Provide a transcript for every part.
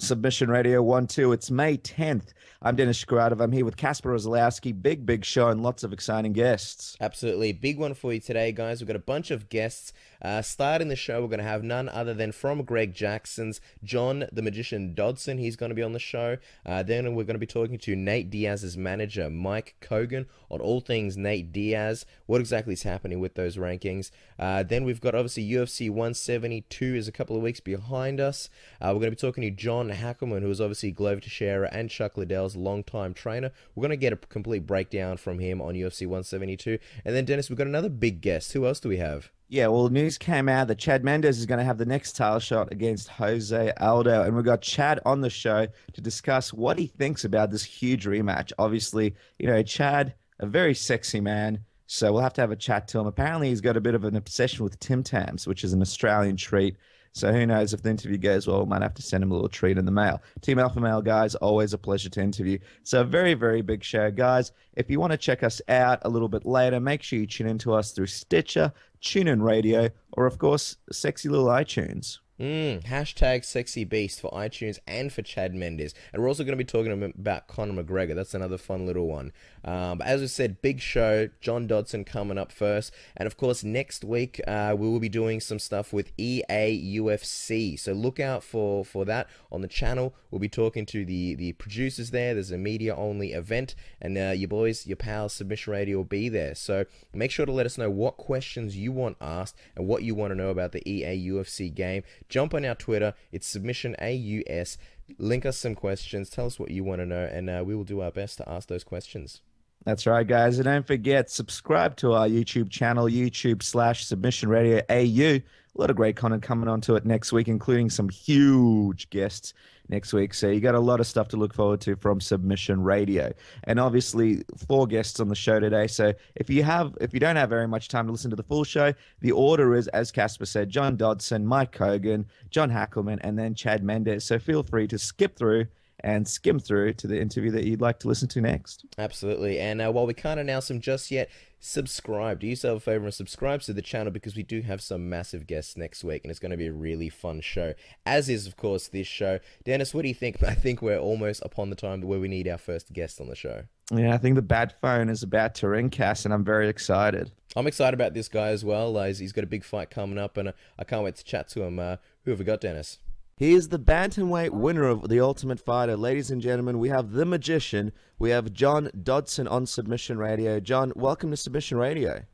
Submission Radio 1 2. It's May 10th. I'm Dennis Shkaratov. I'm here with Kasper Rosalowski. Big, big show and lots of exciting guests. Absolutely. Big one for you today, guys. We've got a bunch of guests. Uh, starting the show, we're going to have none other than from Greg Jackson's John the Magician Dodson. He's going to be on the show. Uh, then we're going to be talking to Nate Diaz's manager, Mike Kogan, on all things Nate Diaz. What exactly is happening with those rankings? Uh, then we've got obviously UFC 172 is a couple of weeks behind us. Uh, we're going to be talking to John Hackleman, who is obviously Glover Teixeira and Chuck Liddell's longtime trainer. We're going to get a complete breakdown from him on UFC 172. And then, Dennis, we've got another big guest. Who else do we have? Yeah, well, news came out that Chad Mendes is going to have the next title shot against Jose Aldo. And we've got Chad on the show to discuss what he thinks about this huge rematch. Obviously, you know, Chad, a very sexy man. So we'll have to have a chat to him. Apparently, he's got a bit of an obsession with Tim Tams, which is an Australian treat. So who knows if the interview goes well, we might have to send him a little treat in the mail. Team Alpha Male guys, always a pleasure to interview. So very, very big show, guys. If you want to check us out a little bit later, make sure you tune in to us through Stitcher, TuneIn Radio, or of course, sexy little iTunes. Mm, hashtag sexy beast for iTunes and for Chad Mendes. And we're also going to be talking about Conor McGregor. That's another fun little one. Um, but as I said, big show. John Dodson coming up first. And of course, next week uh, we will be doing some stuff with EA UFC. So look out for, for that on the channel. We'll be talking to the, the producers there. There's a media only event. And uh, your boys, your pals, Submission Radio will be there. So make sure to let us know what questions you want asked and what you want to know about the EA UFC game jump on our Twitter. It's submission AUS. Link us some questions. Tell us what you want to know, and uh, we will do our best to ask those questions. That's right, guys. And don't forget, subscribe to our YouTube channel, YouTube slash Submission Radio AU. A lot of great content coming onto it next week, including some huge guests next week. So you got a lot of stuff to look forward to from Submission Radio, and obviously four guests on the show today. So if you have, if you don't have very much time to listen to the full show, the order is, as Casper said, John Dodson, Mike Kogan, John Hackleman, and then Chad Mendes. So feel free to skip through and skim through to the interview that you'd like to listen to next. Absolutely. And uh, while we can't announce them just yet, subscribe. Do yourself a favor and subscribe to the channel because we do have some massive guests next week and it's going to be a really fun show. As is, of course, this show. Dennis, what do you think? I think we're almost upon the time where we need our first guest on the show. Yeah, I think the bad phone is about to ring, Cass, and I'm very excited. I'm excited about this guy as well. Uh, he's got a big fight coming up, and uh, I can't wait to chat to him. Uh, who have we got, Dennis? He is the bantamweight winner of the Ultimate Fighter. Ladies and gentlemen, we have the magician. We have John Dodson on Submission Radio. John, welcome to Submission Radio.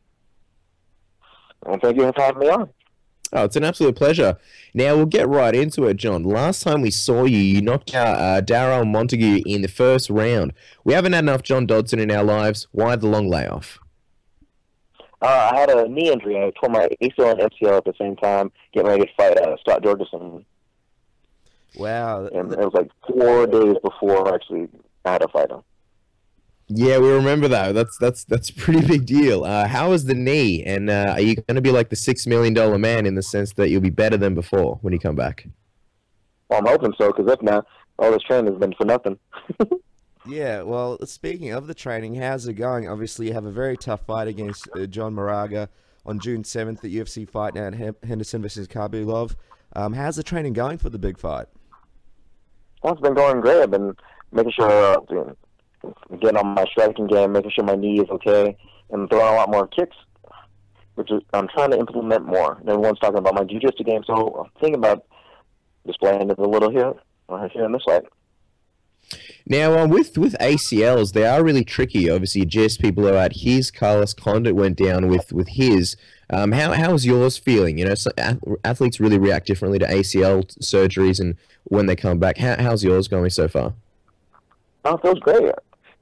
Well, thank you for having me on. Oh, it's an absolute pleasure. Now we'll get right into it, John. Last time we saw you, you knocked out uh, Darrell Montague in the first round. We haven't had enough John Dodson in our lives. Why the long layoff? Uh, I had a knee injury. I tore my ACL and MCL at the same time, getting ready to fight uh, Scott Jorgensen Wow. And it was like four days before actually I had to fight him. Yeah, we remember that. That's that's that's a pretty big deal. Uh, how is the knee? And uh, are you going to be like the six million dollar man in the sense that you'll be better than before when you come back? Well, I'm hoping so because if not, all this training has been for nothing. yeah. Well, speaking of the training, how's it going? Obviously, you have a very tough fight against uh, John Moraga on June seventh at UFC Fight Night Henderson versus Khabibulov. Um, how's the training going for the big fight? Well, it's been going great. I've been making sure, uh, getting on my striking game, making sure my knee is okay, and throwing a lot more kicks, which is, I'm trying to implement more. And everyone's talking about my jiu-jitsu game, so I'm thinking about displaying it a little here, uh, here in this fight. Now, uh, with with ACLs, they are really tricky. Obviously, GSP blew out his. Carlos Condit went down with with his. Um, how how's yours feeling? You know, so athletes really react differently to ACL surgeries and when they come back. How, how's yours going so far? Oh, it feels great.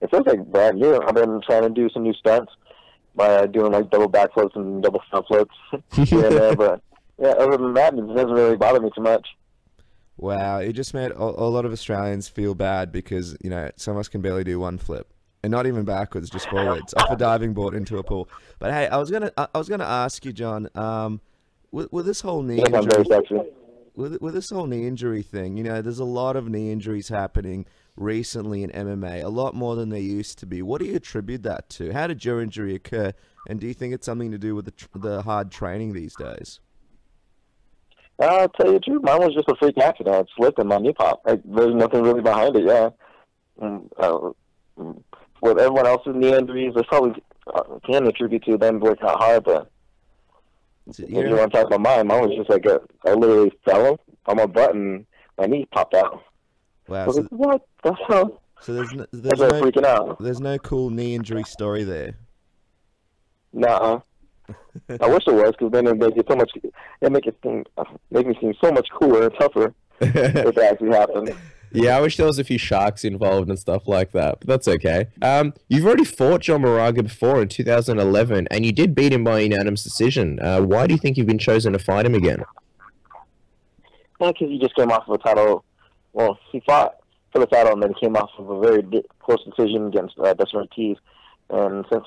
It feels like bad year. I've been trying to do some new stunts by doing like double backflips and double front flips here and there. But yeah, other than that, it doesn't really bother me too much. Wow, it just made a, a lot of Australians feel bad because you know some of us can barely do one flip and not even backwards, just forwards, off a diving board into a pool. But hey, I was gonna, I was gonna ask you, John, um, with, with this whole knee injury, with, with this whole knee injury thing, you know, there's a lot of knee injuries happening recently in MMA, a lot more than there used to be. What do you attribute that to? How did your injury occur, and do you think it's something to do with the, the hard training these days? I'll tell you the truth. Mine was just a freak accident. I slipped and my knee popped. Like, there's nothing really behind it. Yeah. Mm, uh, mm. With everyone else's knee injuries, there's probably uh, can attribute to them working out hard, but if you're- you want to talk about mine, mine was just like a, I literally fell on my butt and my knee popped out. wow. I was So, like, what? the hell? so there's no, there's no freaking out. there's no cool knee injury story there. Nuh-uh. I wish there was, because then it'd make it so much. It make it seem, make me seem so much cooler and tougher if it actually happened. Yeah, I wish there was a few sharks involved and stuff like that, but that's okay. Um, you've already fought John Moraga before in 2011, and you did beat him by unanimous decision. Uh, why do you think you've been chosen to fight him again? Because he just came off of a title. Well, he fought for the title and then he came off of a very close decision against uh, Dustin Ortiz. And since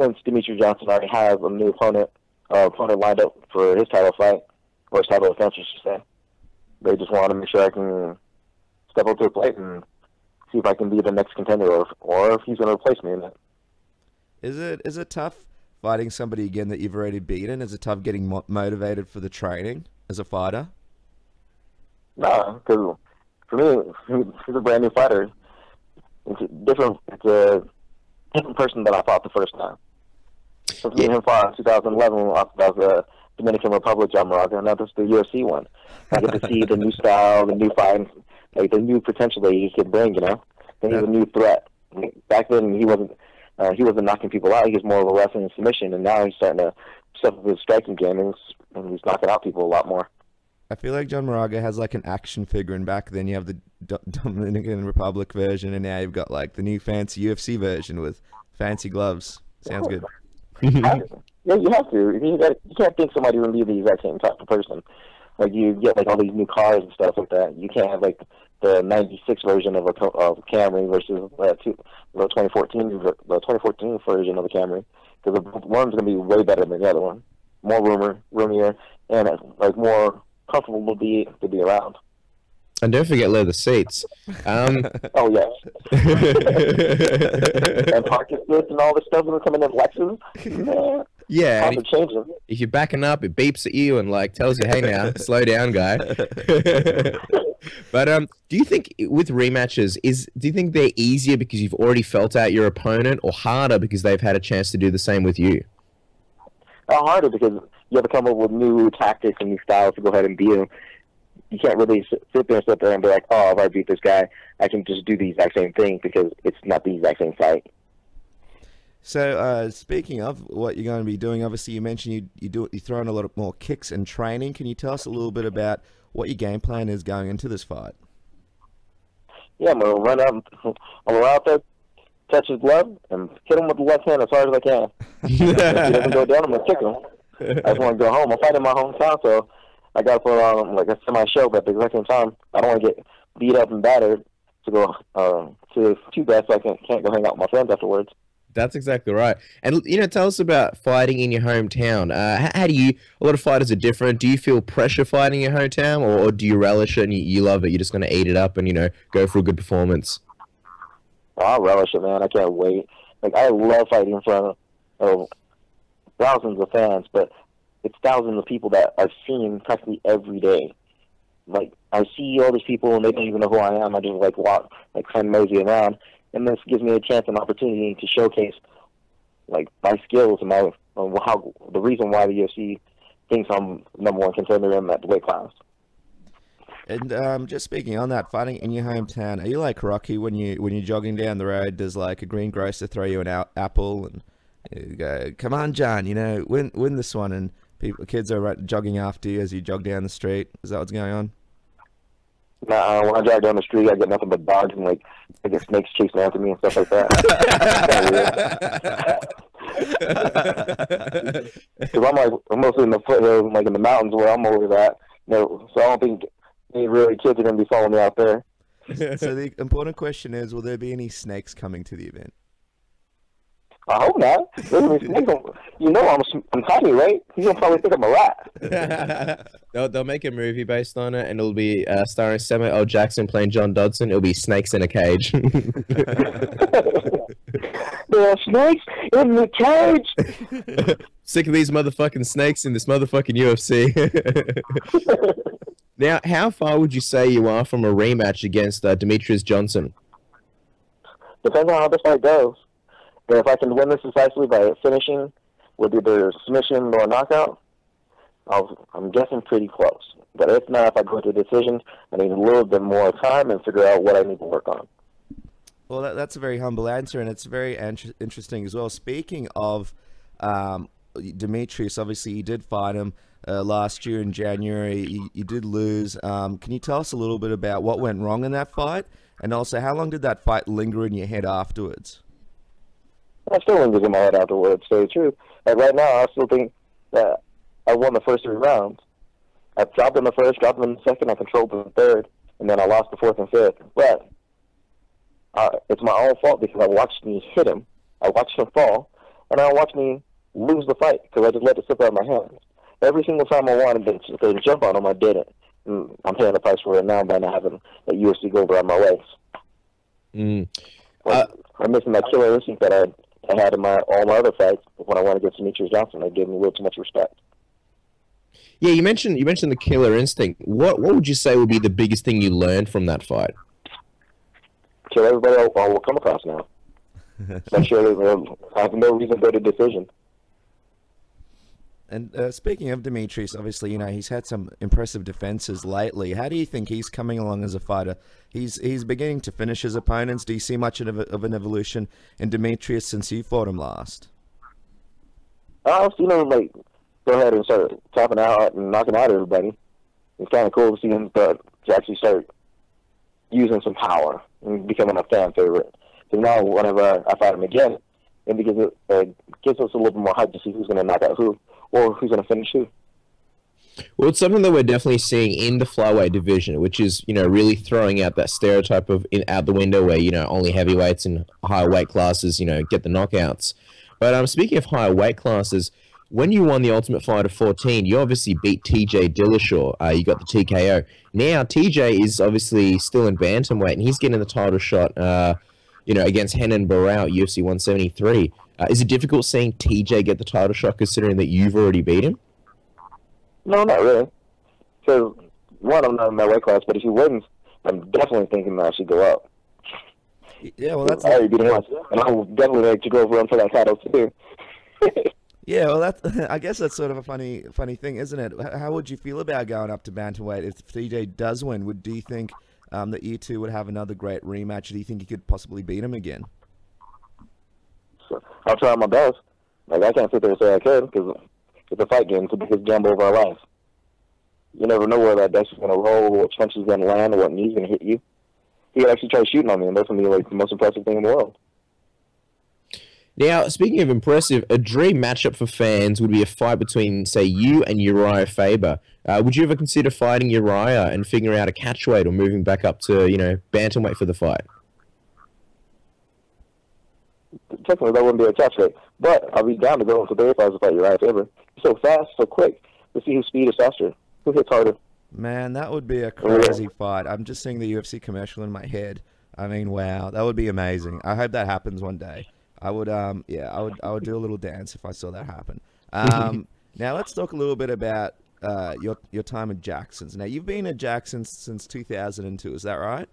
since Demetri Johnson already has a new opponent, uh, opponent lined up for his title fight or his title defense, I should say, they just wanted to make sure I can step up to the plate and see if I can be the next contender or, or if he's going to replace me in it. Is it is it tough fighting somebody again that you've already beaten? Is it tough getting mo- motivated for the training as a fighter? No, because for me, he's a brand new fighter. It's a different. It's a different person than I fought the first time. So me and him fought in 2011 off that was a Dominican Republic John Moraga, and now this is the UFC one. I get to see the new style, the new fight, like the new potential that he could bring. You know, and he's a new threat. Back then, he wasn't. Uh, he wasn't knocking people out. He was more of a wrestling and submission, and now he's starting to step up his striking game, and he's, and he's knocking out people a lot more. I feel like John Moraga has like an action figure, and back then you have the D- Dominican Republic version, and now you've got like the new fancy UFC version with fancy gloves. Sounds good. have. Yeah, you have to. You, got, you can't think somebody would be the exact same type of person. Like you get like all these new cars and stuff like that. You can't have like the '96 version of a of Camry versus uh, two, the 2014 ver- the 2014 version of the Camry because one's gonna be way better than the other one, more roomer, roomier, and like more comfortable to be to be around. And don't forget leather seats. Um, Oh yes, and park assist and all this stuff are coming in Lexus. Yeah, time to change them. if you're backing up, it beeps at you and like tells you, "Hey, now, slow down, guy." but um, do you think with rematches is do you think they're easier because you've already felt out your opponent, or harder because they've had a chance to do the same with you? uh, harder because you have to come up with new tactics and new styles to go ahead and beat him. You can't really sit there and sit there and be like, oh, if I beat this guy, I can just do the exact same thing because it's not the exact same fight. So, uh, speaking of what you're going to be doing, obviously you mentioned you you do you throw in a lot of more kicks and training. Can you tell us a little bit about what your game plan is going into this fight? Yeah, I'm gonna run up. I'm gonna run out there, touch his glove, and hit him with the left hand as hard as I can. if he doesn't go down, I'm gonna kick him. I just want to go home. I'm fighting in my hometown, so I got to put on like a semi-show, but at the exact same time, I don't want to get beat up and battered to go uh, to too bad, so I can, can't go hang out with my friends afterwards. That's exactly right. And you know, tell us about fighting in your hometown. Uh, how, how do you? A lot of fighters are different. Do you feel pressure fighting in your hometown, or, or do you relish it and you, you love it? You're just going to eat it up and you know go for a good performance. Oh, I relish it, man. I can't wait. Like I love fighting in front of, of thousands of fans, but it's thousands of people that I've seen practically every day. Like I see all these people and they don't even know who I am. I just like walk, like kind of mosey around, and this gives me a chance and opportunity to showcase like my skills and my how the reason why the UFC thinks I'm number one contender in that weight class. And um, just speaking on that, fighting in your hometown, are you like Rocky when you when you're jogging down the road? Does like a greengrocer throw you an apple and you go, "Come on, John, you know, win win this one." And people, kids are right, jogging after you as you jog down the street. Is that what's going on? Uh, when I drive down the street, I get nothing but dogs and like I get snakes chasing after me and stuff like that. Because I'm like I'm mostly in the foothills, like in the mountains where I'm always at. You know, so I don't think any really kids are gonna be following me out there. so the important question is, will there be any snakes coming to the event? I hope not. There's gonna be snakes on- You know, I'm I'm tiny, right? He's gonna probably think I'm a rat. they'll, they'll make a movie based on it, and it'll be uh, starring Samuel L. Jackson playing John Dodson. It'll be snakes in a cage. there are snakes in the cage. Sick of these motherfucking snakes in this motherfucking UFC. now, how far would you say you are from a rematch against uh, Demetrious Johnson? Depends on how this fight goes. And if I can win this decisively by finishing with either submission or knockout, I'll, I'm guessing pretty close. But if not, if I go to a decision, I need a little bit more time and figure out what I need to work on. Well, that, that's a very humble answer, and it's very inter- interesting as well. Speaking of um, Demetrious, obviously, you did fight him uh, last year in January. You, you did lose. Um, can you tell us a little bit about what went wrong in that fight, and also how long did that fight linger in your head afterwards? I still lingers in my head afterwards. So it's true. Like right now, I still think that I won the first three rounds. I dropped in the first, dropped in the second, I controlled the third, and then I lost the fourth and fifth. But uh, it's my own fault because I watched me hit him, I watched him fall, and I watched me lose the fight because I just let it slip out of my hands. Every single time I wanted to, to jump on him, I didn't. And I'm paying the price for it now by not having a UFC go around my waist. Mm. Uh, I'm missing that killer instinct that I, I had in my all my other fights when I wanted to get Demetrious Johnson. They gave me a little too much respect. Yeah, you mentioned you mentioned the killer instinct. What what would you say would be the biggest thing you learned from that fight? Kill everybody I will come across now. I'm sure I have no reason to go to decision. And uh, speaking of Demetrious, obviously, you know he's had some impressive defenses lately. How do you think he's coming along as a fighter? He's he's beginning to finish his opponents. Do you see much of, a, of an evolution in Demetrious since you fought him last? I've seen him like go ahead and start tapping out and knocking out everybody. It's kind of cool to see him start to actually start using some power and becoming a fan favorite. So now, whenever I fight him again, it gives, it, uh, gives us a little bit more hype to see who's going to knock out who or who's going to finish who. Well, it's something that we're definitely seeing in the flyweight division, which is you know really throwing out that stereotype of in, out the window where you know only heavyweights and higher weight classes you know get the knockouts. But um, speaking of higher weight classes, when you won the Ultimate Fighter 14, you obviously beat TJ Dillashaw. Uh, you got the TKO. Now TJ is obviously still in bantamweight, and he's getting the title shot. Uh, you know, against Renan Barão, UFC 173. Uh, is it difficult seeing TJ get the title shot, considering that you've already beat him? No, not really. Because one, I'm not in my weight class, but if he wins, I'm definitely thinking that I should go up. Yeah, well, that's I already beat him once, and I will definitely like to go run for that title too. yeah, well, that's I guess that's sort of a funny, funny thing, isn't it? How would you feel about going up to bantamweight if TJ does win? Would do you think um, that you two would have another great rematch? Do you think you could possibly beat him again? So I'll try my best. Like I can't sit there and say I can because it's a fight game. It's the biggest gamble of our lives. You never know where that dice is going to roll, what punch is going to land, or what knee's going to hit you. He actually tried shooting on me, and that's going to be like the most impressive thing in the world. Now, speaking of impressive, a dream matchup for fans would be a fight between, say, you and Urijah Faber. Uh, would you ever consider fighting Urijah and figuring out a catch weight or moving back up to, you know, bantamweight for the fight? Technically, that wouldn't be a catch weight, but I'll be down to go into 35 to fight Urijah Faber. He's so fast, so quick. Let's see whose speed is faster. Who hits harder? Man, that would be a crazy fight. I'm just seeing the UFC commercial in my head. I mean, wow, that would be amazing. I hope that happens one day. I would, um, yeah, I would, I would do a little dance if I saw that happen. Um, now let's talk a little bit about uh, your your time at Jackson's. Now you've been at Jackson's since 2002, is that right?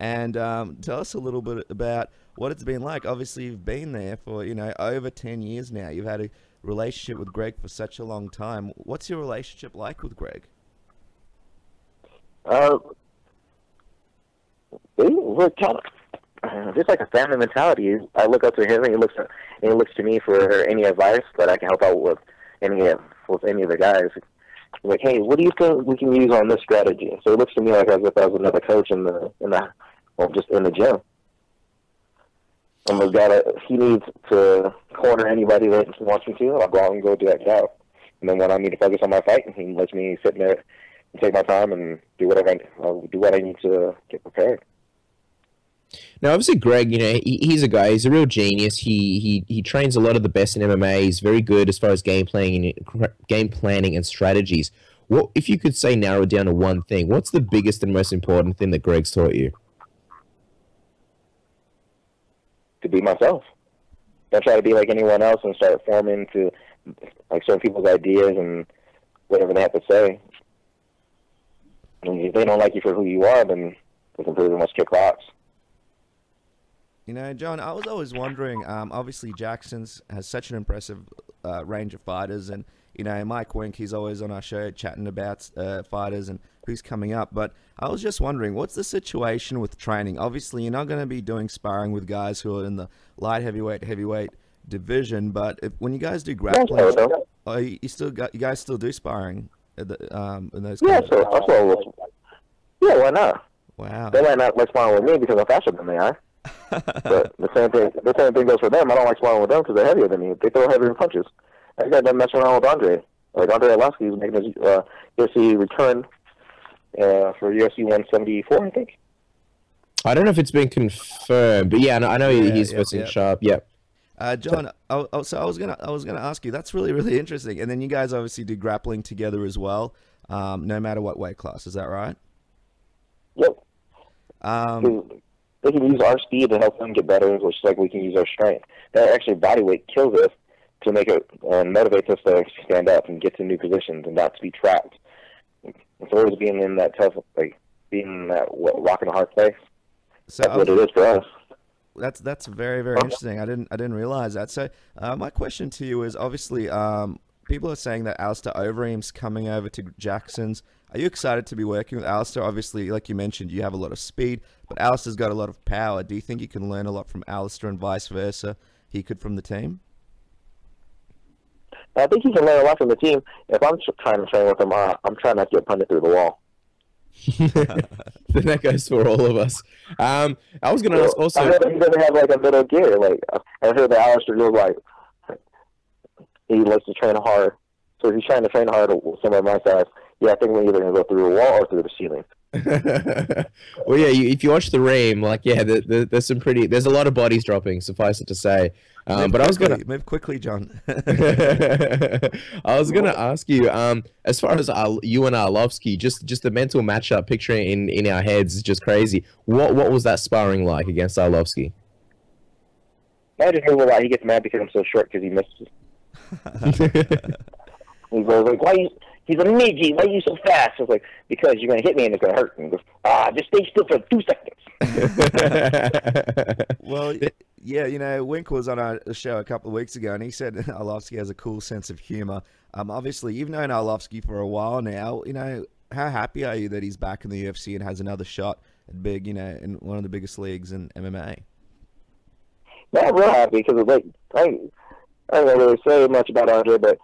And um, tell us a little bit about what it's been like. Obviously, you've been there for you know over 10 years now. You've had a relationship with Greg for such a long time. What's your relationship like with Greg? Uh, we're kind of uh, just like a family mentality. I look up to him, and he looks and he looks to me for any advice that I can help out with any of with any of the guys. Like, hey, what do you think we can use on this strategy? So he looks to me like as if I was another coach in the in the well, just in the gym. And we've got a, he needs to corner anybody that he wants me to. I'll go out and go do that job. And then when I need to focus on my fight, he lets me sit there and take my time and do whatever I, I'll do what I need to get prepared. Now, obviously, Greg, you know, he, he's a guy. He's a real genius. He he he trains a lot of the best in MMA. He's very good as far as game planning, game planning, and strategies. What if you could say narrow down to one thing? What's the biggest and most important thing that Greg's taught you? To be myself. don't try to be like anyone else and start forming to like certain people's ideas and whatever they have to say. And if they don't like you for who you are, then they can pretty much kick rocks. You know, John, I was always wondering. Um, obviously, Jackson's has such an impressive uh, range of fighters, and you know, Mike Wink, he's always on our show chatting about uh, fighters and who's coming up. But I was just wondering, what's the situation with training? Obviously, you're not going to be doing sparring with guys who are in the light heavyweight, heavyweight division. But if, when you guys do grappling, oh, you, you still got, you guys still do sparring at the, um, in those. Yeah, so, also, yeah, why not? Wow. They might not like sparring with me because I'm faster than they are. but the same thing, the same thing goes for them. I don't like sparring with them because they're heavier than me. They throw heavier punches. I got done messing around with Andrei. Like Andrei Arlovski is making his uh, UFC return uh, for UFC 174, I think. I don't know if it's been confirmed, but yeah, I know Yeah, he's yeah, versing yeah. Sharp. Yeah. Uh, John, I, I, so I was gonna I was gonna ask you. That's really really interesting. And then you guys obviously do grappling together as well, um, no matter what weight class. Is that right? Yep. Um, they can use our speed to help them get better, which is like we can use our strength. That actually body weight kills us to make it and motivates us to stand up and get to new positions and not to be trapped. It's always being in that tough, like being in that rock and a hard place. so That's what it is for us. that's that's very very interesting. I didn't I didn't realize that. So uh, my question to you is obviously um, people are saying that Alistair Overeem's coming over to Jackson's. Are you excited to be working with Alistair? Obviously, like you mentioned, you have a lot of speed, but Alistair's got a lot of power. Do you think you can learn a lot from Alistair and vice versa? He could from the team. I think he can learn a lot from the team. If I'm trying to train with him, uh, I'm trying not to get punted through the wall. then that goes for all of us. Um, I was going to ask I also. heard he doesn't have like a middle gear. Like I heard that Alistair goes like he likes to train hard. So if he's trying to train hard with someone my size, yeah, I think we're either gonna go through a wall or through the ceiling. well, yeah, you, if you watch the Reem, like, yeah, there, there, there's some pretty, there's a lot of bodies dropping. Suffice it to say. Um, Move but I was gonna, move quickly, John. I was gonna ask you, um, as far as Ar- you and Arlovski, just just the mental matchup, picturing it in in our heads is just crazy. What what was that sparring like against Arlovski? I just move a lot. He gets mad because I'm so short because he misses. He's always like, "Why you?" He's a midget. Why are you so fast? I was like, "Because you're gonna hit me and it's gonna hurt." And he goes, "Ah, just stay still for two seconds." Well, yeah, you know, Wink was on our show a couple of weeks ago, and he said Arlovski has a cool sense of humor. Um, obviously, you've known Arlovski for a while now. You know, how happy are you that he's back in the UFC and has another shot at big, you know, in one of the biggest leagues in MMA? Yeah, I'm real happy because like I, I don't really say much about Andrei, but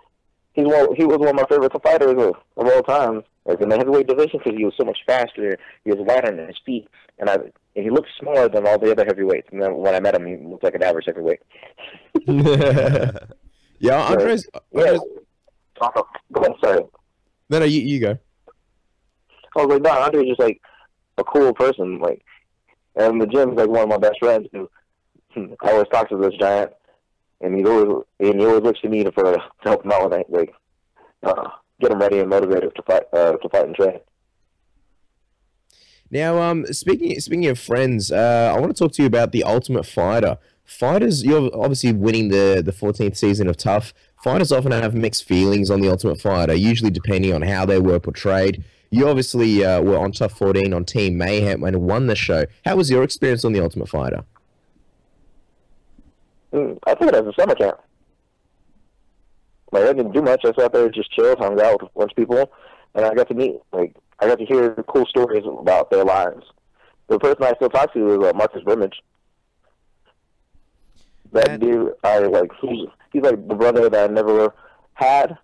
he's one. He was one of my favorite fighters of, of all time. Like in the heavyweight division, because he was so much faster. He was lighter on his feet, and I and he looked smaller than all the other heavyweights. And then when I met him, he looked like an average heavyweight. yeah, Andres. Yeah. Andres Go ahead, sorry. no, no, you, you go. I was like, no, Andrei's just like a cool person. Like, and the gym's like one of my best friends. Who hmm, I always talk to this giant, and he always and he always looks to me to, for help him out I like uh, get him ready and motivated to fight uh, to fight and train. Now, um, speaking speaking of friends, uh, I want to talk to you about the Ultimate Fighter. Fighters, you're obviously winning the the 14th season of TUF. Fighters often have mixed feelings on the Ultimate Fighter, usually depending on how they were portrayed. You obviously uh, were on TUF 14 on Team Mayhem and won the show. How was your experience on the Ultimate Fighter? Mm, I took it as a summer camp. Like I didn't do much. I sat there, just chilled, hung out with a bunch of people, and I got to meet like I got to hear cool stories about their lives. The person I still talk to is uh, Marcus Brimage. That And- dude, I like. He's he's like the brother that I never had,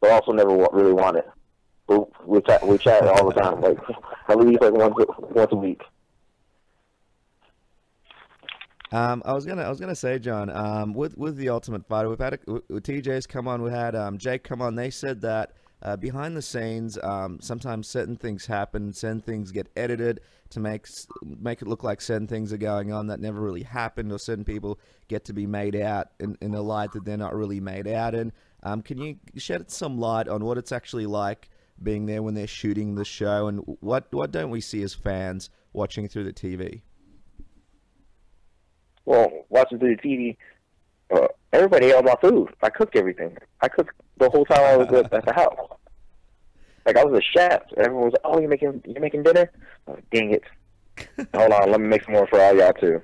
but also never wa- really wanted. But we chat we chat all the time, like at least like once once a week. Um, I was gonna, I was gonna say, John, um, with with the Ultimate Fighter, we've had a, with- TJ's come on, we had um, Jake come on. They said that uh, behind the scenes, um, sometimes certain things happen, certain things get edited to make make it look like certain things are going on that never really happened, or certain people get to be made out in, in a light that they're not really made out in. Um, can you shed some light on what it's actually like being there when they're shooting the show, and what what don't we see as fans watching through the TV? Well, watching through the TV, uh, everybody ate all my food. I cooked everything. I cooked the whole time I was at, at the house. Like I was a chef. Everyone was, "Oh, you're making you're making dinner?" I'm like, Dang it! Hold on, let me make some more for all y'all too.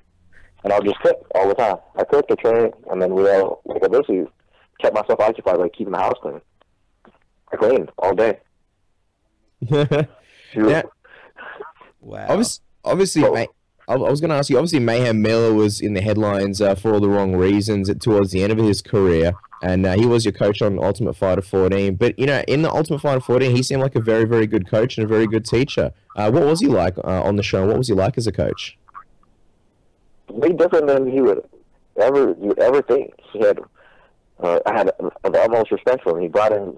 And I'll just cook all the time. I cooked, I trained, and then we all like I basically kept myself occupied, like keeping the house clean. I cleaned all day. Yeah. Wow. Obviously, obviously, Oh. mate. I was going to ask you. Obviously, Mayhem Miller was in the headlines uh, for all the wrong reasons towards the end of his career, and uh, he was your coach on Ultimate Fighter 14. But you know, in the Ultimate Fighter 14, he seemed like a very, very good coach and a very good teacher. Uh, what was he like uh, on the show? What was he like as a coach? way different than he would ever you would ever think. He had uh, I had the utmost respect for him. He brought in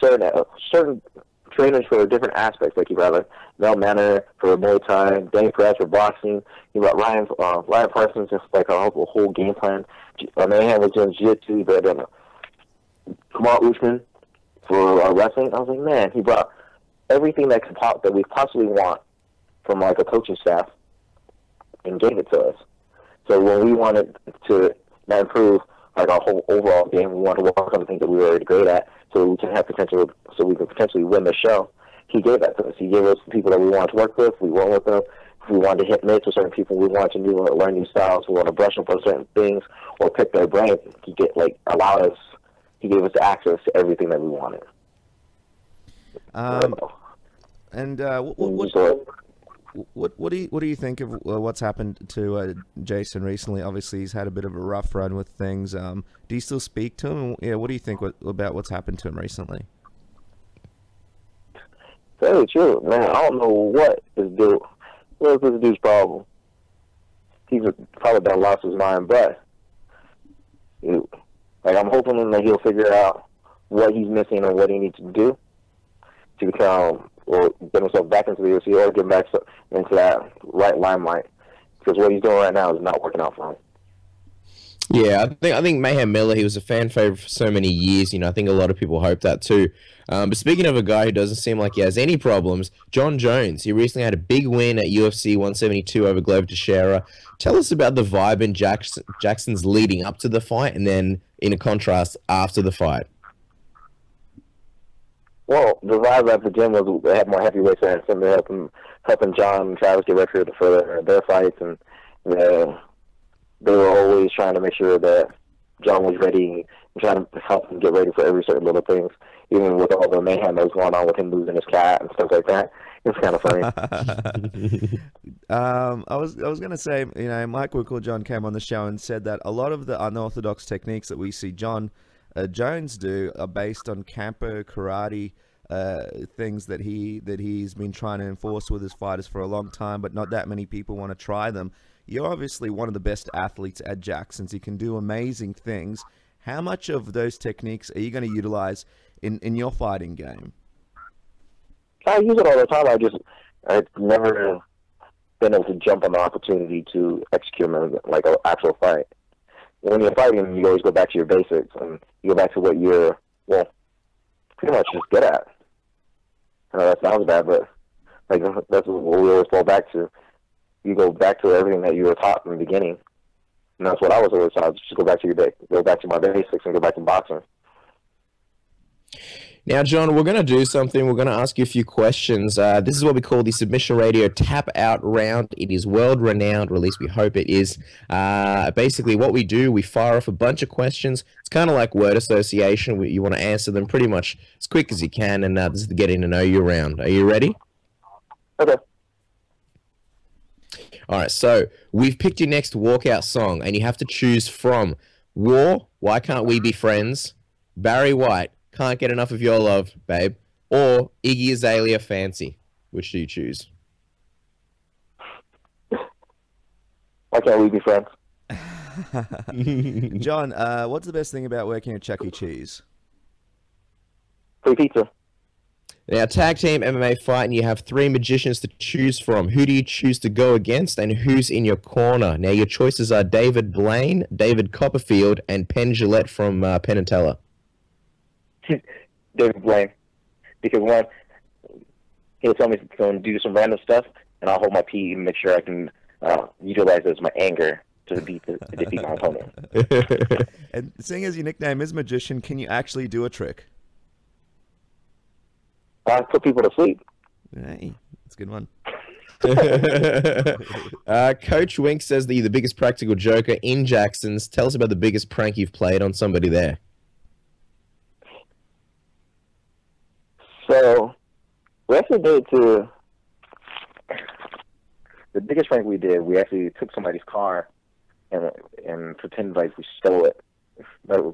certain certain trainers for different aspects. Like he brought like Mel Manor for Muay Thai, Danny Perez for boxing. He brought Ryan uh, Ryan Parsons just like a whole, whole game plan. Uh, Mayhem was doing jiu-jitsu. Brought in uh, Kamal Usman for uh, wrestling. I was like, man, he brought everything that could pop that we possibly want from like a coaching staff and gave it to us. So when we wanted to improve like our whole overall game, we wanted to work on the things that we were already great at, so we can have potential, so we can potentially win the show. He gave that to us. He gave us the people that we wanted to work with. We with them. If we wanted to hit mitts with certain people, we wanted to new, learn new styles. We want to brush up on certain things or pick their brain. He get like allowed us. He gave us access to everything that we wanted. Um, and uh, what, what, So, what what do you what do you think of uh, what's happened to uh, Jason recently? Obviously, he's had a bit of a rough run with things. Um, do you still speak to him? Yeah, what do you think what, about what's happened to him recently? Very true, man. I don't know what is dude. What is this dude's problem? He's probably done lost his mind, but like I'm hoping that he'll figure out what he's missing and what he needs to do to become or get himself back into the UFC or get back into that right limelight. Because what he's doing right now is not working out for him. Yeah, I think I think Mayhem Miller, he was a fan favorite for so many years. You know, I think a lot of people hope that too. Um, but speaking of a guy who doesn't seem like he has any problems, Jon Jones. He recently had a big win at UFC 172 over Glover Teixeira. Tell us about the vibe in Jackson, Jackson's leading up to the fight, and then in a contrast after the fight. Well, the vibe at the gym was they had more heavyweights there and something helping helping Jon and Travis get ready for, for their, fights, and the, they were always trying to make sure that Jon was ready and trying to help him get ready for every certain little things, even with all the mayhem that was going on with him losing his cat and stuff like that. It's kind of funny. um, I was I was gonna say, you know, Mike Winkeljohn came on the show and said that a lot of the unorthodox techniques that we see Jon Jones do are based on kenpo karate uh, things that he that he's been trying to enforce with his fighters for a long time, but not that many people want to try them. You're obviously one of the best athletes at Jackson's. You can do amazing things. How much of those techniques are you going to utilize in, in your fighting game? I use it all the time. I just I've never been able to jump on the opportunity to execute them like an actual fight. When you're fighting, you always go back to your basics and you go back to what you're well, pretty much just good at. I know that sounds bad, but like that's what we always fall back to. You go back to everything that you were taught in the beginning, and that's what I was always taught. Just go back to your ba- go back to my basics and go back to boxing. Now, John, we're going to do something. We're going to ask you a few questions. Uh, this is what we call the Submission Radio Tap Out Round. It is world renowned, or at least we hope it is. Uh, basically, what we do, we fire off a bunch of questions. It's kind of like word association. We, you want to answer them pretty much as quick as you can, and uh, this is the getting to know you round. Are you ready? Okay. All right, so we've picked your next walkout song, and you have to choose from War, Why Can't We Be Friends, Barry White, Can't Get Enough of Your Love, Babe, or Iggy Azalea, Fancy. Which do you choose? Why can't we be friends? John, uh, what's the best thing about working at Chuck E. Cheese? Free pizza. Now, tag team MMA fight, and you have three magicians to choose from. Who do you choose to go against, and who's in your corner? Now, your choices are David Blaine, David Copperfield, and Penn Jillette from uh, Penn and Teller. David Blaine. Because one, he'll tell me to go and do some random stuff, and I'll hold my pee and make sure I can uh, utilize it as my anger to beat the, to defeat my opponent. And seeing as your nickname is magician, can you actually do a trick? I put people to sleep. Hey, that's a good one. uh, Coach Wink says that you're the biggest practical joker in Jackson's. Tell us about the biggest prank you've played on somebody there. So we actually did to the biggest prank we did. We actually took somebody's car and and pretended like we stole it. But we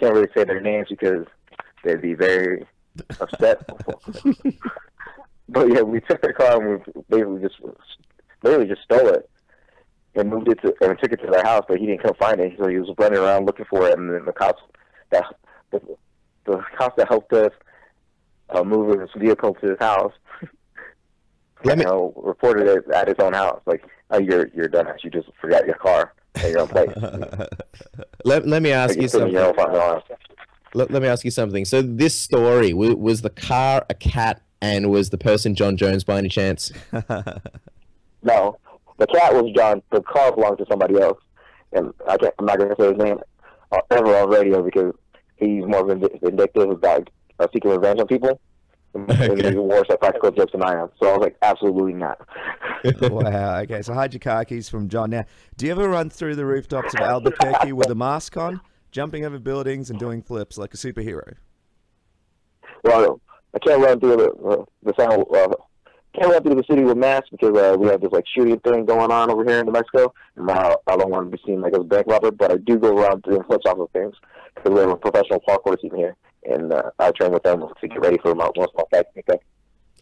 can't really say their names because they'd be very upset. but yeah, we took their car and we basically just literally just stole it and moved it to and took it to their house. But he didn't come find it, so he was running around looking for it. And then the cops that the, the cops that helped us uh, move his vehicle to his house. Let me- you know, reported it at his own house. Like, oh, you're you're done. You just forgot your car and your own place. Let, let me ask Like, you you're sitting in your own something. Let, let me ask you something. So this story was, was the car a cat and was the person Jon Jones by any chance? No, the cat was Jon. The car belonged to somebody else, and I can't. I'm not going to say his name uh, ever on radio because he's more vind- vindictive about uh, seeking revenge on people. And Okay. he's worse at practical jokes than I am. So I was like, absolutely not. wow. Okay, so hide your car keys from John. Now, do you ever run through the rooftops of Albuquerque with a mask on, jumping over buildings and doing flips like a superhero? Well, I can't run through the uh, the sound. Uh, can't run through the city with masks because uh, we have this like shooting thing going on over here in New Mexico, and I, I don't want to be seen like as a bank robber. But I do go around doing flips off of things because we have a professional parkour team here, and uh, I train with them to get ready for my most of my fights. Okay.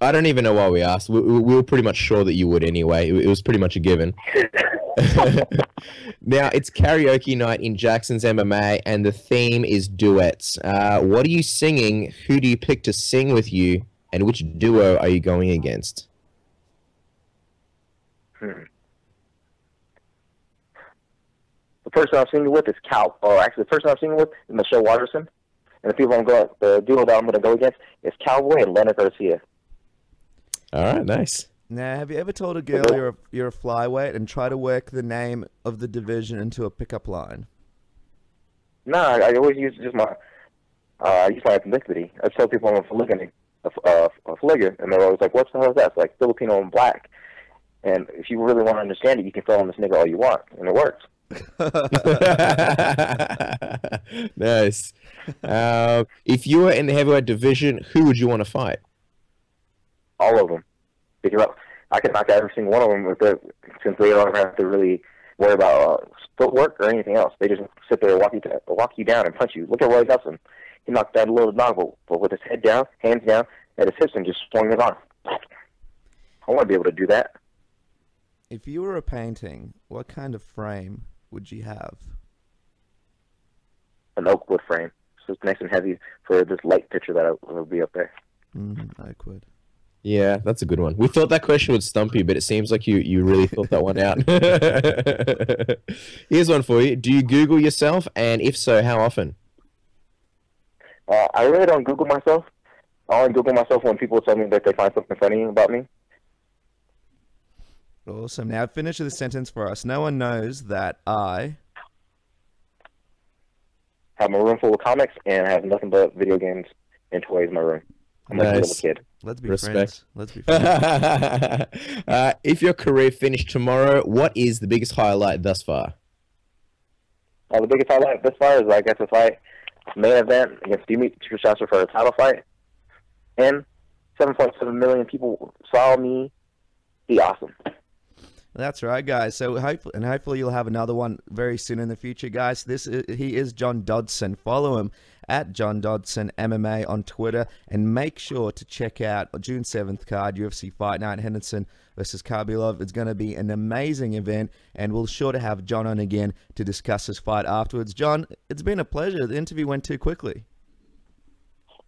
I don't even know why we asked. We, we we were pretty much sure that you would anyway. It, it was pretty much a given. now it's karaoke night in Jackson's MMA, and the theme is duets. Uh, what are you singing? Who do you pick to sing with you? And which duo are you going against? Hmm. The person I'm singing with is Cal. Or actually, the person I'm singing with is Michelle Waterson. And the people I'm going, the duo that I'm going to go against is Cowboy and Leonard Garcia. All right, nice. Now, have you ever told a girl you're a, you're a flyweight and try to work the name of the division into a pickup line? No, I, I always use just my, uh, I use my ethnicity. I tell people I'm a Filipino, a, a, a Fligger, and they're always like, "What the hell is that?" It's like Filipino and black. And if you really want to understand it, you can throw on this nigga all you want, and it works. nice. Uh, if you were in the heavyweight division, who would you want to fight? all of them. Because I, I can knock out every single one of them with it, since they don't have to really worry about uh, footwork or anything else. They just sit there and walk you, to, walk you down and punch you. Look at Roy Nelson. He knocked that little dog, but, but with his head down, hands down, at his hips, and just swung his arm. I want to be able to do that. If you were a painting, what kind of frame would you have? An oak wood frame. So it's nice and heavy for this light picture that will be up there. Mm, Oakwood. Yeah, that's a good one. We thought that question would stump you, but it seems like you, you really thought that one out. Here's one for you. Do you Google yourself? And if so, how often? Uh, I really don't Google myself. I only Google myself when people tell me that they find something funny about me. Awesome. Now finish the sentence for us. No one knows that I. have my room full of comics and have nothing but video games and toys in my room. I'm like a little Nice. kid. Let's be Respect. friends. Let's be friends. uh, if your career finished tomorrow, what is the biggest highlight thus far? Uh, the biggest highlight thus far is I got to fight main event against Dimitri Shastra for a title fight, and 7.7 million people saw me be awesome. That's right, guys. So hopefully, and hopefully you'll have another one very soon in the future, guys. This is, he is John Dodson. Follow him at John Dodson MMA on Twitter, and make sure to check out June seventh card UFC Fight Night Henderson versus Khabilov. It's going to be an amazing event, and we'll sure to have John on again to discuss this fight afterwards. John, it's been a pleasure. The interview went too quickly.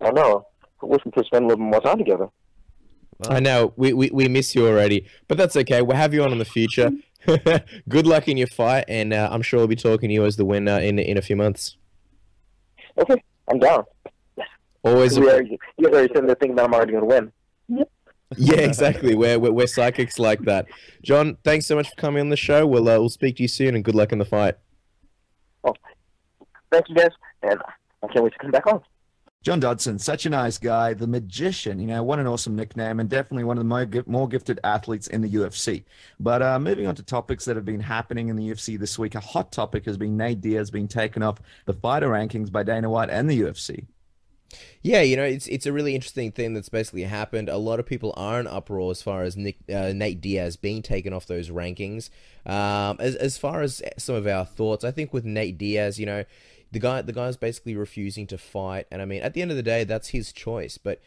I know. Wish we could spend a little more time together. I know we, we, we miss you already, but that's okay. We'll have you on in the future. Good luck in your fight, and uh, I'm sure we'll be talking to you as the winner in in a few months. Okay, I'm down. Always, You a, already, you already said the thing that I'm already going to win. Yep. yeah, exactly. We're, we're we're psychics like that. John, thanks so much for coming on the show. We'll uh, we'll speak to you soon, and good luck in the fight. Oh, Thank you guys, and I can't wait to come back on. John Dodson, such a nice guy, the magician. You know, what an awesome nickname, and definitely one of the more, gifted athletes in the UFC. But uh, moving on to topics that have been happening in the UFC this week, a hot topic has been Nate Diaz being taken off the fighter rankings by Dana White and the UFC. Yeah, you know, it's it's a really interesting thing that's basically happened. A lot of people are in uproar as far as Nick, uh, Nate Diaz being taken off those rankings. Um, as as far as some of our thoughts, I think with Nate Diaz, you know, the guy the guy's basically refusing to fight, and I mean, at the end of the day, that's his choice. But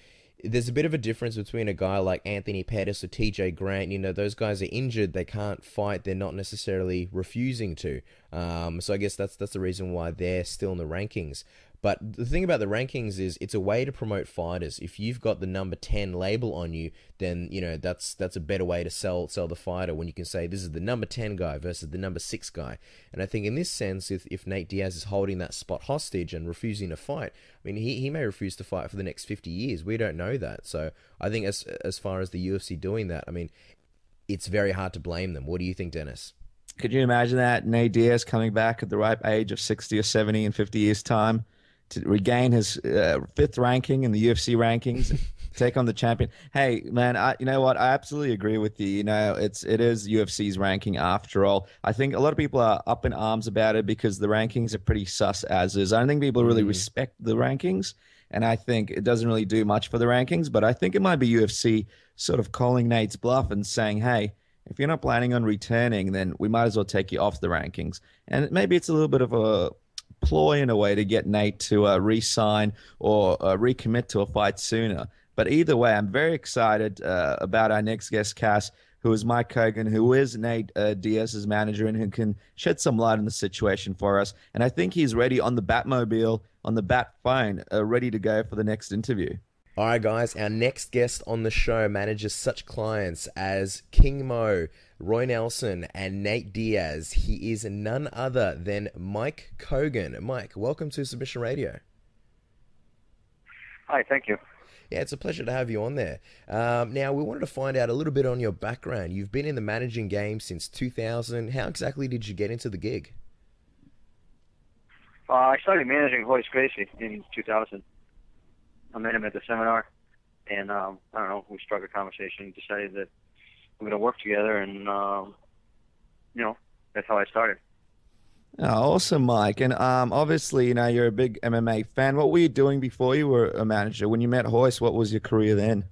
there's a bit of a difference between a guy like Anthony Pettis or TJ Grant. You know, those guys are injured; they can't fight. They're not necessarily refusing to. Um, so I guess that's that's the reason why they're still in the rankings. But the thing about the rankings is it's a way to promote fighters. If you've got the number 10 label on you, then, you know, that's that's a better way to sell sell the fighter when you can say this is the number 10 guy versus the number 6 guy. And I think in this sense if, if Nate Diaz is holding that spot hostage and refusing to fight, I mean he, he may refuse to fight for the next 50 years. We don't know that. So I think as as far as the UFC doing that, I mean it's very hard to blame them. What do you think, Dennis? Could you imagine that Nate Diaz coming back at the ripe age of 60 or 70 in 50 years' time to regain his uh, fifth ranking in the UFC rankings, take on the champion? Hey, man, I, you know what? I absolutely agree with you. You know, it's it is UFC's ranking after all. I think a lot of people are up in arms about it because the rankings are pretty sus as is. I don't think people really Mm. respect the rankings. And I think it doesn't really do much for the rankings, but I think it might be UFC sort of calling Nate's bluff and saying, hey, if you're not planning on returning, then we might as well take you off the rankings. And maybe it's a little bit of a ploy in a way to get Nate to uh, re-sign or uh, recommit to a fight sooner. But either way, I'm very excited uh, about our next guest, Cass, who is Mike Kogan, who is Nate uh, Diaz's manager and who can shed some light on the situation for us. And I think he's ready on the Batmobile, on the Bat phone, uh, ready to go for the next interview. All right, guys, our next guest on the show manages such clients as King Mo, Roy Nelson, and Nate Diaz. He is none other than Mike Kogan. Mike, welcome to Submission Radio. Hi, thank you. Yeah, it's a pleasure to have you on there. Um, now, we wanted to find out a little bit on your background. You've been in the managing game since 2000. How exactly did you get into the gig? Uh, I started managing Royce Gracie in 2000. I met him at the seminar, and um, I don't know, we struck a conversation, decided that we're going to work together, and um, you know, that's how I started. Oh, awesome, Mike. And um, obviously, you know, you're a big MMA fan. What were you doing before you were a manager? When you met Royce, what was your career then?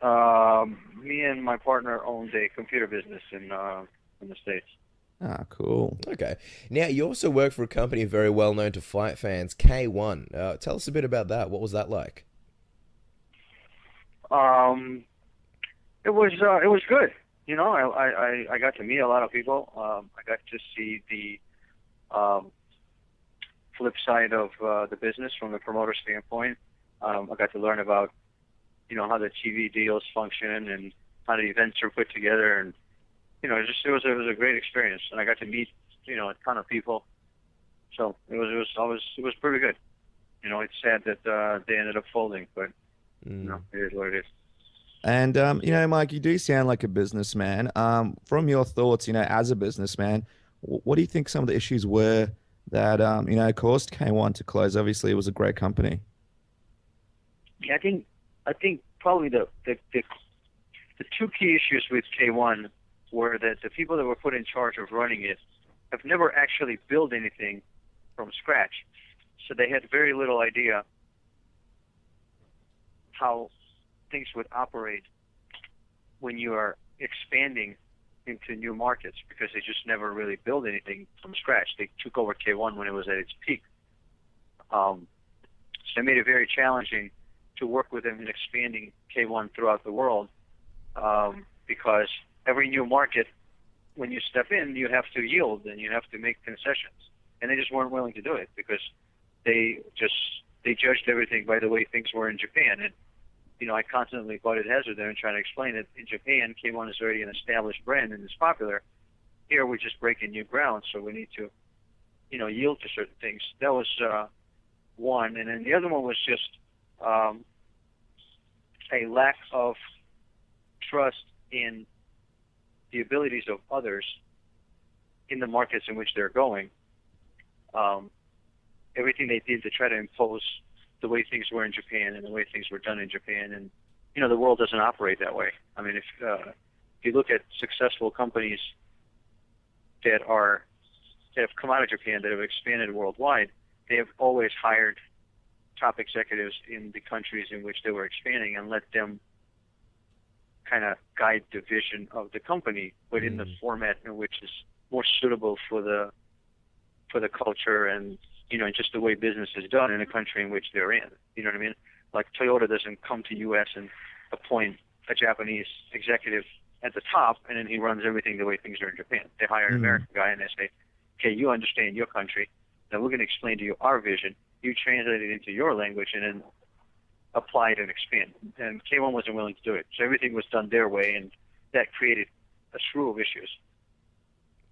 Um, me and my partner owned a computer business in uh, in the states. Ah, cool. Okay. Now, you also work for a company very well known to fight fans, K1. Uh, tell us a bit about that. What was that like? Um, it was uh, it was good. You know, I, I I- I got to meet a lot of people. Um, I got to see the um, flip side of uh, the business from the promoter standpoint. Um, I got to learn about you know how the TV deals function and how the events are put together, and you know, it just it was it was a great experience, and I got to meet you know a ton of people. So it was it was I was it was pretty good. You know, it's sad that uh, they ended up folding, but Mm. you know, it is what it is. And um, you know, Mike, you do sound like a businessman. Um, from your thoughts, you know, as a businessman, what do you think some of the issues were that um, you know caused K1 to close? Obviously, it was a great company. Yeah, I think I think probably the the the, the two key issues with K1 were that the people that were put in charge of running it have never actually built anything from scratch, so they had very little idea how things would operate when you are expanding into new markets because they just never really built anything from scratch. They took over K1 when it was at its peak. Um, so it made it very challenging to work with them in expanding K1 throughout the world um, because every new market, when you step in, you have to yield and you have to make concessions. And they just weren't willing to do it because they just they judged everything by the way things were in Japan. And you know, I constantly butted heads with them and trying to explain that in Japan, K1 is already an established brand and is popular. Here, we're just breaking new ground, so we need to, you know, yield to certain things. That was uh, one, and then the other one was just um, a lack of trust in the abilities of others in the markets in which they're going. Um, everything they did to try to impose the way things were in Japan and the way things were done in Japan, and you know the world doesn't operate that way. I mean, if uh, if you look at successful companies that are that have come out of Japan that have expanded worldwide, they have always hired top executives in the countries in which they were expanding and let them kind of guide the vision of the company, but in the format in which is more suitable for the for the culture and you know just the way business is done in the country in which they're in. You know what I mean? Like Toyota doesn't come to U.S. and appoint a Japanese executive at the top, and then he runs everything the way things are in Japan. They hire an Mhm. American guy and they say, "Okay, you understand your country. Now we're going to explain to you our vision. You translate it into your language, and then apply it and expand." And K1 wasn't willing to do it, so everything was done their way, and that created a slew of issues.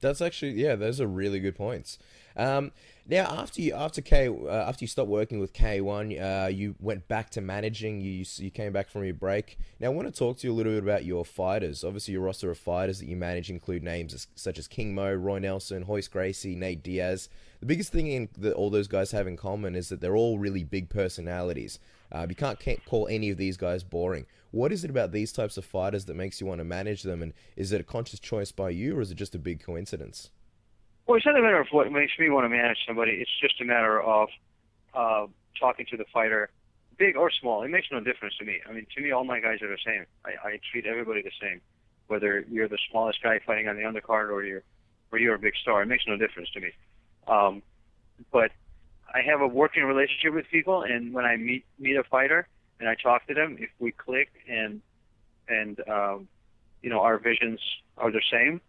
That's actually yeah, those are really good points. Um, now after you after K uh, after you stopped working with K one, uh, you went back to managing. You you came back from your break. Now I want to talk to you a little bit about your fighters. Obviously, your roster of fighters that you manage include names as, such as King Mo, Roy Nelson, Royce Gracie, Nate Diaz. The biggest thing in that all those guys have in common is that they're all really big personalities. Uh, you can't, can't call any of these guys boring. What is it about these types of fighters that makes you want to manage them? And is it a conscious choice by you, or is it just a big coincidence? Well, it's not a matter of what makes me want to manage somebody. It's just a matter of uh, talking to the fighter, big or small. It makes no difference to me. I mean, to me, all my guys are the same. I, I treat everybody the same, whether you're the smallest guy fighting on the undercard or you're or you're a big star. It makes no difference to me. Um, but I have a working relationship with people, and when I meet meet a fighter and I talk to them, if we click and and um, you know our visions are the same,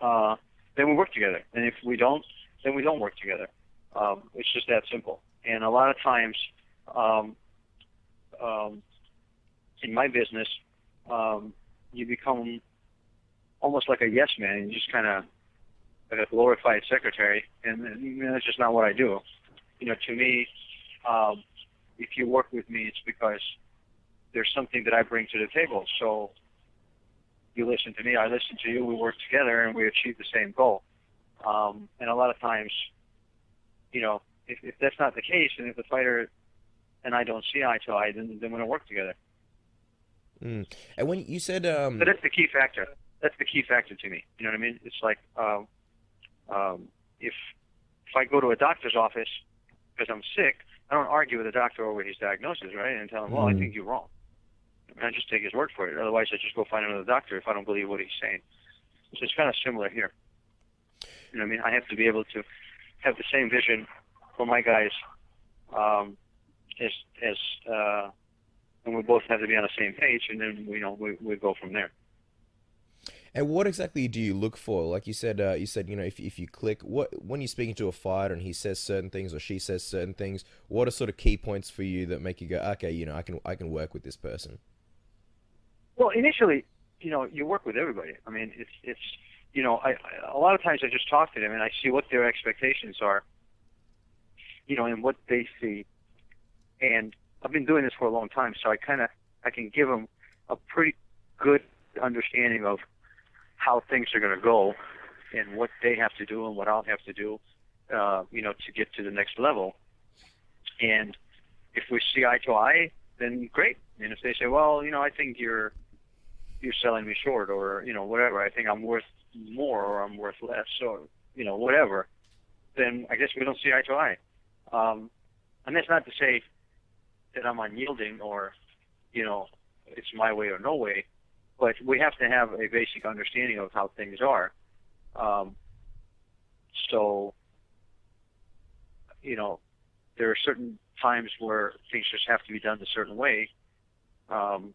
uh, then we work together. And if we don't, then we don't work together. Um, it's just that simple. And a lot of times, um, um, in my business, um, you become almost like a yes man. and You just kind of like a glorified secretary, and, and you know, that's just not what I do. You know, to me, um, if you work with me, it's because there's something that I bring to the table. So you listen to me, I listen to you, we work together, and we achieve the same goal. Um, and a lot of times, you know, if, if that's not the case, and if the fighter and I don't see eye to eye, then, then we don't work together. Mm. And when you said, um, So that's the key factor. That's the key factor to me. You know what I mean? It's like um, um, if if I go to a doctor's office because I'm sick, I don't argue with the doctor over his diagnosis, right? And tell him, well, I Mm. think you're wrong. I, I just take his word for it. Otherwise, I just go find another doctor if I don't believe what he's saying. So it's kind of similar here. You know I mean? I have to be able to have the same vision for my guys um, as as uh, and we both have to be on the same page, and then you know we we go from there. And what exactly do you look for? Like you said, uh, you said you know if if you click, what when you're speaking to a fighter and he says certain things or she says certain things, what are sort of key points for you that make you go, okay, you know, I can I can work with this person. Well, initially, you know, you work with everybody. I mean, it's it's you know, I, I a lot of times I just talk to them and I see what their expectations are, you know, and what they see. And I've been doing this for a long time, so I kind of I can give them a pretty good understanding of how things are going to go and what they have to do and what I'll have to do, uh, you know, to get to the next level. And if we see eye to eye, then great. And if they say, well, you know, I think you're you're selling me short, or you know, whatever, I think I'm worth more, or I'm worth less, or you know, whatever, then I guess we don't see eye to eye. Um, and that's not to say that I'm unyielding or, you know, it's my way or no way, but we have to have a basic understanding of how things are. Um, so, you know, there are certain times where things just have to be done a certain way. Um,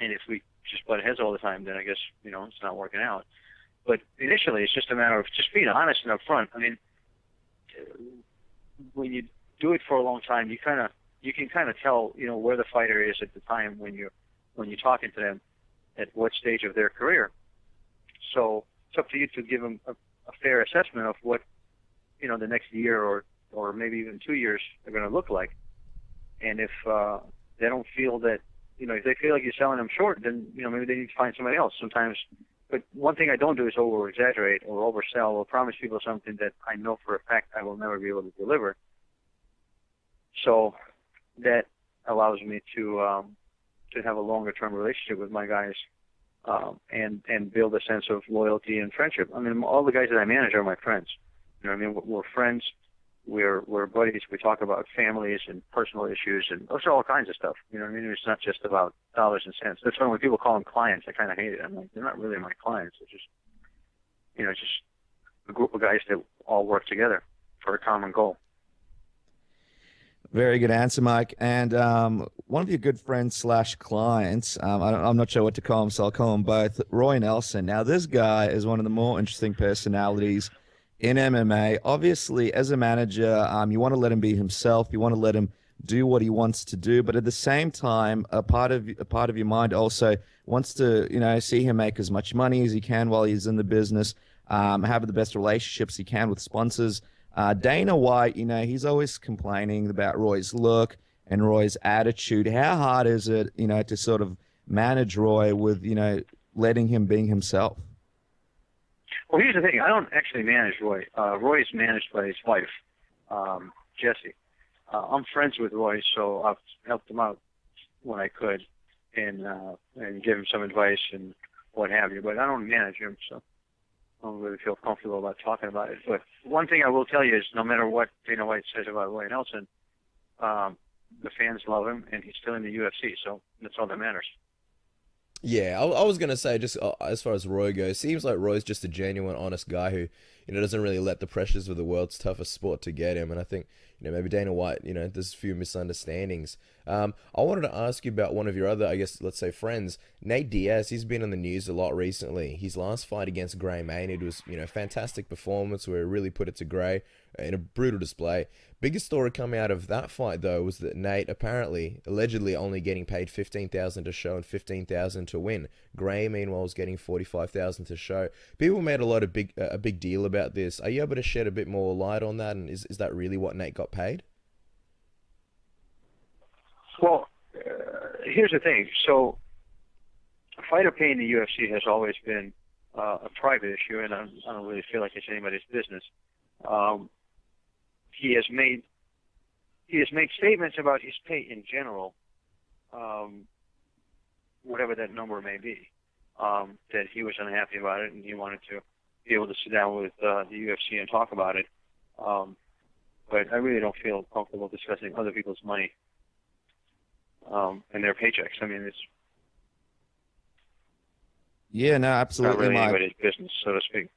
and if we just butt heads all the time, then I guess, you know, it's not working out. But initially, it's just a matter of just being honest and upfront. I mean, when you do it for a long time, you kind of you can kind of tell, you know, where the fighter is at the time when you're when you're talking to them, at what stage of their career. So it's up to you to give them a, a fair assessment of what, you know, the next year or or maybe even two years are going to look like. And if uh, they don't feel that you know if they feel like you're selling them short, then you know maybe they need to find somebody else. Sometimes, but one thing I don't do is over exaggerate or oversell or promise people something that I know for a fact I will never be able to deliver. So that allows me to um, to have a longer term relationship with my guys um, and and build a sense of loyalty and friendship. I mean, all the guys that I manage are my friends. You know, I mean, we're, friends. We're we're buddies. We talk about families and personal issues and those are all kinds of stuff. You know, I mean, it's not just about dollars and cents. That's why when people call them clients, I kind of hate it. I'm like, they're not really my clients. They're just, you know, just a group of guys that all work together for a common goal. Very good answer, Mike. And um, one of your good friends slash clients, um, I am not sure what to call him, so I'll call him both, Roy Nelson. Now, this guy is one of the more interesting personalities in MMA. Obviously, as a manager, um, you want to let him be himself. You want to let him do what he wants to do, but at the same time, a part of a part of your mind also wants to, you know, see him make as much money as he can while he's in the business, um, have the best relationships he can with sponsors. Uh, Dana White, you know, he's always complaining about Roy's look and Roy's attitude. How hard is it, you know, to sort of manage Roy with, you know, letting him being himself? Well, here's the thing. I don't actually manage Roy. Uh, Roy is managed by his wife, um, Jesse. Uh, I'm friends with Roy, so I've helped him out when I could, and uh, and give him some advice and what have you. But I don't manage him, so. Don't really feel comfortable about talking about it. But one thing I will tell you is, no matter what Dana White says about Roy Nelson, um, the fans love him, and he's still in the UFC, so that's all that matters. Yeah, I, I was gonna say just uh, as far as Roy goes, seems like Roy's just a genuine, honest guy who, you know, doesn't really let the pressures of the world's toughest sport to get him. And I think, you know, maybe Dana White, you know, there's a few misunderstandings. Um, I wanted to ask you about one of your other, I guess, let's say friends, Nate Diaz. He's been in the news a lot recently. His last fight against Gray Maynard was, you know, fantastic performance where he really put it to Gray in a brutal display. Biggest story coming out of that fight though was that Nate apparently, allegedly, only getting paid fifteen thousand to show and fifteen thousand to win. Gray, meanwhile, was getting forty five thousand to show. People made a lot of big a big deal about this. Are you able to shed a bit more light on that? And is is that really what Nate got paid? Well, uh, here's the thing. So, fighter pay in the UFC has always been uh, a private issue, and I, don't really feel like it's anybody's business. Um, he has made he has made statements about his pay in general, um, whatever that number may be, um, that he was unhappy about it and he wanted to be able to sit down with uh, the UFC and talk about it. Um, but I really don't feel comfortable discussing other people's money um, and their paychecks. I mean, it's yeah, no, absolutely, not really Mike. anybody's business, so to speak.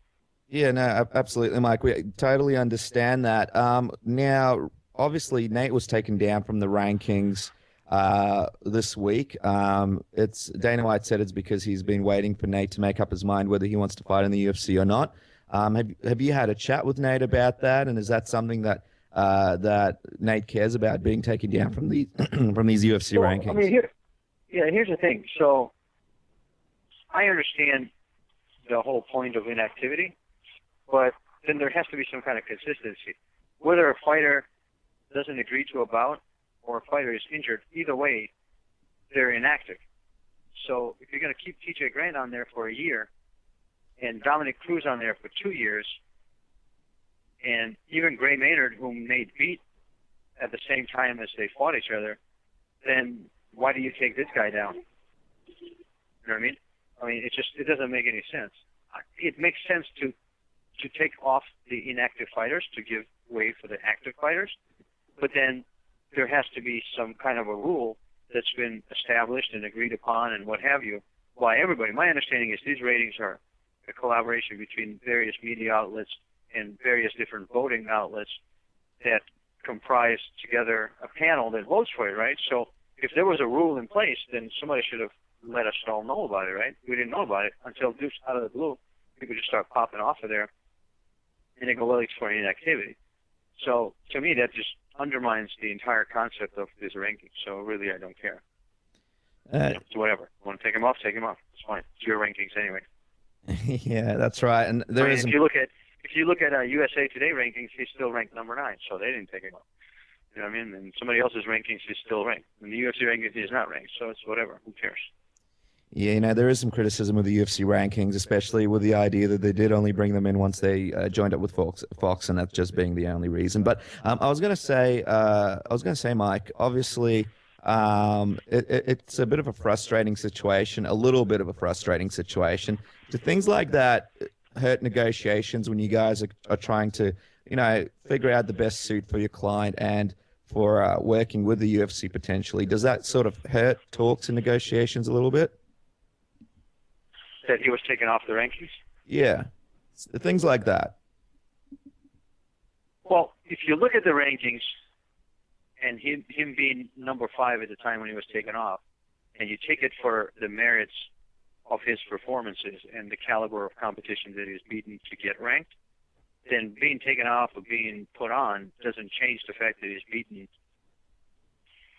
Yeah, no, absolutely, Mike. We totally understand that. Um, now, obviously, Nate was taken down from the rankings uh, this week. Um, it's Dana White said it's because he's been waiting for Nate to make up his mind whether he wants to fight in the UFC or not. Um, have Have you had a chat with Nate about that? And is that something that uh, that Nate cares about being taken down from these from these UFC well, rankings? I mean, here, yeah, here's the thing. So, I understand the whole point of inactivity but then there has to be some kind of consistency. Whether a fighter doesn't agree to a bout or a fighter is injured, either way, they're inactive. So if you're going to keep TJ Grant on there for a year and Dominick Cruz on there for two years, and even Gray Maynard, whom Nate beat at the same time as they fought each other, then why do you take this guy down? You know what I mean? I mean, it just it doesn't make any sense. It makes sense to to take off the inactive fighters to give way for the active fighters. But then there has to be some kind of a rule that's been established and agreed upon and what have you by everybody. My understanding is these ratings are a collaboration between various media outlets and various different voting outlets that comprise together a panel that votes for it, right? So if there was a rule in place, then somebody should have let us all know about it, right? We didn't know about it until just out of the blue, people just start popping off of there and they go, well, it's for inactivity. So to me, that just undermines the entire concept of this ranking. So really, I don't care. Uh, know, whatever. Want to take him off? Take him off. It's fine. It's your rankings anyway. yeah, that's right. And there I mean, if you look at if you look at uh, USA Today rankings, he's still ranked number nine. So they didn't take him off. You know what I mean? And somebody else's rankings is still ranked, the UFC rankings is not ranked. So it's whatever. Who cares? Yeah, you know, there is some criticism of the UFC rankings, especially with the idea that they did only bring them in once they uh, joined up with Fox, Fox, and that's just being the only reason. But um, I was going to say, uh, I was going to say, Mike, obviously, um, it, it, it's a bit of a frustrating situation, a little bit of a frustrating situation. Do things like that hurt negotiations when you guys are, are trying to, you know, figure out the best suit for your client and for uh, working with the UFC potentially? Does that sort of hurt talks and negotiations a little bit? That he was taken off the rankings. Yeah, things like that. Well, if you look at the rankings, and him him being number five at the time when he was taken off, and you take it for the merits of his performances and the caliber of competition that he's beaten to get ranked, then being taken off or being put on doesn't change the fact that he's beaten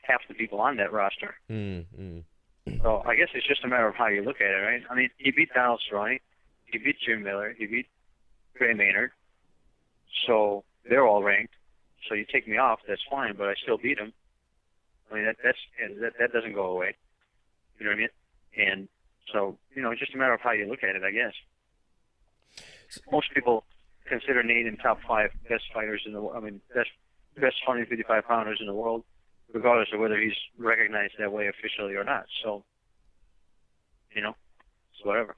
half the people on that roster. Mm-hmm. So I guess it's just a matter of how you look at it, right? I mean, he beat Donald Cerrone, he beat Jim Miller, he beat Gray Maynard, so they're all ranked. So you take me off, that's fine, but I still beat him. I mean, that that's that that doesn't go away. You know what I mean? And so you know, it's just a matter of how you look at it, I guess. Most people consider Nate in top five best fighters in the world. I mean, best best 155 pounders in the world, regardless of whether he's recognized that way officially or not. So, you know, it's whatever.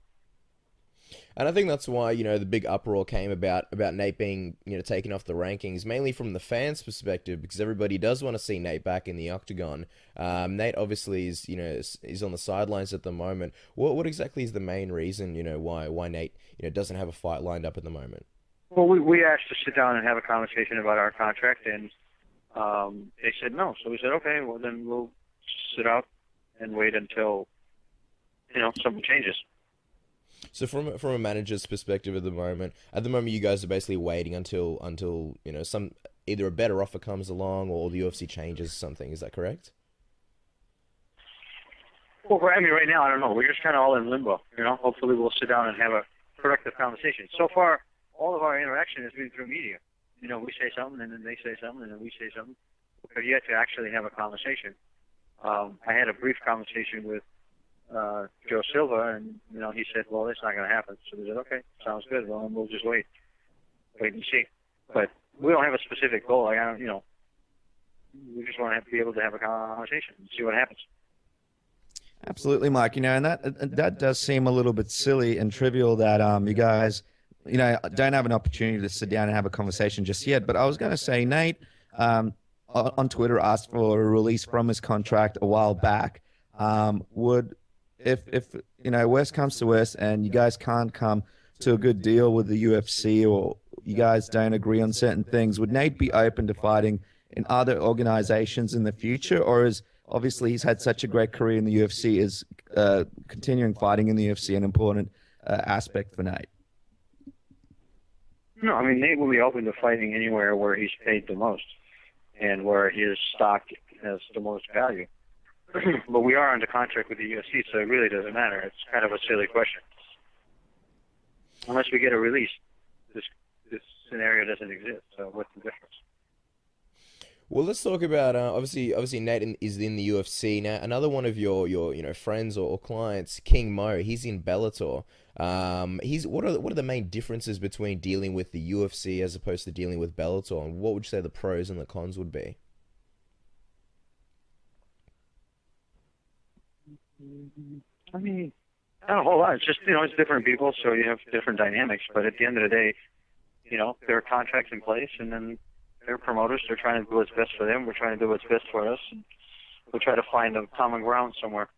And I think that's why you know the big uproar came about about Nate being you know taken off the rankings, mainly from the fans' perspective, because everybody does want to see Nate back in the octagon. Um, Nate obviously is you know is, is on the sidelines at the moment. What what exactly is the main reason you know why why Nate you know doesn't have a fight lined up at the moment? Well, we we asked to sit down and have a conversation about our contract, and um, they said no. So we said okay, well then we'll sit out and wait until you know something changes. So from from a manager's perspective at the moment, at the moment you guys are basically waiting until until you know some either a better offer comes along or the UFC changes something. Is that correct? Well, I mean, right now I don't know. We're just kind of all in limbo. You know, hopefully we'll sit down and have a productive conversation. So far, all of our interaction has been through media. You know, we say something and then they say something and then we say something. We've yet to actually have a conversation. Um, I had a brief conversation with uh, Joe Silva, and you know, he said, "Well, it's not going to happen." So we said, "Okay, sounds good. Well, we'll just wait, wait and see." But we don't have a specific goal. Like, I don't, you know, we just want to be able to have a conversation and see what happens. Absolutely, Mike. You know, and that that does seem a little bit silly and trivial that um you guys, you know, don't have an opportunity to sit down and have a conversation just yet. But I was going to say, Nate, um, on Twitter asked for a release from his contract a while back. Um, would if if you know worst comes to worst and you guys can't come to a good deal with the UFC or you guys don't agree on certain things, would Nate be open to fighting in other organizations in the future, or is obviously he's had such a great career in the UFC, is uh, continuing fighting in the UFC an important uh, aspect for Nate? No, I mean Nate will be open to fighting anywhere where he's paid the most and where his stock has the most value. but we are under contract with the UFC, so it really doesn't matter. It's kind of a silly question. Unless we get a release, this this scenario doesn't exist. So what's the difference? Well, let's talk about uh, obviously. Obviously, Nate is in the UFC now. Another one of your your you know friends or, or clients, King Mo. He's in Bellator. Um, he's what are what are the main differences between dealing with the UFC as opposed to dealing with Bellator, and what would you say the pros and the cons would be? I mean, not a whole lot. It's just you know, it's different people, so you have different dynamics. But at the end of the day, you know, there are contracts in place, and then they're promoters. They're trying to do what's best for them. We're trying to do what's best for us. We'll try to find a common ground somewhere.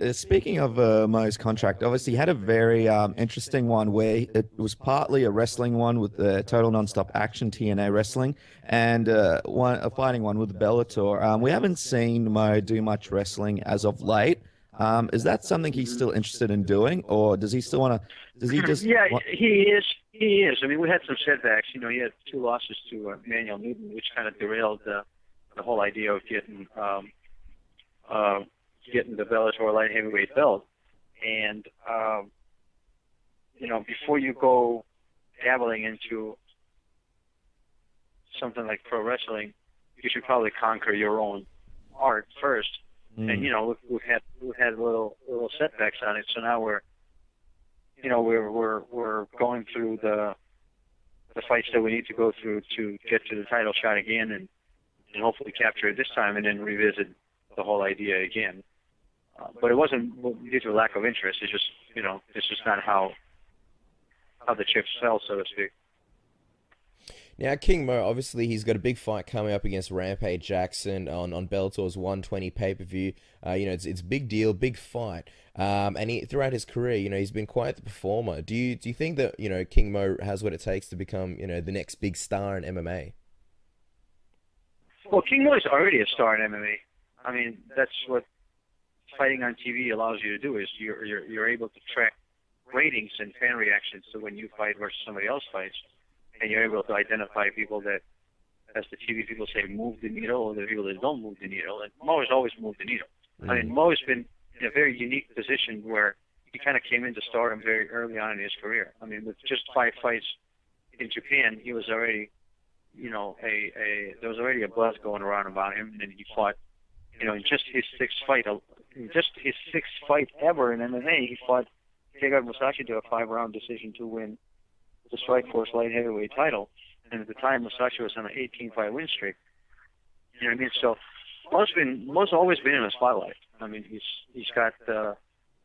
Uh, speaking of uh, Mo's contract, obviously he had a very um, interesting one where it was partly a wrestling one with the Total Nonstop Action TNA Wrestling, and uh, one a fighting one with Bellator. Um, we haven't seen Mo do much wrestling as of late. Um, is that something he's still interested in doing, or does he still want to? Does he just? yeah, want- he is. He is. I mean, we had some setbacks. You know, he had two losses to uh, Manuel Newton, which kind of derailed uh, the whole idea of getting um, uh, getting the Bellator light heavyweight belt. And um, you know, before you go dabbling into something like pro wrestling, you should probably conquer your own art first. Mm. And you know, we've, we've had we've had little little setbacks on it, so now we're, you know, we're we're we're going through the the fights that we need to go through to get to the title shot again, and and hopefully capture it this time, and then revisit the whole idea again. Uh, but it wasn't due to a lack of interest. It's just you know, it's just not how how the chips fell, so to speak. Now, King Mo, obviously, he's got a big fight coming up against Rampage Jackson on, on Bellator's 120 pay per view. Uh, you know, it's it's big deal, big fight. Um, and he, throughout his career, you know, he's been quite the performer. Do you do you think that you know King Mo has what it takes to become you know the next big star in MMA? Well, King Mo is already a star in MMA. I mean, that's what fighting on TV allows you to do is you're you're you're able to track ratings and fan reactions to when you fight versus somebody else fights, and you're able to identify people that, as the TV people say, move the needle, and the people that don't move the needle. And Mo has always moved the needle. I mean, mm-hmm. Mo has been in a very unique position where he kind of came into stardom very early on in his career. I mean, with just five fights in Japan, he was already, you know, a, a there was already a buzz going around about him, and then he fought, you know, in just his sixth fight, just his sixth fight ever in MMA, he fought Gegard Mousasi to a five-round decision to win the Strikeforce light heavyweight title. And at the time, Mousasi was on an 18-fight win streak. You know what I mean? So Mo's been Mo's always been in the spotlight. I mean, he's he's got uh,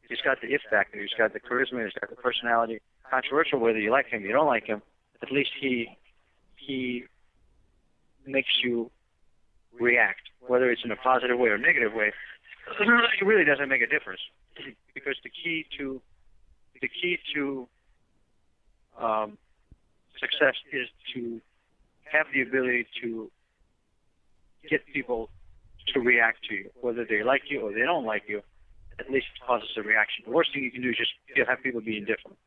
he's got the if factor. He's got the charisma. He's got the personality. Controversial whether you like him, you don't like him. At least he he makes you react, whether it's in a positive way or negative way. It really doesn't make a difference because the key to the key to um, success is to have the ability to get people to react to you, whether they like you or they don't like you. At least it causes a reaction. The worst thing you can do is just have people be indifferent.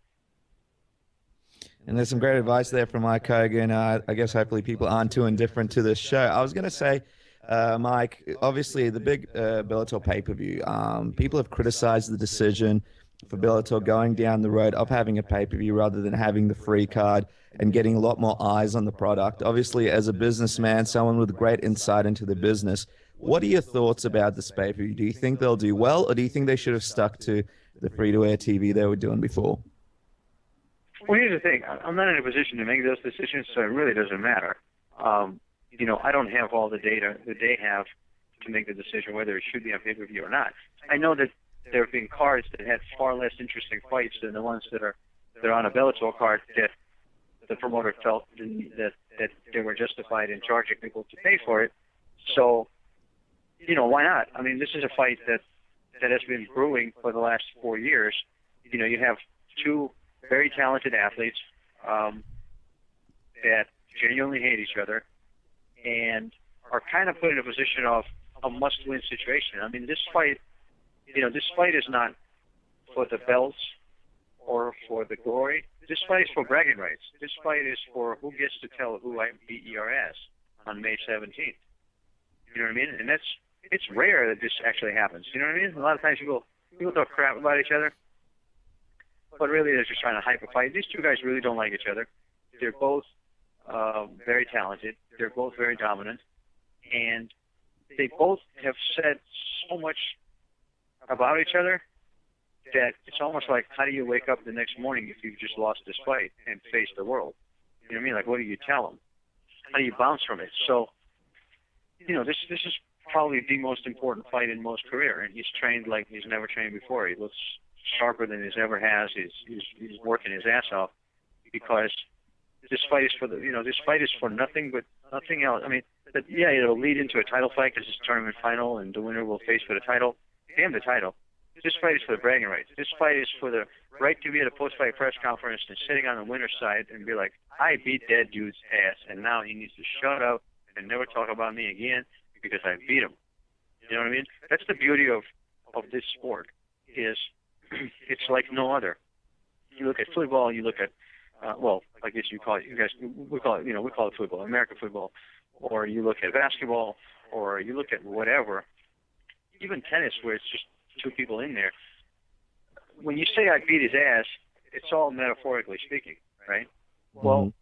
And there's some great advice there from Mike Kogan. Uh, I guess hopefully people aren't too indifferent to this show. I was going to say, uh, Mike, obviously the big uh, Bellator pay per view, um, people have criticized the decision for Bellator going down the road of having a pay per view rather than having the free card and getting a lot more eyes on the product. Obviously, as a businessman, someone with great insight into the business, what are your thoughts about this pay per view? Do you think they'll do well, or do you think they should have stuck to the free to air TV they were doing before? Well, here's the thing. I'm not in a position to make those decisions, so it really doesn't matter. Um, you know, I don't have all the data that they have to make the decision whether it should be on pay per view or not. I know that there have been cards that had far less interesting fights than the ones that are that are on a Bellator card that the promoter felt that that they were justified in charging people to pay for it. So, you know, why not? I mean, this is a fight that that has been brewing for the last four years. You know, you have two very talented athletes um, that genuinely hate each other and are kind of put in a position of a must-win situation. I mean, this fight, you know, this fight is not for the belts or for the glory. This fight is for bragging rights. This fight is for who gets to tell who I beat your ass on May 17th. You know what I mean? And that's it's rare that this actually happens. You know what I mean? A lot of times people people talk crap about each other, but really they're just trying to hype a fight. These two guys really don't like each other. They're both uh, very talented. They're both very dominant, and they both have said so much about each other that it's almost like how do you wake up the next morning if you've just lost this fight and face the world? You know what I mean? Like what do you tell them? How do you bounce from it? So, you know, this this is probably the most important fight in Mo's career, and he's trained like he's never trained before. He looks sharper than he's ever has. He's he's, he's working his ass off because this fight is for the you know this fight is for nothing but nothing else. I mean, but yeah, it'll lead into a title fight because it's tournament final, and the winner will face for the title. Damn the title. This fight is for the bragging rights. This fight is for the right to be at a post-fight press conference and sitting on the winner's side and be like, I beat that dude's ass, and now he needs to shut up and never talk about me again because I beat him. You know what I mean? That's the beauty of of this sport is it's like no other. You look at football, you look at uh, well, I guess you call it you guys we call it you know we call it football, American football, or you look at basketball, or you look at whatever, even tennis where it's just two people in there. When you say I beat his ass, it's all metaphorically speaking, right? Well,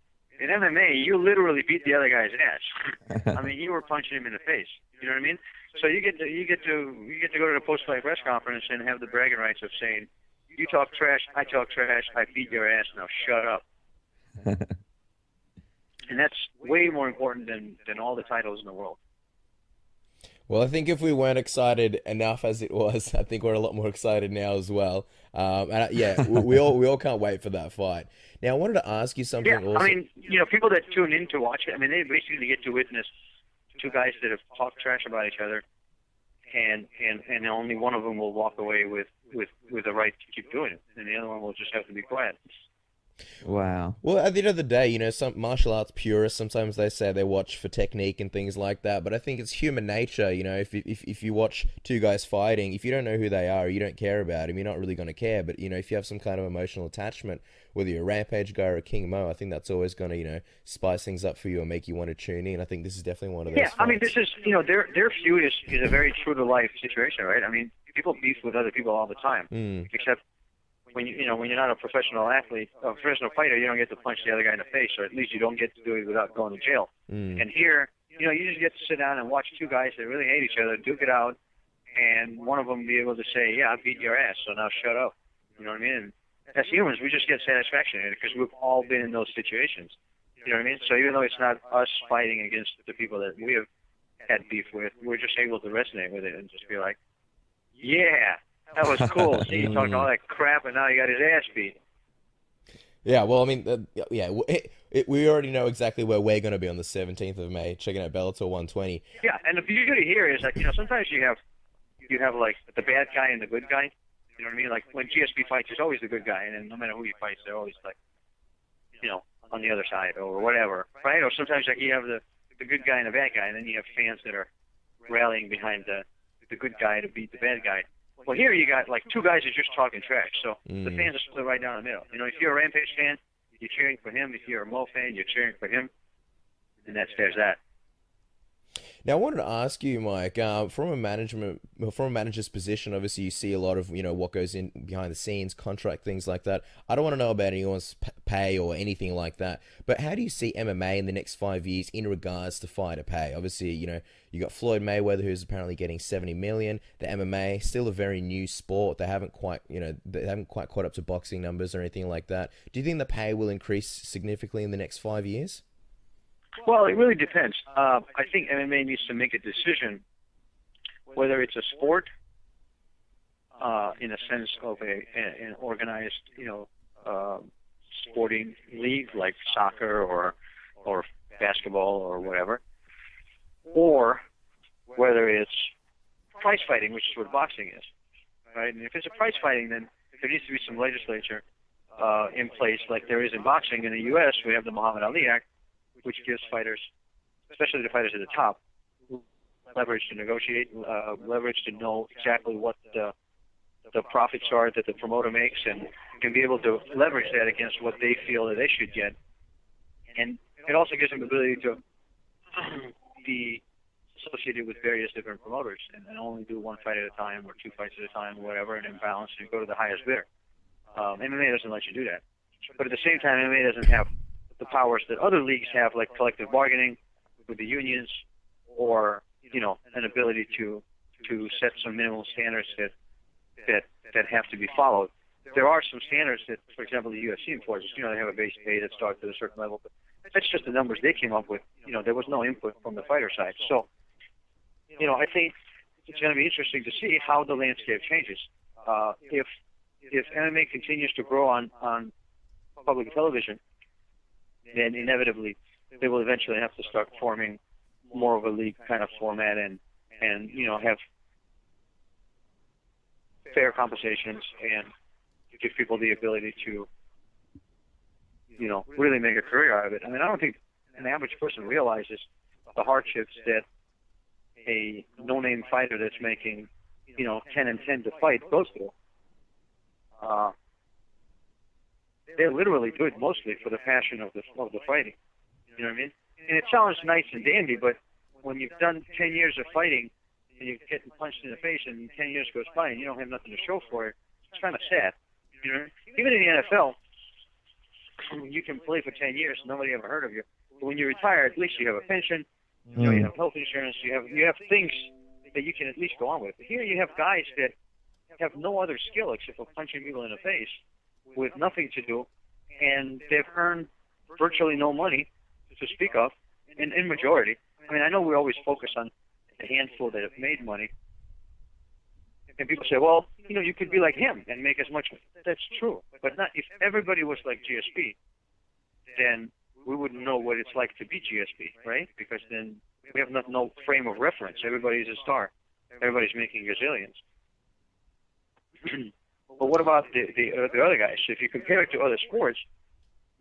In MMA, you literally beat the other guy's ass. I mean, you were punching him in the face. You know what I mean? So you get to you get to you get to go to the post-fight press conference and have the bragging rights of saying, "You talk trash, I talk trash, I beat your ass. Now shut up." and that's way more important than than all the titles in the world. Well, I think if we weren't excited enough as it was, I think we're a lot more excited now as well. Um, and I, yeah, we, we, all we all can't wait for that fight. Now, I wanted to ask you something. Yeah, also. I mean, you know, people that tune in to watch it, I mean, they basically get to witness two guys that have talked trash about each other, and and and only one of them will walk away with with with the right to keep doing it, and the other one will just have to be quiet. Wow. Well, at the end of the day, you know, some martial arts purists sometimes they say they watch for technique and things like that, but I think it's human nature. You know, if if if you watch two guys fighting, if you don't know who they are, you don't care about them, you're not really going to care. But you know, if you have some kind of emotional attachment, whether you're a Rampage guy or a King Mo, I think that's always going to you know spice things up for you and make you want to tune in. I think this is definitely one of those. Yeah, I mean, this is you know, their their feud is is a very true to life situation, right? I mean, people beef with other people all the time, Mm, except when you you know when you're not a professional athlete, a professional fighter, you don't get to punch the other guy in the face, or at least you don't get to do it without going to jail. mm. And here, you know, you just get to sit down and watch two guys that really hate each other duke it out, and one of them be able to say, "Yeah, I beat your ass, so now shut up." You know what I mean? And as humans, we just get satisfaction in it because we've all been in those situations. You know what I mean? So even though it's not us fighting against the people that we have had beef with, we're just able to resonate with it and just be like, "Yeah, that was cool." See, he talking all that crap, and now he got his ass beat. Yeah, well, I mean, uh, yeah, it, it, we already know exactly where we're going to be on the 17th of May, checking out Bellator 120. Yeah, and the beauty here is like you know sometimes you have you have like the bad guy and the good guy. You know what I mean? Like when GSP fights, there's always the good guy, and then no matter who he fights, they're always like, you know, on the other side or whatever, right? Or sometimes like you have the the good guy and the bad guy, and then you have fans that are rallying behind the the good guy to beat the bad guy. Well, here you got like two guys that are just talking trash, so the Mm. fans are split right down the middle. You know, if you're a Rampage fan, you're cheering for him. If you're a Mo fan, you're cheering for him, and that's there's that. Now, I wanted to ask you, Mike, uh, from a management, from a manager's position, obviously you see a lot of you know what goes in behind the scenes, contract things like that. I don't want to know about anyone's pay or anything like that. But how do you see MMA in the next five years in regards to fighter pay? Obviously, you know you got Floyd Mayweather, who's apparently getting seventy million. The MMA still a very new sport. They haven't quite, you know, they haven't quite caught up to boxing numbers or anything like that. Do you think the pay will increase significantly in the next five years? Well, it really depends. Uh, I think MMA needs to make a decision whether it's a sport, uh, in a sense of a, an organized, you know, uh, sporting league like soccer or or basketball or whatever, or whether it's prize fighting, which is what boxing is, right? And if it's a prize fighting, then there needs to be some legislature uh, in place, like there is in boxing. In the U.S., we have the Muhammad Ali Act which gives fighters, especially the fighters at the top, leverage to negotiate, uh, leverage to know exactly what the, the profits are that the promoter makes, and can be able to leverage that against what they feel that they should get. And it also gives them the ability to be associated with various different promoters and, only do one fight at a time or two fights at a time or whatever, and then balance and go to the highest bidder. Um, MMA doesn't let you do that. But at the same time, MMA doesn't have the powers that other leagues have, like collective bargaining with the unions, or you know, an ability to to set some minimal standards that that that have to be followed. There are some standards that, for example, the UFC enforces. You know, they have a base pay that starts at a certain level, but that's just the numbers they came up with. You know, there was no input from the fighter side. So, you know, I think it's going to be interesting to see how the landscape changes. Uh, if if MMA continues to grow on on public television, then inevitably they will eventually have to start forming more of a league kind of format and and you know have fair compensations and give people the ability to you know really make a career out of it. I mean, I don't think an average person realizes the hardships that a no-name fighter that's making you know 10 and 10 to fight goes through. Uh, they're literally do it mostly for the passion of the of the fighting. You know what I mean? And it sounds nice and dandy, but when you've done 10 years of fighting and you're getting punched in the face and 10 years goes by and you don't have nothing to show for it, it's kind of sad. You know, even in the NFL, you can play for 10 years, nobody ever heard of you. But when you retire, at least you have a pension, you know, you Mm. have health insurance, you have you have things that you can at least go on with. But Here you have guys that have no other skill except for punching people in the face with nothing to do, and they've earned virtually no money to speak of, in, in majority. I mean, I know we always focus on the handful that have made money, and people say, well, you know, you could be like him and make as much. That's true, but not if everybody was like GSP, then we wouldn't know what it's like to be GSP, right? Because then we have no, no frame of reference. Everybody's a star. Everybody's making gazillions. but what about the the, uh, the other guys? If you compare it to other sports,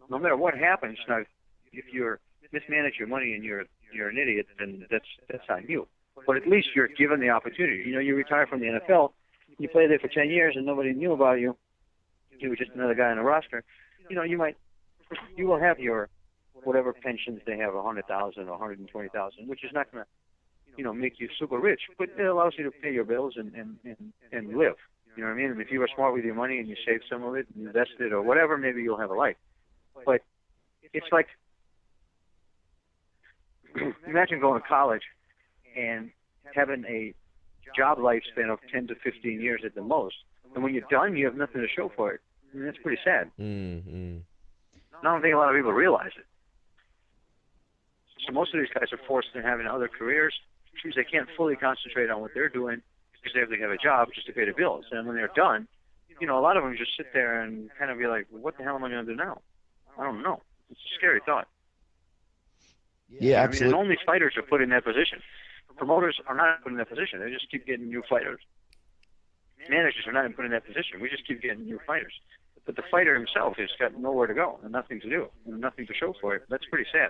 no matter what happens, now if you're mismanage your money and you're you're an idiot, then that's that's on you. But at least you're given the opportunity. You know, you retire from the NFL, you play there for 10 years, and nobody knew about you. You were just another guy on the roster. You know, you might you will have your whatever pensions they have, a hundred thousand or hundred and twenty thousand, which is not going to you know make you super rich, but it allows you to pay your bills and and and, and live. You know what I mean? And if you are smart with your money and you save some of it and invest it or whatever, maybe you'll have a life. But it's like imagine going to college and having a job lifespan of 10 to 15 years at the most. And when you're done, you have nothing to show for it. I mean, that's pretty sad. Mm, mm. I don't think a lot of people realize it. So most of these guys are forced into having other careers because they can't fully concentrate on what they're doing because they have to have a job just to pay the bills. And when they're done, you know, a lot of them just sit there and kind of be like, what the hell am I going to do now? I don't know. It's a scary thought. Yeah, I mean, absolutely. and only fighters are put in that position. Promoters are not put in that position. They just keep getting new fighters. Managers are not put in that position. We just keep getting new fighters. But the fighter himself has got nowhere to go and nothing to do and nothing to show for it. That's pretty sad.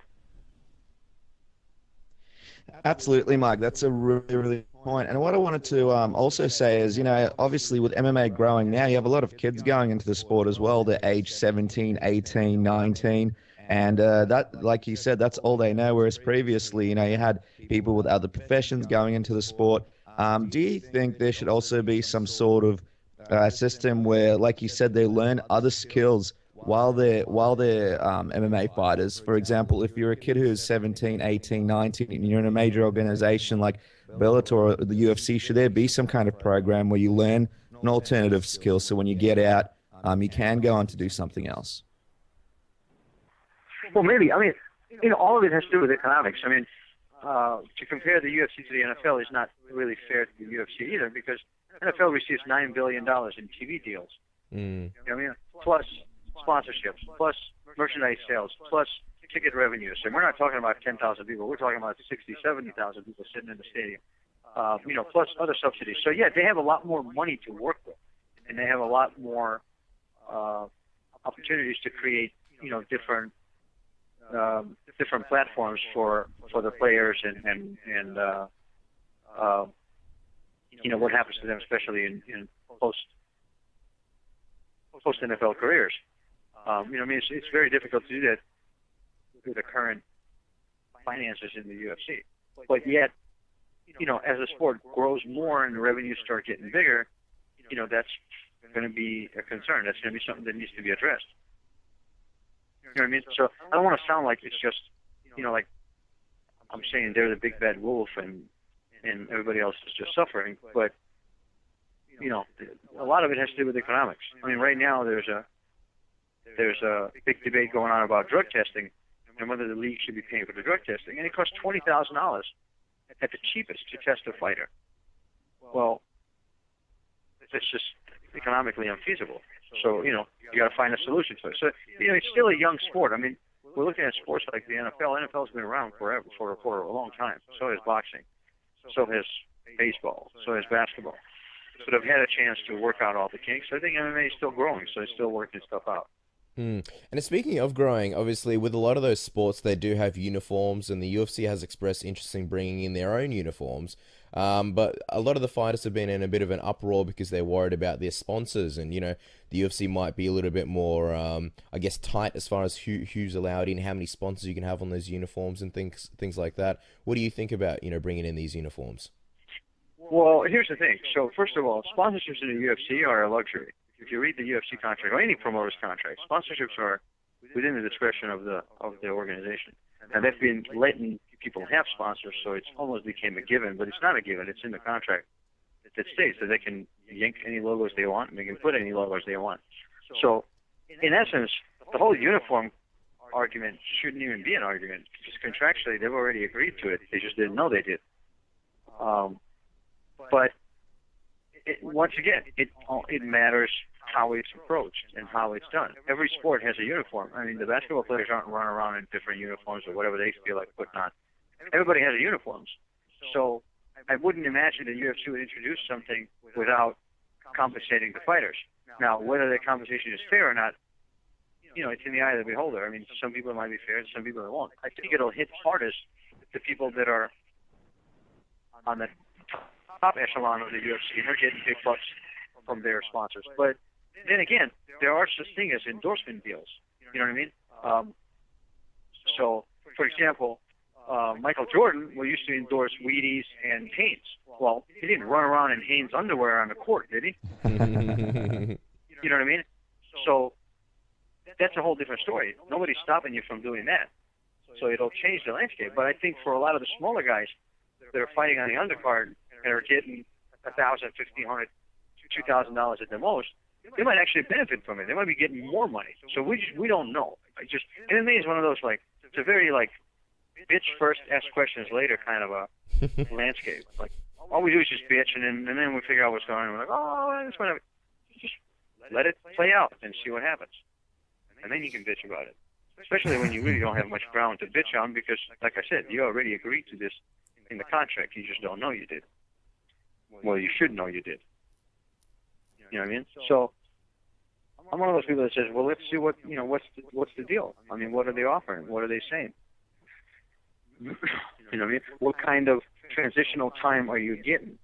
Absolutely, Mike. That's a really, really point. And what I wanted to um, also say is, you know, obviously with MMA growing now, you have a lot of kids going into the sport as well. They're age 17, 18, 19. And uh, that, like you said, that's all they know. Whereas previously, you know, you had people with other professions going into the sport. Um, do you think there should also be some sort of uh, system where, like you said, they learn other skills while they're while they're um, MMA fighters. For example, if you're a kid who's 17, 18, 19, and you're in a major organization like Bellator or the UFC, should there be some kind of program where you learn an alternative skill so when you get out, um, you can go on to do something else? Well, maybe. I mean, you know, all of it has to do with economics. I mean, uh, to compare the UFC to the NFL is not really fair to the UFC either because NFL receives $9 billion in TV deals. Mm. You know what I mean? Plus sponsorships, plus merchandise sales, plus ticket revenues. And we're not talking about 10,000 people. We're talking about 60, 70,000 people sitting in the stadium. Uh, you know, plus other subsidies. So yeah, they have a lot more money to work with, and they have a lot more uh, opportunities to create, you know, different um, different platforms for for the players and and and uh, uh, you know what happens to them, especially in, in post post NFL careers. Um, you know, I mean, it's, it's very difficult to do that with the current finances in the UFC. But yet, you know, as the sport grows more and the revenues start getting bigger, you know, that's going to be a concern. That's going to be something that needs to be addressed. You know what I mean? So I don't want to sound like it's just, you know, like I'm saying they're the big bad wolf and and everybody else is just suffering. But you know, a lot of it has to do with economics. I mean, right now there's a there's a big debate going on about drug testing and whether the league should be paying for the drug testing, and it costs twenty thousand dollars at the cheapest to test a fighter. Well, it's just economically unfeasible. So you know, you got to find a solution to it. So you know, it's still a young sport. I mean, we're looking at sports like the NFL. NFL's been around forever for for a long time. So has boxing. So has baseball. So has basketball. So they've had a chance to work out all the kinks. I think MMA is still growing, so it's still working stuff out. Hmm. And speaking of growing, obviously, with a lot of those sports, they do have uniforms, and the UFC has expressed interest in bringing in their own uniforms. Um, but a lot of the fighters have been in a bit of an uproar because they're worried about their sponsors, and you know, the UFC might be a little bit more, um, I guess, tight as far as who, who's allowed in, how many sponsors you can have on those uniforms, and things things like that. What do you think about you know bringing in these uniforms? Well, here's the thing. So first of all, sponsorships in the UFC are a luxury. If you read the UFC contract or any promoter's contract, sponsorships are within the discretion of the of the organization. And they've been letting people have sponsors, so it's almost became a given, but it's not a given. It's in the contract that states that they can yank any logos they want and they can put any logos they want. So, in essence, the whole uniform argument shouldn't even be an argument because contractually they've already agreed to it. They just didn't know they did. Um, but it, once again, it it matters how it's approached and how it's done. Every sport has a uniform. I mean, the basketball players aren't running around in different uniforms or whatever they feel like putting on. Everybody has uniforms. So I wouldn't imagine that UFC would introduce something without compensating the fighters. Now, whether the compensation is fair or not, you know, it's in the eye of the beholder. I mean, some people might be fair, some people won't. I think it'll hit hardest the people that are on the top echelon of the UFC and they're getting big bucks from their sponsors. But then again, there are such things as endorsement deals. You know what I mean? Um, so, for example, uh, Michael Jordan well, used to endorse Wheaties and Hanes. Well, he didn't run around in Hanes underwear on the court, did he? you know what I mean? So that's a whole different story. Nobody's stopping you from doing that. So it'll change the landscape. But I think for a lot of the smaller guys that are fighting on the undercard and are getting a thousand, fifteen hundred, two thousand dollars at the most, they might actually benefit from it. They might be getting more money. So we just we don't know. I just MMA is one of those like it's a very like bitch first, ask questions later kind of a landscape. Like all we do is just bitch, and then and then we figure out what's going on. We're like, oh, that's whatever. Just let it play out and see what happens, and then you can bitch about it. Especially when you really don't have much ground to bitch on, because, like I said, you already agreed to this in the contract. You just don't know you did. Well, you should know you did. You know what I mean? So I'm one of those people that says, well, let's see what you know. What's the, what's the deal? I mean, what are they offering? What are they saying? you know what I mean? What kind of transitional time are you getting?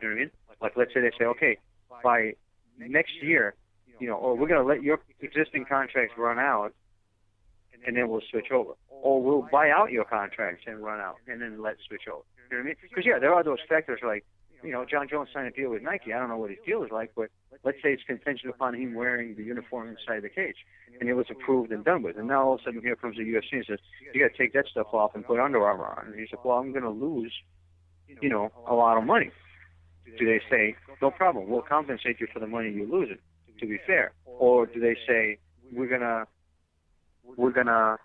You know what I mean? Like, let's say they say, okay, by next year, you know, or we're going to let your existing contracts run out, and then we'll switch over, or we'll buy out your contracts and run out, and then let's switch over. You know what I mean? Because yeah, there are those factors like you know, Jon Jones signed a deal with Nike. I don't know what his deal is like, but let's say it's contingent upon him wearing the uniform inside the cage, and it was approved and done with. And now all of a sudden here comes the UFC and says, you got to take that stuff off and put Under Armour on. And he said, well, I'm going to lose, you know, a lot of money. Do they say, no problem, we'll compensate you for the money you lose it, to be fair? Or do they say, we're going to, we're going to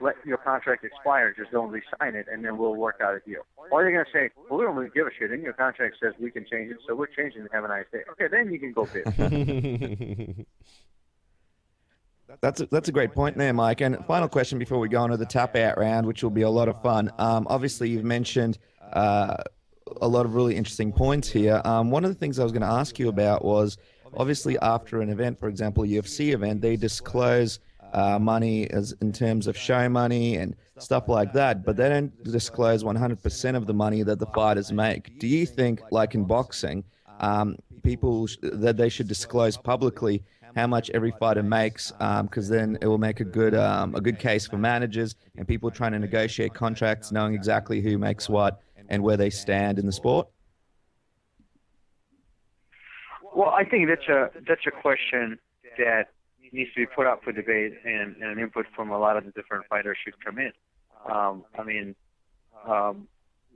let your contract expire, just don't re-sign it, and then we'll work out a deal. Or they're going to say, well, we don't really give a shit. and your contract says we can change it, so we're changing it. Have a nice day. Okay, then you can go bid. That's a, that's a great point there, Mike. And final question before we go on to the tap out round, which will be a lot of fun. Um, obviously, you've mentioned uh, a lot of really interesting points here. Um, one of the things I was going to ask you about was obviously after an event, for example, a UFC event, they disclose uh, money as in terms of show money and stuff like that, but they don't disclose 100% of the money that the fighters make. Do you think, like in boxing, um, people sh- that they should disclose publicly how much every fighter makes, because um, then it will make a good um, a good case for managers and people trying to negotiate contracts, knowing exactly who makes what and where they stand in the sport. Well, I think that's a that's a question that needs to be put up for debate, and, and input from a lot of the different fighters should come in. Um, I mean, um,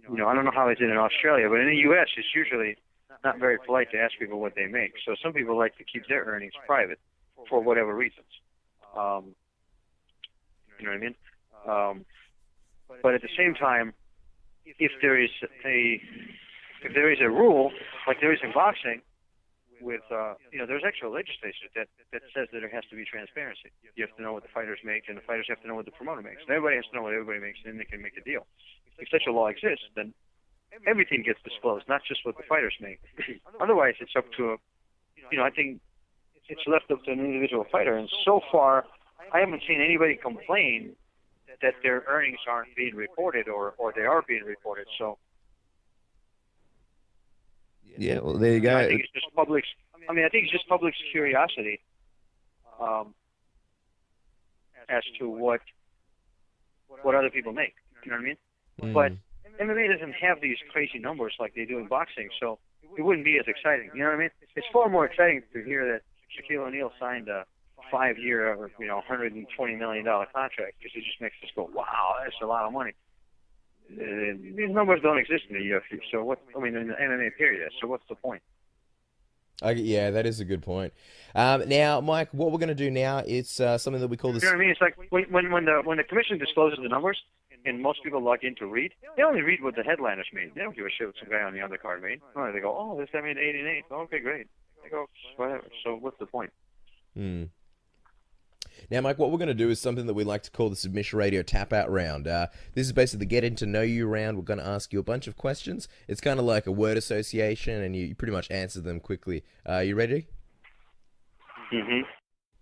you know, I don't know how it's in Australia, but in the U.S., it's usually not very polite to ask people what they make. So some people like to keep their earnings private for whatever reasons. Um, you know what I mean? Um, but at the same time, if there is a if there is a rule like there is in boxing, with uh, you know, there's actual legislation that that says that there has to be transparency. You have to know what the fighters make, and the fighters have to know what the promoter makes. And everybody has to know what everybody makes, and then they can make a deal. If such a law exists, then everything gets disclosed, not just what the fighters make. Otherwise, it's up to, a, you know, I think it's left up to an individual fighter. And so far, I haven't seen anybody complain that their earnings aren't being reported or or they are being reported. So yeah, well, there you go. I think it's just public. I mean, I think it's just public's curiosity um, as to what what other people make. You know what I mean? Mm. But MMA doesn't have these crazy numbers like they do in boxing, so it wouldn't be as exciting. You know what I mean? It's far more exciting to hear that Shaquille O'Neal signed a five-year, you know, 120 million dollar contract because it just makes us go, wow, that's a lot of money. Uh, these numbers don't exist in the UFC. So what? I mean, in the MMA period. So what's the point? Okay, yeah, that is a good point. Um, now, Mike, what we're going to do now is uh, something that we call the. You know what I mean? It's like when when when the when the commission discloses the numbers, and most people log in to read, they only read what the headliners made. They don't give a shit what some guy on the undercard made. No, they go, oh, this guy made eight and eight. Oh, okay, great. They go, whatever. So what's the point? Hmm. Now, Mike, what we're going to do is something that we like to call the Submission Radio Tap Out Round. Uh, this is basically the Getting to Know You round. We're going to ask you a bunch of questions. It's kind of like a word association, and you, you pretty much answer them quickly. Uh, you ready? Mm-hmm.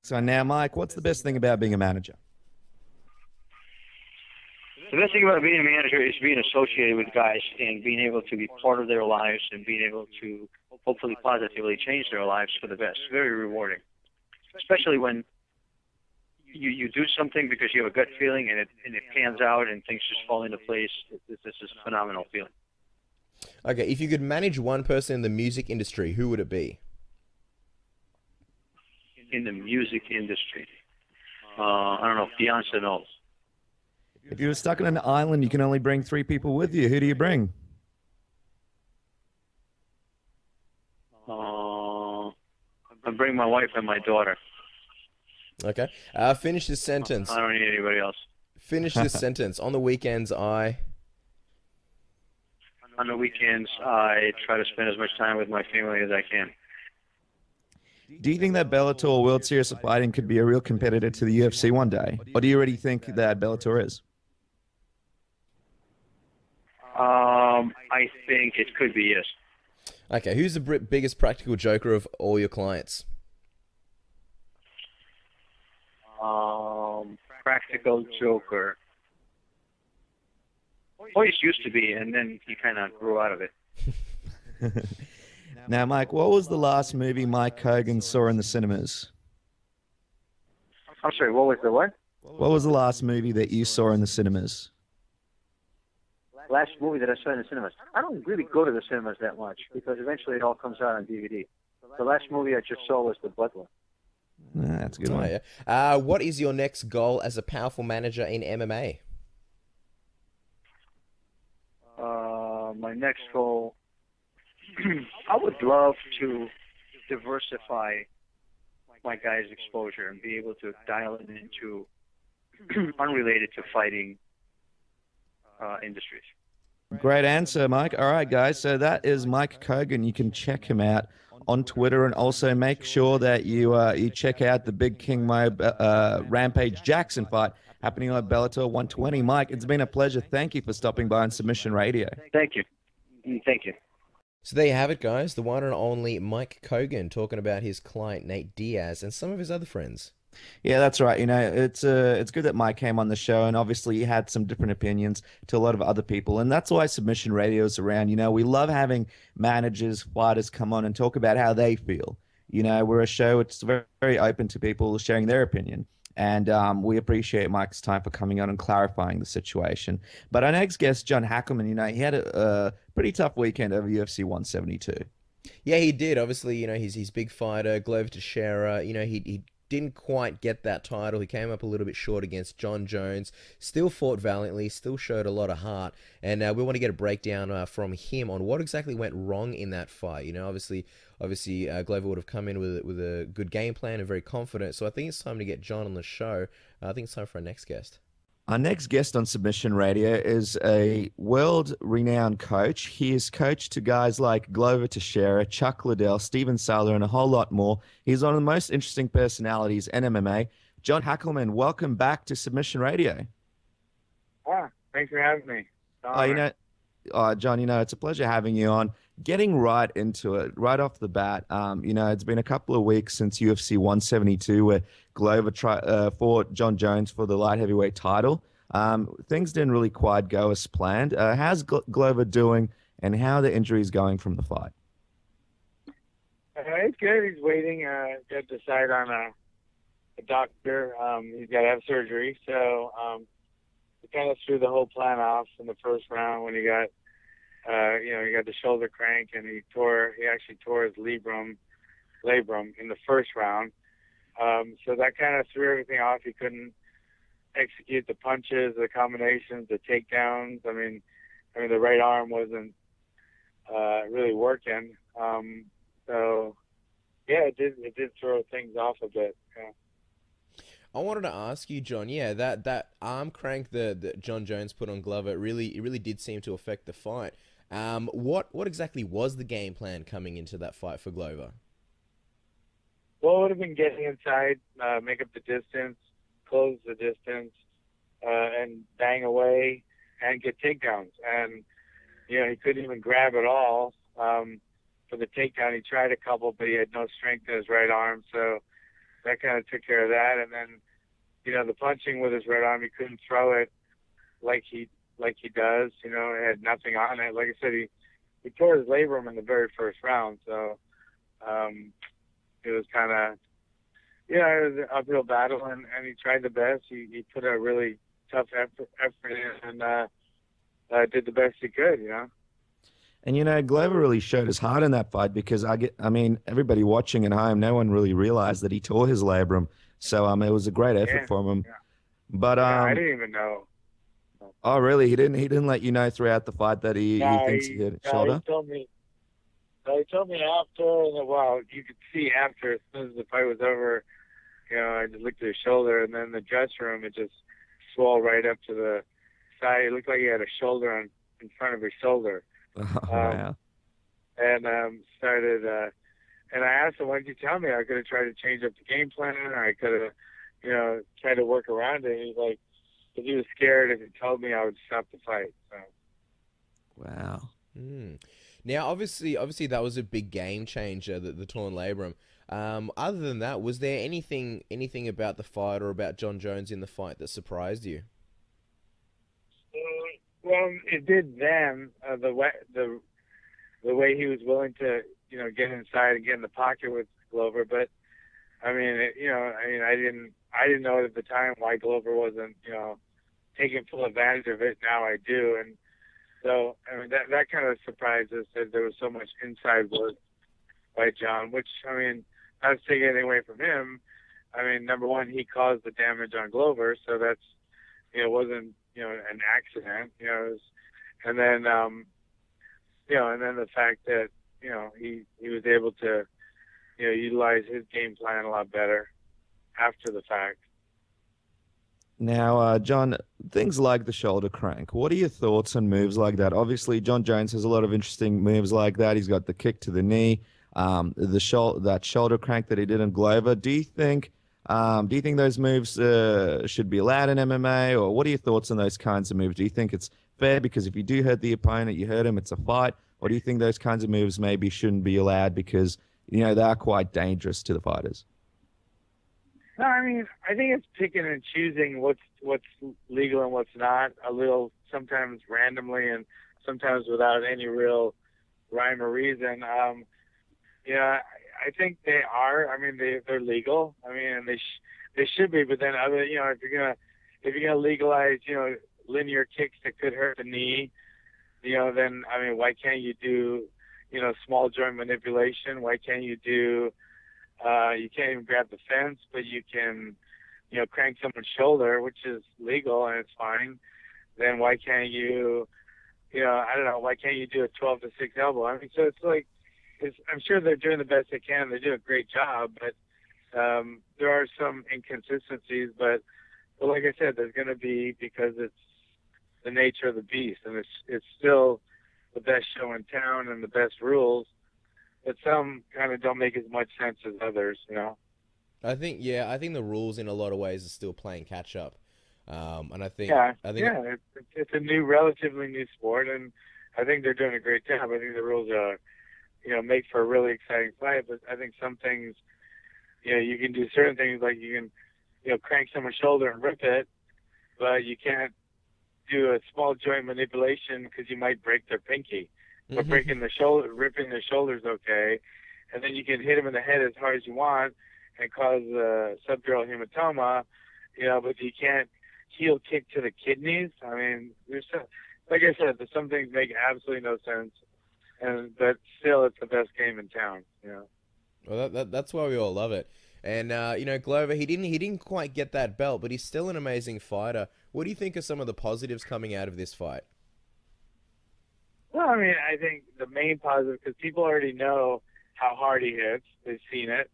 So now, Mike, what's the best thing about being a manager? The best thing about being a manager is being associated with guys and being able to be part of their lives and being able to hopefully positively change their lives for the best. Very rewarding, especially when you you do something because you have a gut feeling and it and it pans out and things just fall into place. This this is a phenomenal feeling. Okay, if you could manage one person in the music industry, who would it be? in the music industry. Uh, I don't know if Beyonce knows. If you were stuck on an island, you can only bring three people with you. Who do you bring? Uh, I bring my wife and my daughter. Okay. Uh, finish this sentence. I don't need anybody else. Finish this sentence. On the weekends, I. On the weekends, I try to spend as much time with my family as I can. Do you think that Bellator World Series of Fighting could be a real competitor to the UFC one day? Or do you already think that Bellator is? Um, I think it could be yes. Okay, who's the biggest practical joker of all your clients? Um, practical joker. Always used to be, and then he kind of grew out of it. Now, Mike, what was the last movie Mike Kogan saw in the cinemas? I'm sorry. What was the what? What was the last movie that you saw in the cinemas? Last movie that I saw in the cinemas. I don't really go to the cinemas that much because eventually it all comes out on DVD. The last movie I just saw was The Butler. Ah, that's a good Oh, one. yeah. Uh, what is your next goal as a powerful manager in MMA? Uh, my next goal, I would love to diversify my guys' exposure and be able to dial it into unrelated to fighting uh, industries. Great answer, Mike. All right, guys. So that is Mike Kogan. You can check him out on Twitter, and also make sure that you uh, you check out the Big King Mo uh, Rampage Jackson fight happening on Bellator 120. Mike, it's been a pleasure. Thank you for stopping by on Submission Radio. Thank you. Mm, Thank you. So there you have it, guys. The one and only Mike Kogan talking about his client Nate Diaz and some of his other friends. Yeah, that's right. You know, it's uh, it's good that Mike came on the show, and obviously he had some different opinions to a lot of other people, and that's why Submission Radio is around. You know, we love having managers, fighters come on and talk about how they feel. You know, we're a show; it's very, very open to people sharing their opinion, and um, we appreciate Mike's time for coming on and clarifying the situation. But our next guest, John Hackleman, you know, he had a, a pretty tough weekend over UFC 172. Yeah, he did. Obviously, you know, he's he's big fighter, Glover Teixeira. You know, he he didn't quite get that title. He came up a little bit short against Jon Jones. Still fought valiantly. Still showed a lot of heart. And uh, we want to get a breakdown uh, from him on what exactly went wrong in that fight. You know, obviously, obviously, uh, Glover would have come in with with a good game plan and very confident. So I think it's time to get John on the show. Uh, I think it's time for our next guest. Our next guest on Submission Radio is a world renowned coach. He has coached to guys like Glover Teixeira, Chuck Liddell, Steven Saller, and a whole lot more. He's one of the most interesting personalities in MMA. John Hackleman, welcome back to Submission Radio. Yeah, thanks for having me. Oh, you know, uh, John, you know, it's a pleasure having you on. Getting right into it, right off the bat, um, you know, it's been a couple of weeks since UFC 172 where Glover tri- uh, fought Jon Jones for the light heavyweight title. Um, things didn't really quite go as planned. Uh, how's Glo- Glover doing, and how are the injuries going from the fight? Uh, it's good. He's waiting. Uh, to decide on a, a doctor. Um, he's got to have surgery. So um, kind of threw the whole plan off in the first round when he got, uh, you know, he got the shoulder crank and he tore. He actually tore his labrum, labrum in the first round. Um, so that kind of threw everything off. He couldn't execute the punches, the combinations, the takedowns. I mean, I mean the right arm wasn't uh, really working. Um, so yeah, it did it did throw things off a bit. Yeah. I wanted to ask you, John. Yeah, that, that arm crank that, that Jon Jones put on Glover, it really it really did seem to affect the fight. Um, what what exactly was the game plan coming into that fight for Glover? Well, it would have been getting inside, uh, make up the distance, close the distance, uh, and bang away and get takedowns. And you know he couldn't even grab at all um, for the takedown. He tried a couple, but he had no strength in his right arm, so that kind of took care of that. And then, you know, the punching with his right arm, he couldn't throw it like he like he does. You know, it had nothing on it. Like I said, he he tore his labrum in the very first round, so um, it was kind of yeah, it was an uphill battle, and, and he tried the best. He he put a really tough effort, effort in, and uh, uh, did the best he could. You know. And you know, Glover really showed his heart in that fight because I get, I mean, everybody watching at home, no one really realized that he tore his labrum. So um, it was a great effort Yeah, from him. yeah. But Yeah, I um, didn't even know. Oh really? He didn't. He didn't let you know throughout the fight that he, he No, thinks he hit no, shoulder. He told me. No, he told me after, and well, you could see after as soon as the fight was over. You know, I just looked at his shoulder, and then the dressing room, it just swelled right up to the side. It looked like he had a shoulder on in front of his shoulder, Oh, Um, wow. and um, started. Uh, and I asked him, "Why did you tell me? I could have tried to change up the game plan, or I could have, you know, tried to work around it." And he's like, "Because he was scared if he told me, I would stop the fight." So. Wow. Hmm. Now, obviously, obviously, that was a big game changer, the, the torn labrum. Um, other than that, was there anything anything about the fight or about Jon Jones in the fight that surprised you? Mm, Well, it did them Uh, the way the the way he was willing to, you know, get inside and get in the pocket with Glover. But I mean, it, you know, I mean, I didn't I didn't know at the time why Glover wasn't, you know, taking full advantage of it. Now I do, and so I mean that that kind of surprised us that there was so much inside work by John. Which I mean, not to take anything away from him. I mean, number one, he caused the damage on Glover, so that's you know wasn't you know an accident. You know, was, and then um, you know, and then the fact that you know he he was able to you know utilize his game plan a lot better after the fact. Now, uh, John, things like the shoulder crank. What are your thoughts on moves like that? Obviously, Jon Jones has a lot of interesting moves like that. He's got the kick to the knee, um, the shou- that shoulder crank that he did in Glover. Do you think? Um, do you think those moves uh, should be allowed in MMA, or what are your thoughts on those kinds of moves? Do you think it's fair because if you do hurt the opponent, you hurt him, it's a fight, or do you think those kinds of moves maybe shouldn't be allowed because you know they are quite dangerous to the fighters? No, I mean, I think it's picking and choosing what's what's legal and what's not. A little sometimes randomly and sometimes without any real rhyme or reason. Um, know, I, think they are. I mean, they they're legal. I mean, they sh- they should be. But then other, you know, if you're gonna if you're gonna legalize, you know, linear kicks that could hurt the knee, you know, then I mean, why can't you do, you know, small joint manipulation? Why can't you do uh, you can't even grab the fence, but you can, you know, crank someone's shoulder, which is legal and it's fine. Then why can't you, you know, I don't know, why can't you do a 12 to 6 elbow? I mean, so it's like, it's, I'm sure they're doing the best they can. They do a great job, but um, there are some inconsistencies. But, but like I said, there's going to be because it's the nature of the beast, and it's it's still the best show in town and the best rules but some kind of don't make as much sense as others, you know. I think, yeah, I think the rules in a lot of ways are still playing catch up. Um, and I think, Yeah, I think, yeah, it's, it's a new, relatively new sport, and I think they're doing a great job. I think the rules are, you know, make for a really exciting fight. But I think some things, you know, you can do certain things like you can, you know, crank someone's shoulder and rip it, but you can't do a small joint manipulation because you might break their pinky. But Mhm. breaking the shoulder, ripping the shoulders, okay, and then you can hit him in the head as hard as you want and cause uh, subdural hematoma, you know. But you can't heel kick to the kidneys. I mean, there's like I said, some things make absolutely no sense, and but still, it's the best game in town, you know. Well, that, that, that's why we all love it. And uh, you know, Glover, he didn't he didn't quite get that belt, but he's still an amazing fighter. What do you think are some of the positives coming out of this fight? Well, I mean, I think the main positive because people already know how hard he hits. They've seen it.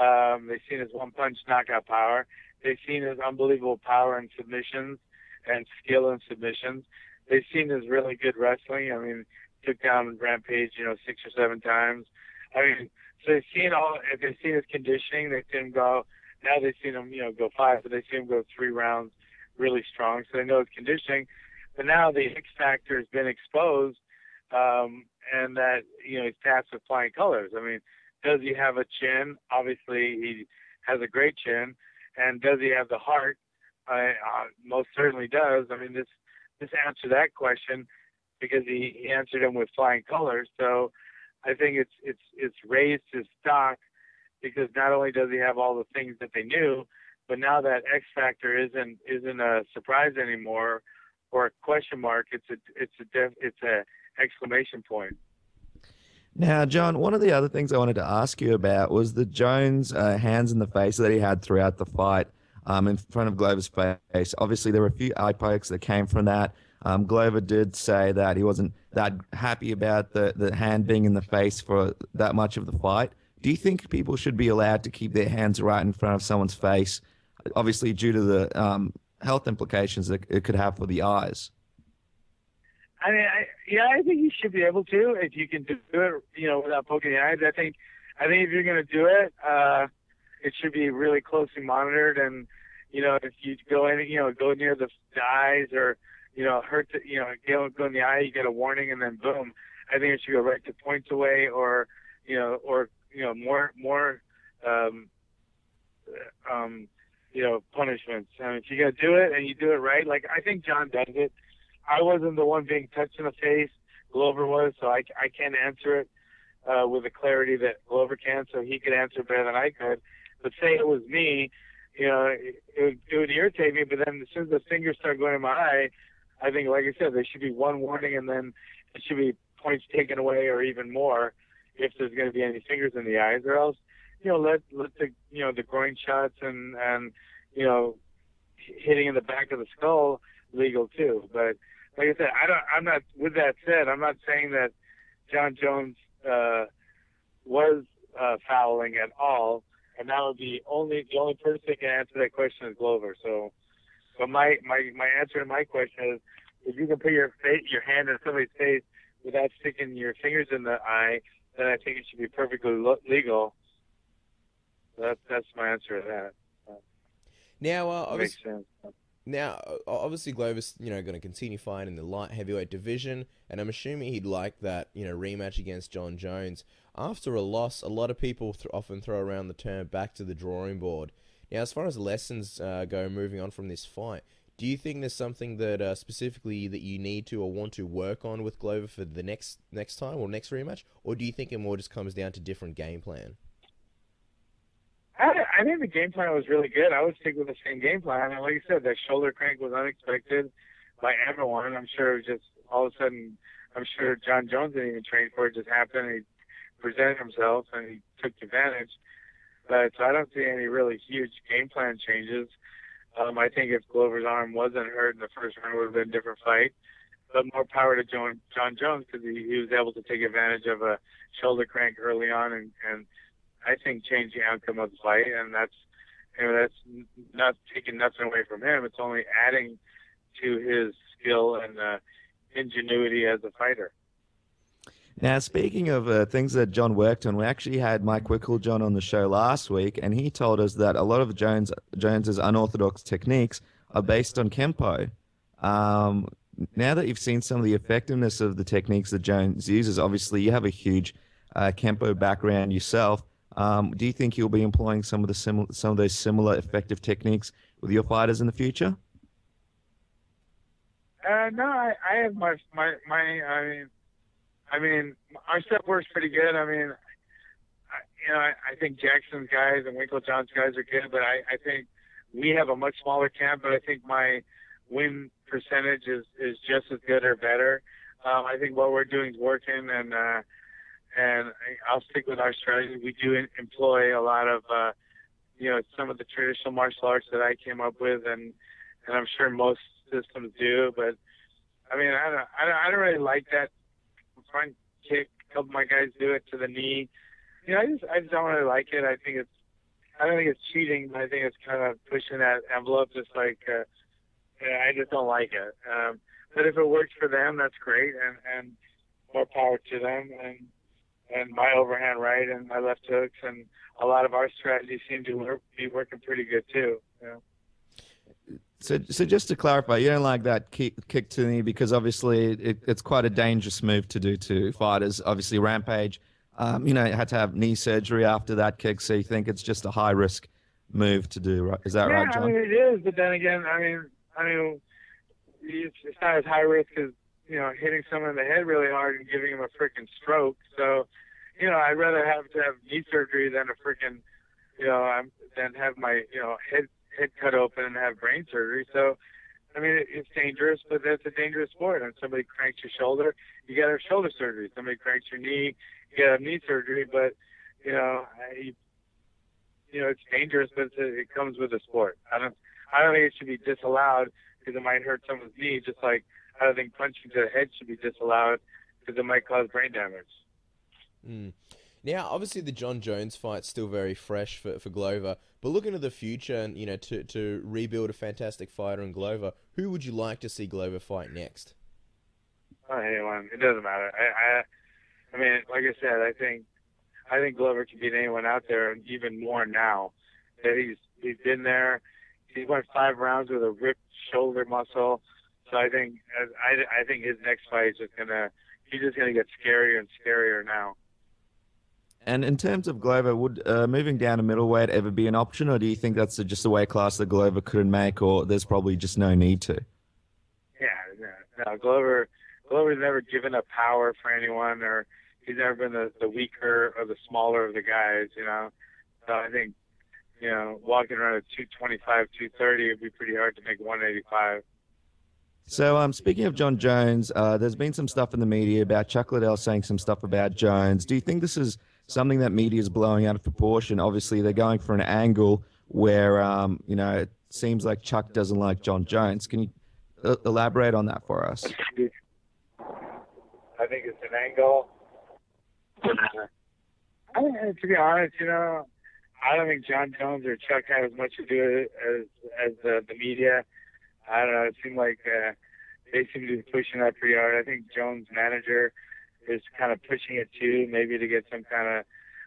Um, they've seen his one punch knockout power. They've seen his unbelievable power in submissions and skill in submissions. They've seen his really good wrestling. I mean, took down Rampage, you know, six or seven times. I mean, so they've seen all. If they've seen his conditioning. They've seen him go. Now they've seen him, you know, go five, but they've seen him go three rounds, really strong. So they know his conditioning. But now the X factor has been exposed, um, and that you know he's tasked with flying colors. I mean, does he have a chin? Obviously, he has a great chin. And does he have the heart? I uh, most certainly does. I mean, this this answer that question because he, he answered him with flying colors. So I think it's it's it's raised his stock because not only does he have all the things that they knew, but now that X factor isn't isn't a surprise anymore or a question mark. It's a it's a def, it's a exclamation point. Now, John, one of the other things I wanted to ask you about was the Jones uh, hands in the face that he had throughout the fight um, in front of Glover's face. Obviously, there were a few eye pokes that came from that. Um, Glover did say that he wasn't that happy about the, the hand being in the face for that much of the fight. Do you think people should be allowed to keep their hands right in front of someone's face, obviously due to the um, health implications that it could have for the eyes? I mean, I, yeah, I think you should be able to if you can do it, you know, without poking the eyes. I think, I think if you're going to do it, uh, it should be really closely monitored. And you know, if you go in, you know, go near the, the eyes or you know, hurt, the, you know, go go in the eye, you get a warning, and then boom. I think it should go right to points away, or you know, or you know, more more, um, um, you know, punishments. I mean, if you're gonna do it and you do it right, like I think John does it. I wasn't the one being touched in the face. Glover was, so I, I can't answer it uh, with the clarity that Glover can. So he could answer better than I could. But say it was me, you know, it, it, would, it would irritate me. But then as soon as the fingers start going in my eye, I think, like I said, there should be one warning, and then it should be points taken away, or even more, if there's going to be any fingers in the eyes, or else, you know, let let the you know the groin shots and and you know hitting in the back of the skull legal too. But like I said, I don't. I'm not. With that said, I'm not saying that Jon Jones uh, was uh, fouling at all, and that would be only the only person that can answer that question is Glover. So, but my my my answer to my question is, if you can put your face, your hand in somebody's face without sticking your fingers in the eye, then I think it should be perfectly lo- legal. That's that's my answer to that. Now, uh, makes sense. Now, obviously, Glover's you know going to continue fighting in the light heavyweight division, and I'm assuming he'd like that you know rematch against Jon Jones. After a loss, a lot of people th- often throw around the term "back to the drawing board." Now, as far as lessons uh, go, moving on from this fight, do you think there's something that uh, specifically that you need to or want to work on with Glover for the next next time or next rematch, or do you think it more just comes down to different game plan? I, I think the game plan was really good. I would stick with the same game plan. And like you said, that shoulder crank was unexpected by everyone. I'm sure it was just all of a sudden, I'm sure Jon Jones didn't even train for it. It just happened. He presented himself and he took advantage. But so I don't see any really huge game plan changes. Um, I think if Glover's arm wasn't hurt in the first round, it would have been a different fight. But more power to Jon, Jon Jones because he, he was able to take advantage of a shoulder crank early on and, and I think, change the outcome of the fight, and that's you know that's not taking nothing away from him. It's only adding to his skill and uh, ingenuity as a fighter. Now, speaking of uh, things that John worked on, we actually had Mike Winkeljohn on the show last week, and he told us that a lot of Jones Jones's unorthodox techniques are based on kenpo. Um, now that you've seen some of the effectiveness of the techniques that Jones uses, obviously you have a huge uh, kenpo background yourself. Um, do you think you'll be employing some of the some of those similar effective techniques with your fighters in the future? Uh, no, I, I have my my my. I mean, I mean, our stuff works pretty good. I mean, I, you know, I, I think Jackson's guys and Winkeljohn's guys are good, but I, I think we have a much smaller camp. But I think my win percentage is is just as good or better. Um, I think what we're doing is working, and uh, and I'll stick with our strategy. We do employ a lot of uh, you know some of the traditional martial arts that I came up with, and and I'm sure most systems do. But I mean, I don't, I don't, I don't really like that front kick. A couple of my guys do it to the knee. You know, I just, I just don't really like it. I think it's, I don't think it's cheating, but I think it's kind of pushing that envelope. Just like, uh, I just don't like it. Um, but if it works for them, that's great, and and more power to them. And and my overhand right and my left hooks and a lot of our strategies seem to work, be working pretty good too. Yeah. So, so just to clarify, you don't like that kick, kick to the knee because obviously it, it's quite a dangerous move to do to fighters. Obviously, Rampage, um, you know, had to have knee surgery after that kick, so you think it's just a high risk move to do, right? Is that yeah, right, John? I mean, it is, but then again, I mean, I mean, it's, it's not as high risk as you know hitting someone in the head really hard and giving him a freaking stroke. So, you know, I'd rather have to have knee surgery than a freaking, you know, I'm, than have my you know head head cut open and have brain surgery. So, I mean, it, it's dangerous, but that's a dangerous sport. And somebody cranks your shoulder, you got to have shoulder surgery. Somebody cranks your knee, you got to have knee surgery. But, you know, I, you know, it's dangerous, but it's a, it comes with the sport. I don't, I don't think it should be disallowed because it might hurt someone's knee. Just like I don't think punching to the head should be disallowed because it might cause brain damage. Mm. Now, obviously, the Jon Jones fight's still very fresh for, for Glover, but looking to the future and you know to to rebuild a fantastic fighter in Glover, who would you like to see Glover fight next? Oh, anyone. It doesn't matter. I, I, I mean, like I said, I think, I think Glover can beat anyone out there, and even more now that he's he's been there. He went five rounds with a ripped shoulder muscle. So I think I, I think his next fight is just gonna he's just gonna get scarier and scarier now. And in terms of Glover, would uh, moving down to middleweight ever be an option, or do you think that's just a weight class that Glover couldn't make, or there's probably just no need to? Yeah, no, no Glover Glover's never given up power for anyone, or he's never been the, the weaker or the smaller of the guys, you know. So I think, you know, walking around at 225, 230 it'd be pretty hard to make 185. So, um, speaking of Jon Jones, uh, there's been some stuff in the media about Chuck Liddell saying some stuff about Jones. Do you think this is something that media is blowing out of proportion? Obviously, they're going for an angle where, um, you know, it seems like Chuck doesn't like Jon Jones. Can you uh, elaborate on that for us? I think it's an angle. I, to be honest, you know, I don't think Jon Jones or Chuck had as much to do as as the, the media. I don't know. It seemed like uh, they seem to be pushing that pretty hard. I think Jones' manager is kind of pushing it too, maybe to get some kind of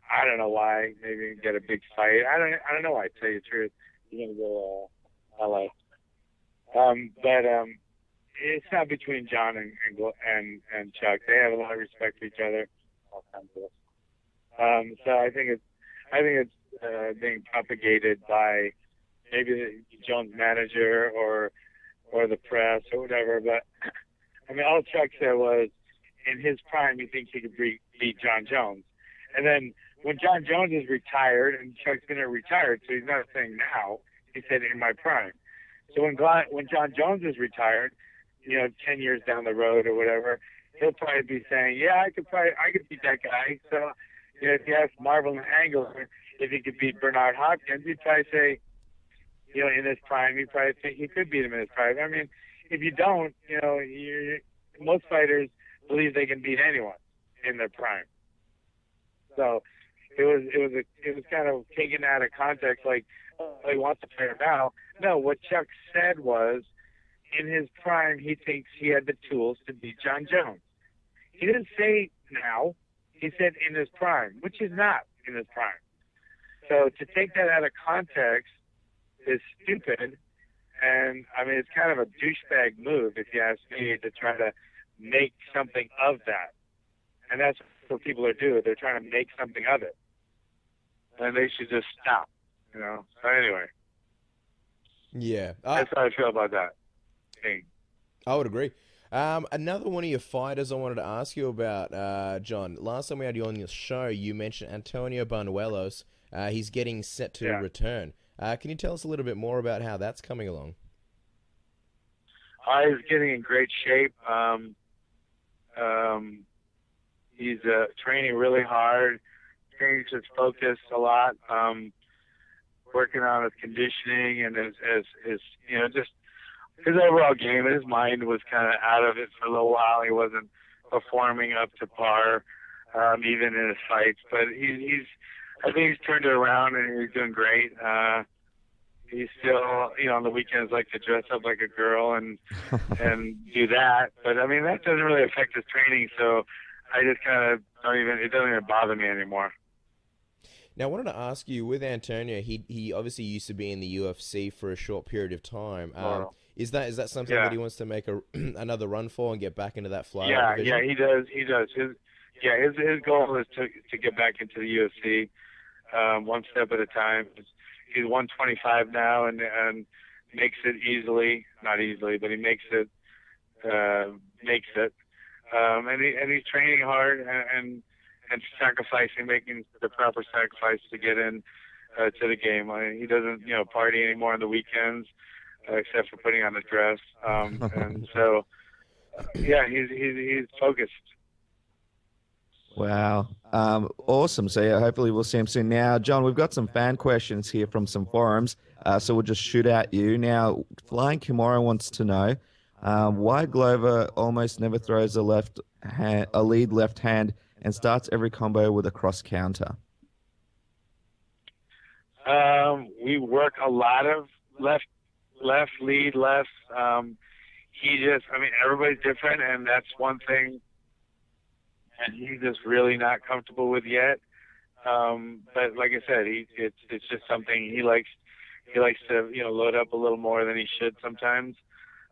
I don't know why, maybe get a big fight. I don't I don't know why. To tell you the truth, you're gonna go uh, LA. Um, but um, it's not between John and and and, and Chuck. They have a lot of respect for each other. All kinds of. Um, so I think it's I think it's uh, being propagated by maybe the Jones manager or or the press or whatever. But I mean, all Chuck said was, in his prime, he thinks he could beat, beat Jon Jones. And then when Jon Jones is retired, and Chuck's going to retire, so he's not saying now. He said in my prime. So when when Jon Jones is retired, you know, ten years down the road or whatever, he'll probably be saying, "Yeah, I could probably I could beat that guy." So, you know, if you ask Marvel and Angle if he could beat Bernard Hopkins, he'd probably say, you know, in his prime, he probably think he could beat him in his prime. I mean, if you don't, you know, you most fighters believe they can beat anyone in their prime. So it was it was a it was kind of taken out of context, like oh, he wants to play him now. No, what Chuck said was, in his prime, he thinks he had the tools to beat Jon Jones. He didn't say now. He said in his prime, which is not in his prime. So to take that out of context is stupid. And I mean, it's kind of a douchebag move, if you ask me, to try to make something of that. And that's what people are doing. They're trying to make something of it. And they should just stop, you know? So anyway. Yeah. Uh, that's how I feel about that thing. I would agree. Um, another one of your fighters I wanted to ask you about, uh, John. Last time we had you on your show, you mentioned Antonio Banuelos. Uh, he's getting set to yeah. return. Uh, can you tell us a little bit more about how that's coming along? Uh, he's getting in great shape. Um, um, he's uh, training really hard, changed his focus a lot. Um, working on his conditioning and his, his, his you know, just his overall game. His mind was kind of out of it for a little while. He wasn't performing up to par, um, even in his fights. But he, he's, I think he's turned it around and he's doing great. Uh, he still, you know, on the weekends like to dress up like a girl and and do that. But I mean, that doesn't really affect his training. So I just kind of don't even. It doesn't even bother me anymore. Now, I wanted to ask you with Antonio. He he obviously used to be in the UFC for a short period of time. Um, Wow. Is that is that something Yeah. that he wants to make a another run for and get back into that flyweight yeah, division? yeah, he does. He does. His yeah, his his goal is to to get back into the UFC, um, one step at a time. He's 125 now and and makes it easily, not easily, but he makes it uh, makes it. Um, and he and he's training hard and, and and sacrificing, making the proper sacrifice to get in uh, to the game. I mean, he doesn't you know party anymore on the weekends, uh, except for putting on a dress. Um, and so yeah, he's he's he's focused. Wow. Um, awesome. So yeah, hopefully we'll see him soon. Now, John, we've got some fan questions here from some forums. Uh, so we'll just shoot at you. Now, Flying Kimura wants to know um, why Glover almost never throws a left hand, a lead left hand and starts every combo with a cross counter. Um, we work a lot of left, left lead, left. Um, he just, I mean, everybody's different, and that's one thing that he's just really not comfortable with yet. Um, but like I said, he it's it's just something he likes. He likes to you know load up a little more than he should sometimes.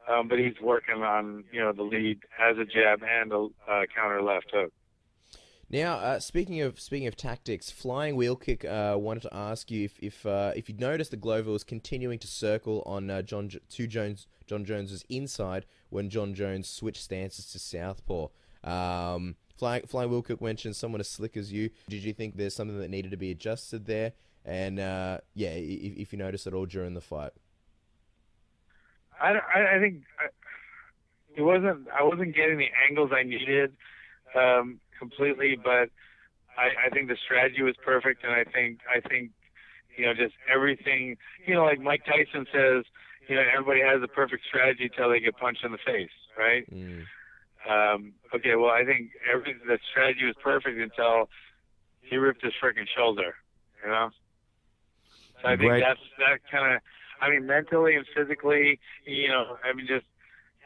Um, but he's working on you know the lead as a jab and a uh, counter left hook. Now, uh, speaking of speaking of tactics, flying wheel kick. Uh, wanted to ask you if if uh, if you noticed that Glover was continuing to circle on uh, John to Jones John Jones's inside when John Jones switched stances to southpaw. Um, flying flying kick mentioned someone as slick as you. Did you think there's something that needed to be adjusted there? And uh, yeah, if, if you noticed at all during the fight. I, I, I think I, it wasn't. I wasn't getting the angles I needed um, completely, but I, I think the strategy was perfect, and I think I think you know just everything. You know, like Mike Tyson says, you know, everybody has a perfect strategy until they get punched in the face, right? Mm. Um, okay, well, I think every the strategy was perfect until he ripped his freaking shoulder. You know, so I think Right. that's that kind of. I mean, mentally and physically, you know, I mean, just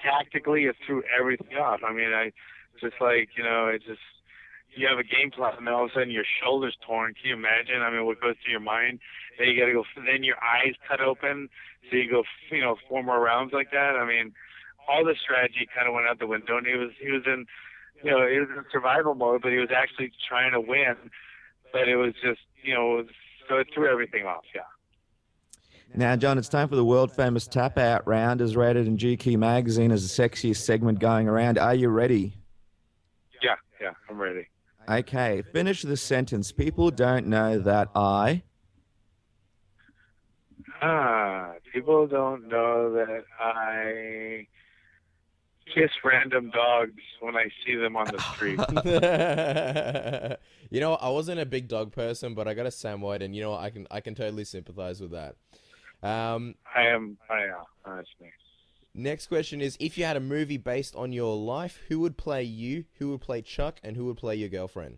tactically, it threw everything off. I mean, I just like you know, it just you have a game plan, and all of a sudden your shoulder's torn. Can you imagine? I mean, what goes through your mind? Then you got to go. Then your eyes cut open, so you go, you know, four more rounds like that. I mean, all the strategy kind of went out the window, and he was he was in, you know, he was in survival mode, but he was actually trying to win. But it was just, you know, so it threw everything off. Yeah. Now, John, it's time for the world famous tap out round, as rated in GQ magazine as the sexiest segment going around. Are you ready? Yeah, yeah, I'm ready. Okay, finish the sentence. People don't know that I. Ah, people don't know that I kiss random dogs when I see them on the street. you know, I wasn't a big dog person, but I got a Samoyed, and you know, I can I can totally sympathize with that. Um, I am, I am, honestly. next question is: If you had a movie based on your life, who would play you? Who would play Chuck? And who would play your girlfriend?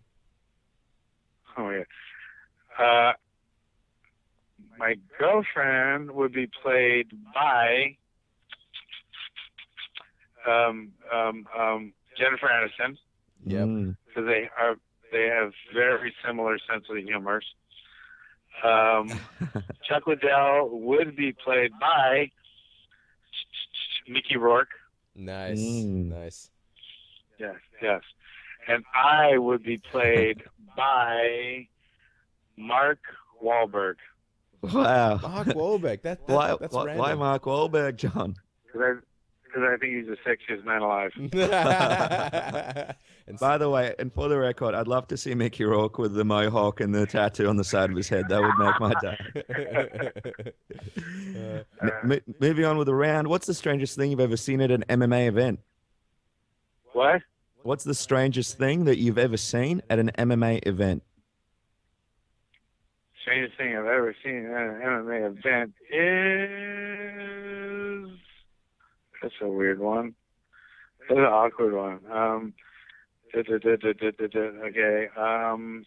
Oh yeah. Uh, my girlfriend would be played by um, um, um, Jennifer Aniston Yep. Mm. because they are they have very similar sense of humor. Um, Chuck Liddell would be played by Mickey Rourke. Nice, Mm. nice. Yes, yes. And I would be played by Mark Wahlberg. Wow. Mark Wahlberg. That, that Why, that's why, why Mark Wahlberg, John? Because I, cause I think he's the sexiest man alive. and By the way, and for the record, I'd love to see Mickey Rourke with the mohawk and the tattoo on the side of his head. That would make my day. Uh, m- moving on with the round. What's the strangest thing you've ever seen at an MMA event? What? What's the strangest thing that you've ever seen at an MMA event? strangest thing I've ever seen at an MMA event is that's a weird one. That's an awkward one. Um, da, da, da, da, da, da, da. okay. Um,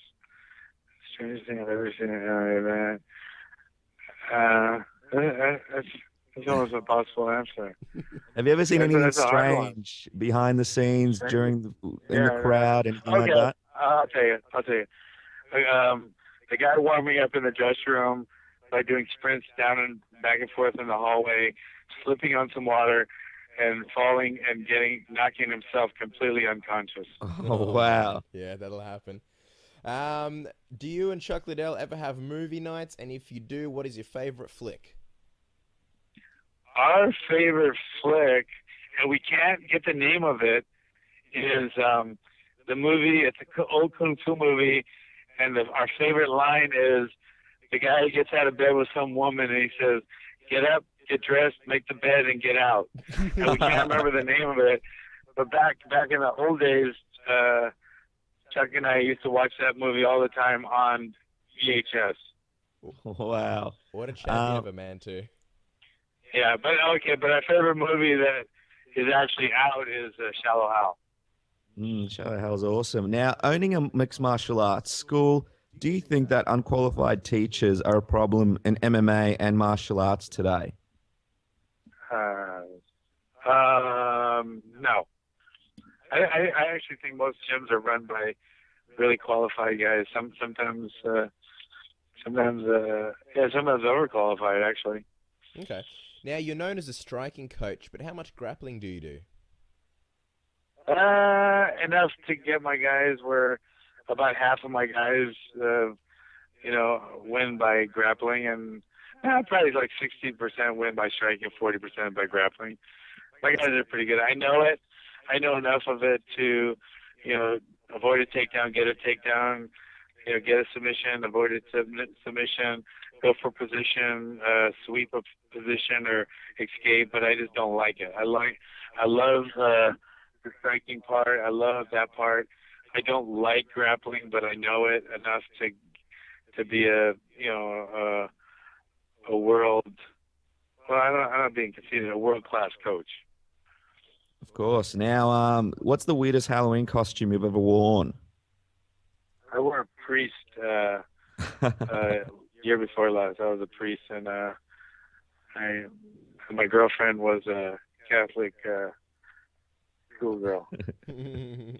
strangest thing I've ever seen at an event. Uh, that- that's that's almost an impossible answer. Have you ever seen That's anything that's a strange behind the scenes during the, in Yeah, the crowd, anything like Okay. that? I'll tell you. I'll tell you. Um, the guy warming up in the dressing room by doing sprints down and back and forth in the hallway, slipping on some water, and falling and getting knocking himself completely unconscious. Oh wow! Yeah, that'll happen. Um, do you and Chuck Liddell ever have movie nights? And if you do, what is your favorite flick? Our favorite flick, and we can't get the name of it, is um, the movie. It's an old kung fu movie, and the, our favorite line is the guy gets out of bed with some woman and he says, "Get up, get dressed, make the bed, and get out." and we can't remember the name of it. But back back in the old days, uh, Chuck and I used to watch that movie all the time on VHS. Wow. What a champion Um, of a man, too. Yeah, but okay, but our favorite movie that is actually out is uh, Shallow Hal. Mm, Shallow Hal's awesome. Now, owning a mixed martial arts school, do you think that unqualified teachers are a problem in MMA and martial arts today? Uh, um, no, I, I, I actually think most gyms are run by really qualified guys. Some sometimes, uh, sometimes, uh, yeah, sometimes overqualified actually. Okay. Now, you're known as a striking coach, but how much grappling do you do? Uh, enough to get my guys where about half of my guys, uh, you know, win by grappling, and uh, probably like 60% win by striking, 40% by grappling. My guys are pretty good. I know it. I know enough of it to, you know, avoid a takedown, get a takedown, you know, get a submission, avoid a submit, submission, go for position, uh, sweep a position or escape. But I just don't like it. I like, I love. Uh, the striking part. I love that part. I don't like grappling, but I know it enough to to be a you know a, a world. Well, I'm not, I'm not being conceited. A world class coach. Of course. Now, um, what's the weirdest Halloween costume you've ever worn? I wore a priest uh, uh, year before last. I was a priest, and uh, I my girlfriend was a Catholic uh, schoolgirl, and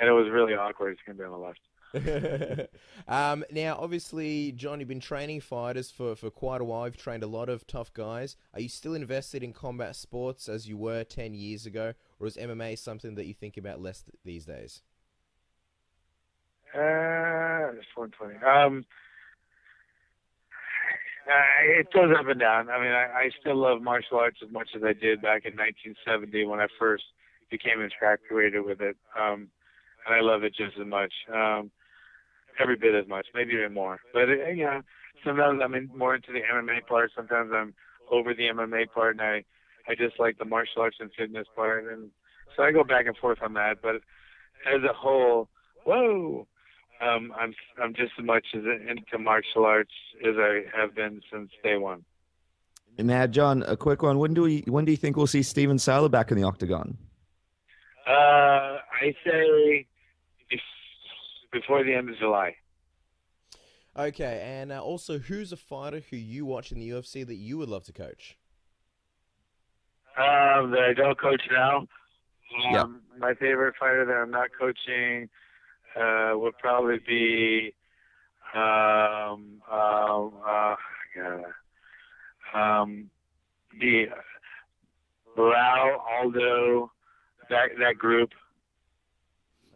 it was really awkward. It's gonna be on the left. um, now, obviously, John, you've been training fighters for, for quite a while. You've trained a lot of tough guys. Are you still invested in combat sports as you were 10 years ago? Or is MMA something that you think about less th- these days? Uh, it's 120. Um, uh, it goes up and down. I mean, I, I still love martial arts as much as I did back in 1970 when I first became infatuated with it. Um, and I love it just as much. Um, every bit as much, maybe even more. But uh, you know, sometimes I'm in, more into the MMA part. Sometimes I'm over the MMA part, and I I just like the martial arts and fitness part. And so I go back and forth on that. But as a whole, whoa, um, I'm I'm just as much as into martial arts as I have been since day one. And now, John, a quick one. When do we? When do you think we'll see Steven Saylor back in the octagon? Uh, I say before the end of July. Okay, and uh, also, who's a fighter who you watch in the UFC that you would love to coach? Um, that I don't coach now. Um, Yeah. My favorite fighter that I'm not coaching uh, would probably be um, um, uh, yeah, um, the Lau Aldo that that group.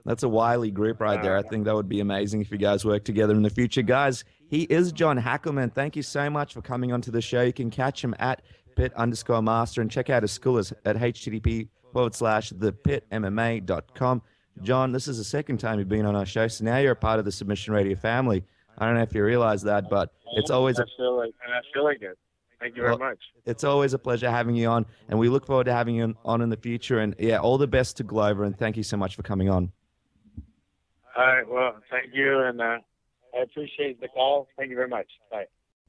That's a wily group right there. I think that would be amazing if you guys work together in the future. Guys, he is John Hackleman. Thank you so much for coming onto the show. You can catch him at pit underscore master and check out his school is at http forward slash thepitmma.com. John, this is the second time you've been on our show, so now you're a part of the Submission Radio family. I don't know if you realize that, but it's always a I feel like and I feel like it. Thank you very Well, much. it's always a pleasure having you on, and we look forward to having you on in the future. And yeah, all the best to Glover, and thank you so much for coming on. All right. Well, thank you, and uh, I appreciate the call. Thank you very much. Bye.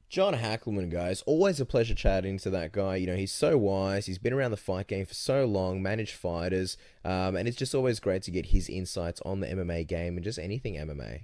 John Hackleman, guys, always a pleasure chatting to that guy. You know, he's so wise. He's been around the fight game for so long, managed fighters, um, and it's just always great to get his insights on the MMA game and just anything MMA.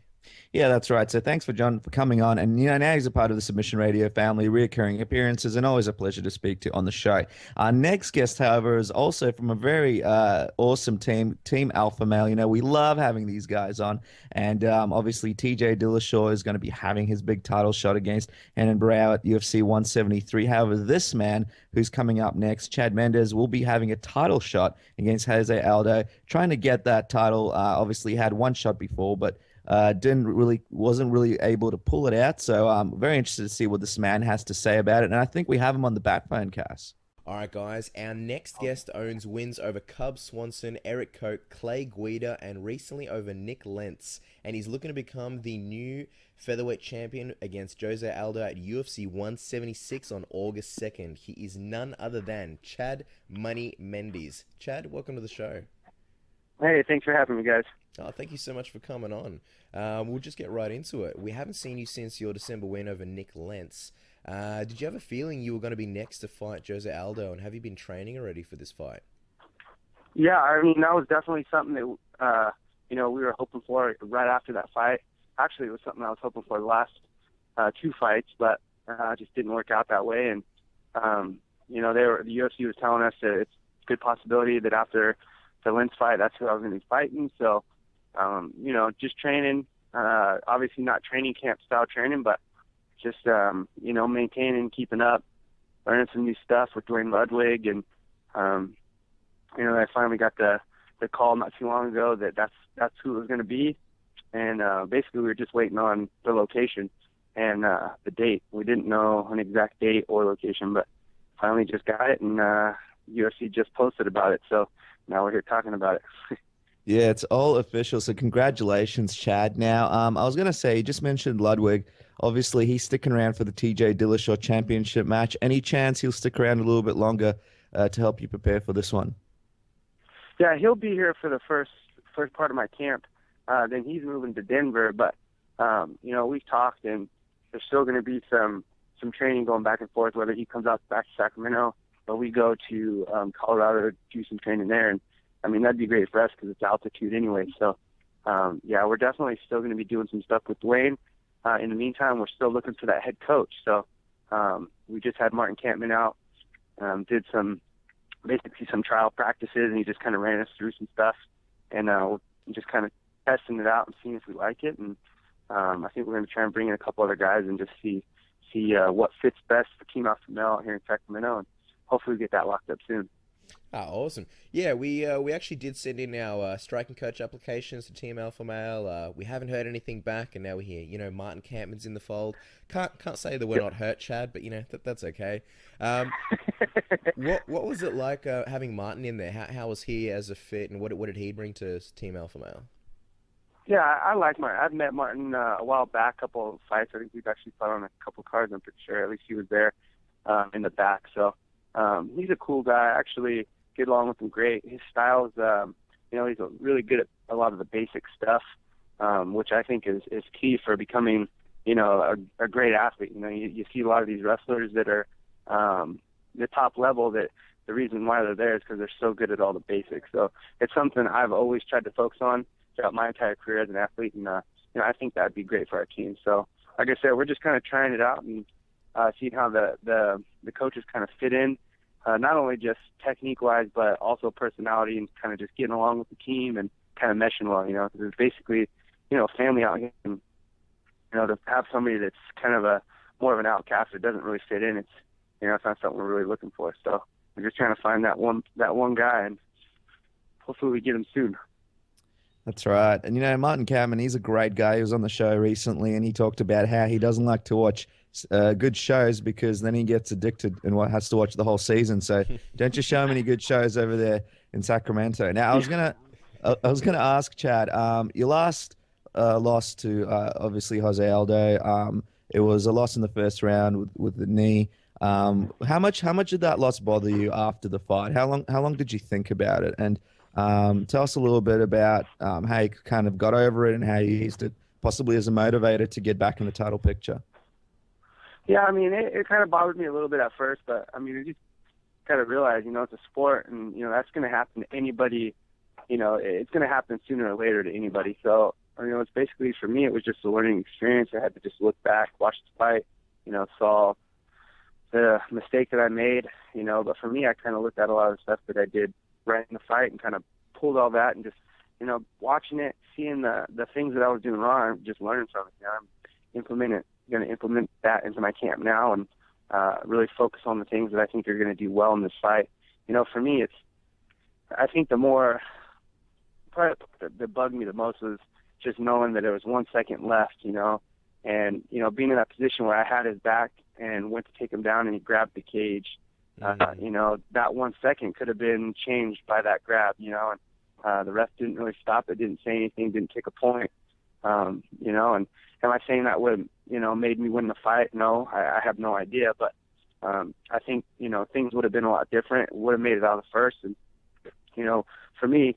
Yeah, that's right. So thanks for John for coming on. And, you know, now he's a part of the Submission Radio family, reoccurring appearances, and always a pleasure to speak to on the show. Our next guest, however, is also from a very uh, awesome team, Team Alpha Male. You know, we love having these guys on. And um, obviously, TJ Dillashaw is going to be having his big title shot against Renan Barão at UFC 173. However, this man who's coming up next, Chad Mendes, will be having a title shot against Jose Aldo, trying to get that title. Uh, obviously, had one shot before, but uh, didn't really wasn't really able to pull it out. So I'm um, very interested to see what this man has to say about it. And I think we have him on the backbone cast. All right, guys. Our next guest owns wins over Cub Swanson, Erik Koch, Clay Guida, and recently over Nik Lentz. And he's looking to become the new featherweight champion against Jose Aldo at UFC 176 on August 2nd. He is none other than Chad Money Mendes. Chad, welcome to the show. Hey, thanks for having me, guys. Oh, thank you so much for coming on. Um, we'll just get right into it. We haven't seen you since your December win over Nik Lentz. Uh, did you have a feeling you were going to be next to fight Jose Aldo, and have you been training already for this fight? Yeah, I mean that was definitely something that uh, you know we were hoping for right after that fight. Actually, it was something I was hoping for the last uh, two fights, but uh, just didn't work out that way. And um, you know, they were the UFC was telling us that it's a good possibility that after the Lentz fight, that's who I was going to be fighting. So, um, you know, just training. Uh, obviously, not training camp style training, but just um, you know, maintaining, keeping up, learning some new stuff with Duane Ludwig, and um, you know, I finally got the the call not too long ago that that's that's who it was going to be, and uh, basically we were just waiting on the location and uh, the date. We didn't know an exact date or location, but finally just got it, and uh, UFC just posted about it. So now we're here talking about it. yeah, it's all official. So congratulations, Chad. Now, um, I was gonna say, you just mentioned Ludwig. Obviously, he's sticking around for the TJ Dillashaw Championship match. Any chance he'll stick around a little bit longer uh, to help you prepare for this one? Yeah, he'll be here for the first first part of my camp. Uh, then he's moving to Denver, but um, you know we've talked, and there's still going to be some some training going back and forth. Whether he comes out back to Sacramento or we go to um, Colorado to do some training there. And I mean, that'd be great for us because it's altitude anyway. So, um, yeah, we're definitely still going to be doing some stuff with Duane. Uh, in the meantime, we're still looking for that head coach. So, um, we just had Martin Kampmann out, um, did some basically some trial practices, and he just kind of ran us through some stuff, and uh, we're just kind of testing it out and seeing if we like it. And um, I think we're going to try and bring in a couple other guys and just see see uh, what fits best for Team Alpha Male out here in Sacramento. And, hopefully we get that locked up soon. Ah, awesome. Yeah, we uh, we actually did send in our uh, striking coach applications to Team Alpha Male. Uh, we haven't heard anything back, and now we're here. You know, Martin Kampmann's in the fold. Can't can't say that we're not hurt, Chad, but you know that that's okay. Um, what what was it like uh, having Martin in there? How how was he as a fit, and what what did he bring to Team Alpha Male? Yeah, I, I like Martin. I've met Martin uh, a while back, a couple of fights. I think we've actually fought on a couple cards. I'm pretty sure. At least he was there um, in the back. So um, he's a cool guy. Actually get along with him great. His style's, um, you know, he's really good at a lot of the basic stuff, um, which I think is is key for becoming, you know, a, a great athlete. You know, you, you see a lot of these wrestlers that are um, the top level that the reason why they're there is because they're so good at all the basics. So it's something I've always tried to focus on throughout my entire career as an athlete, and uh, you know, I think that'd be great for our team. So, like I said, we're just kind of trying it out and uh, seeing how the the the coaches kind of fit in, uh, not only just technique wise, but also personality and kind of just getting along with the team and kind of meshing well. You know, it's basically you know family out here. And, you know, to have somebody that's kind of a more of an outcast that doesn't really fit in, it's you know, it's not something we're really looking for. So we're just trying to find that one that one guy, and hopefully we get him soon. That's right. And you know, Martin Kampmann, he's a great guy. He was on the show recently and he talked about how he doesn't like to watch uh, good shows because then he gets addicted and what has to watch the whole season. So don't you show him any good shows over there in Sacramento. Now I was gonna, I was gonna ask Chad. Um, you last uh, lost to uh, obviously Jose Aldo. Um, it was a loss in the first round with, with the knee. Um, how much how much did that loss bother you after the fight? How long how long did you think about it? And um, tell us a little bit about um, how you kind of got over it and how you used it possibly as a motivator to get back in the title picture? Yeah, I mean, it, it kind of bothered me a little bit at first, but I mean, you just kind of realize, you know, it's a sport, and you know that's going to happen to anybody. You know, it's going to happen sooner or later to anybody. So, you know, it's basically for me, it was just a learning experience. I had to just look back, watch the fight, you know, saw the mistake that I made, you know. But for me, I kind of looked at a lot of stuff that I did right in the fight and kind of pulled all that and just, you know, watching it, seeing the the things that I was doing wrong, just learning from it. You know, I'm implementing going to implement that into my camp now and uh, really focus on the things that I think are going to do well in this fight. You know, for me, it's I think the more part that, bugged me the most was just knowing that there was one second left. You know, and you know being in that position where I had his back and went to take him down and he grabbed the cage. Mm-hmm. Uh, you know, that one second could have been changed by that grab. You know, and uh, the ref didn't really stop it, didn't say anything, didn't take a point. Um, you know, and am I saying that would you know made me win the fight? No, I, I have no idea, but um, I think you know things would have been a lot different. Would have made it out of the first, and you know for me,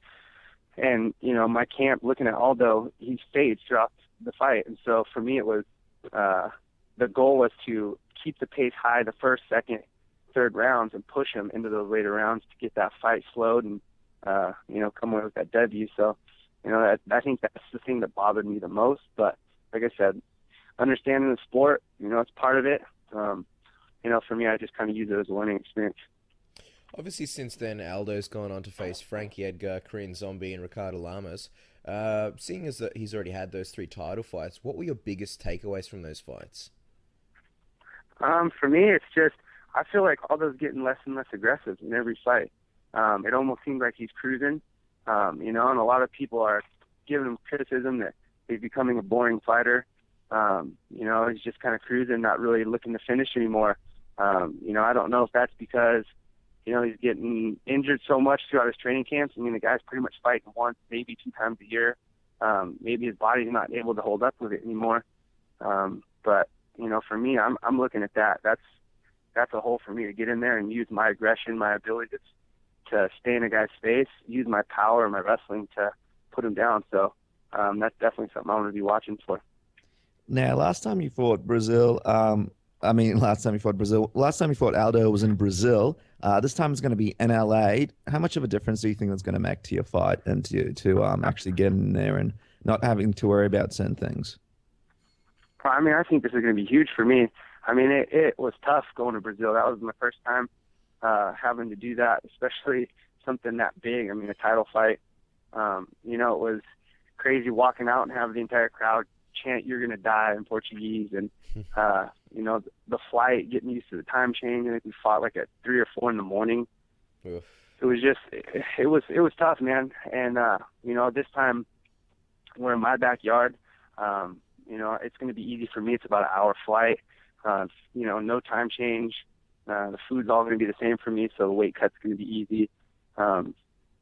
and you know my camp looking at Aldo, he stayed throughout the fight, and so for me it was uh, the goal was to keep the pace high the first, second, third rounds and push him into those later rounds to get that fight slowed and uh, you know come away with that W. So you know that, I think that's the thing that bothered me the most, but like I said, understanding the sport, you know, it's part of it. Um, you know, for me, I just kind of use it as a learning experience. Obviously, since then, Aldo's gone on to face Frankie Edgar, Korean Zombie, and Ricardo Lamas. Uh, seeing as that he's already had those three title fights, what were your biggest takeaways from those fights? Um, for me, it's just I feel like Aldo's getting less and less aggressive in every fight. Um, it almost seems like he's cruising, um, you know, and a lot of people are giving him criticism that he's becoming a boring fighter. Um, you know, he's just kind of cruising, not really looking to finish anymore. Um, you know, I don't know if that's because, you know, he's getting injured so much throughout his training camps. I mean, the guy's pretty much fighting once, maybe two times a year. Um, maybe his body's not able to hold up with it anymore. Um, but you know, for me, I'm I'm looking at that. That's that's a hole for me to get in there and use my aggression, my ability to to stay in a guy's face, use my power my wrestling to put him down. So um, that's definitely something I'm to be watching for. Now, last time you fought Brazil, um, I mean, last time you fought Brazil, last time you fought Aldo was in Brazil. Uh, this time it's going to be in LA. How much of a difference do you think that's going to make to your fight and to to um, actually get in there and not having to worry about certain things? I mean, I think this is going to be huge for me. I mean, it, it was tough going to Brazil. That was my first time uh, having to do that, especially something that big. I mean, a title fight. Um, you know, it was crazy walking out and having the entire crowd chant "You're gonna die" in Portuguese, and uh, you know, the, flight, getting used to the time change. I think we fought like at three or four in the morning. Oof. It was just, it, it was, it was tough, man. And uh, you know, this time we're in my backyard. Um, you know, it's going to be easy for me. It's about an hour flight. Uh, you know, no time change. Uh, the food's all going to be the same for me, so the weight cut's going to be easy. Um,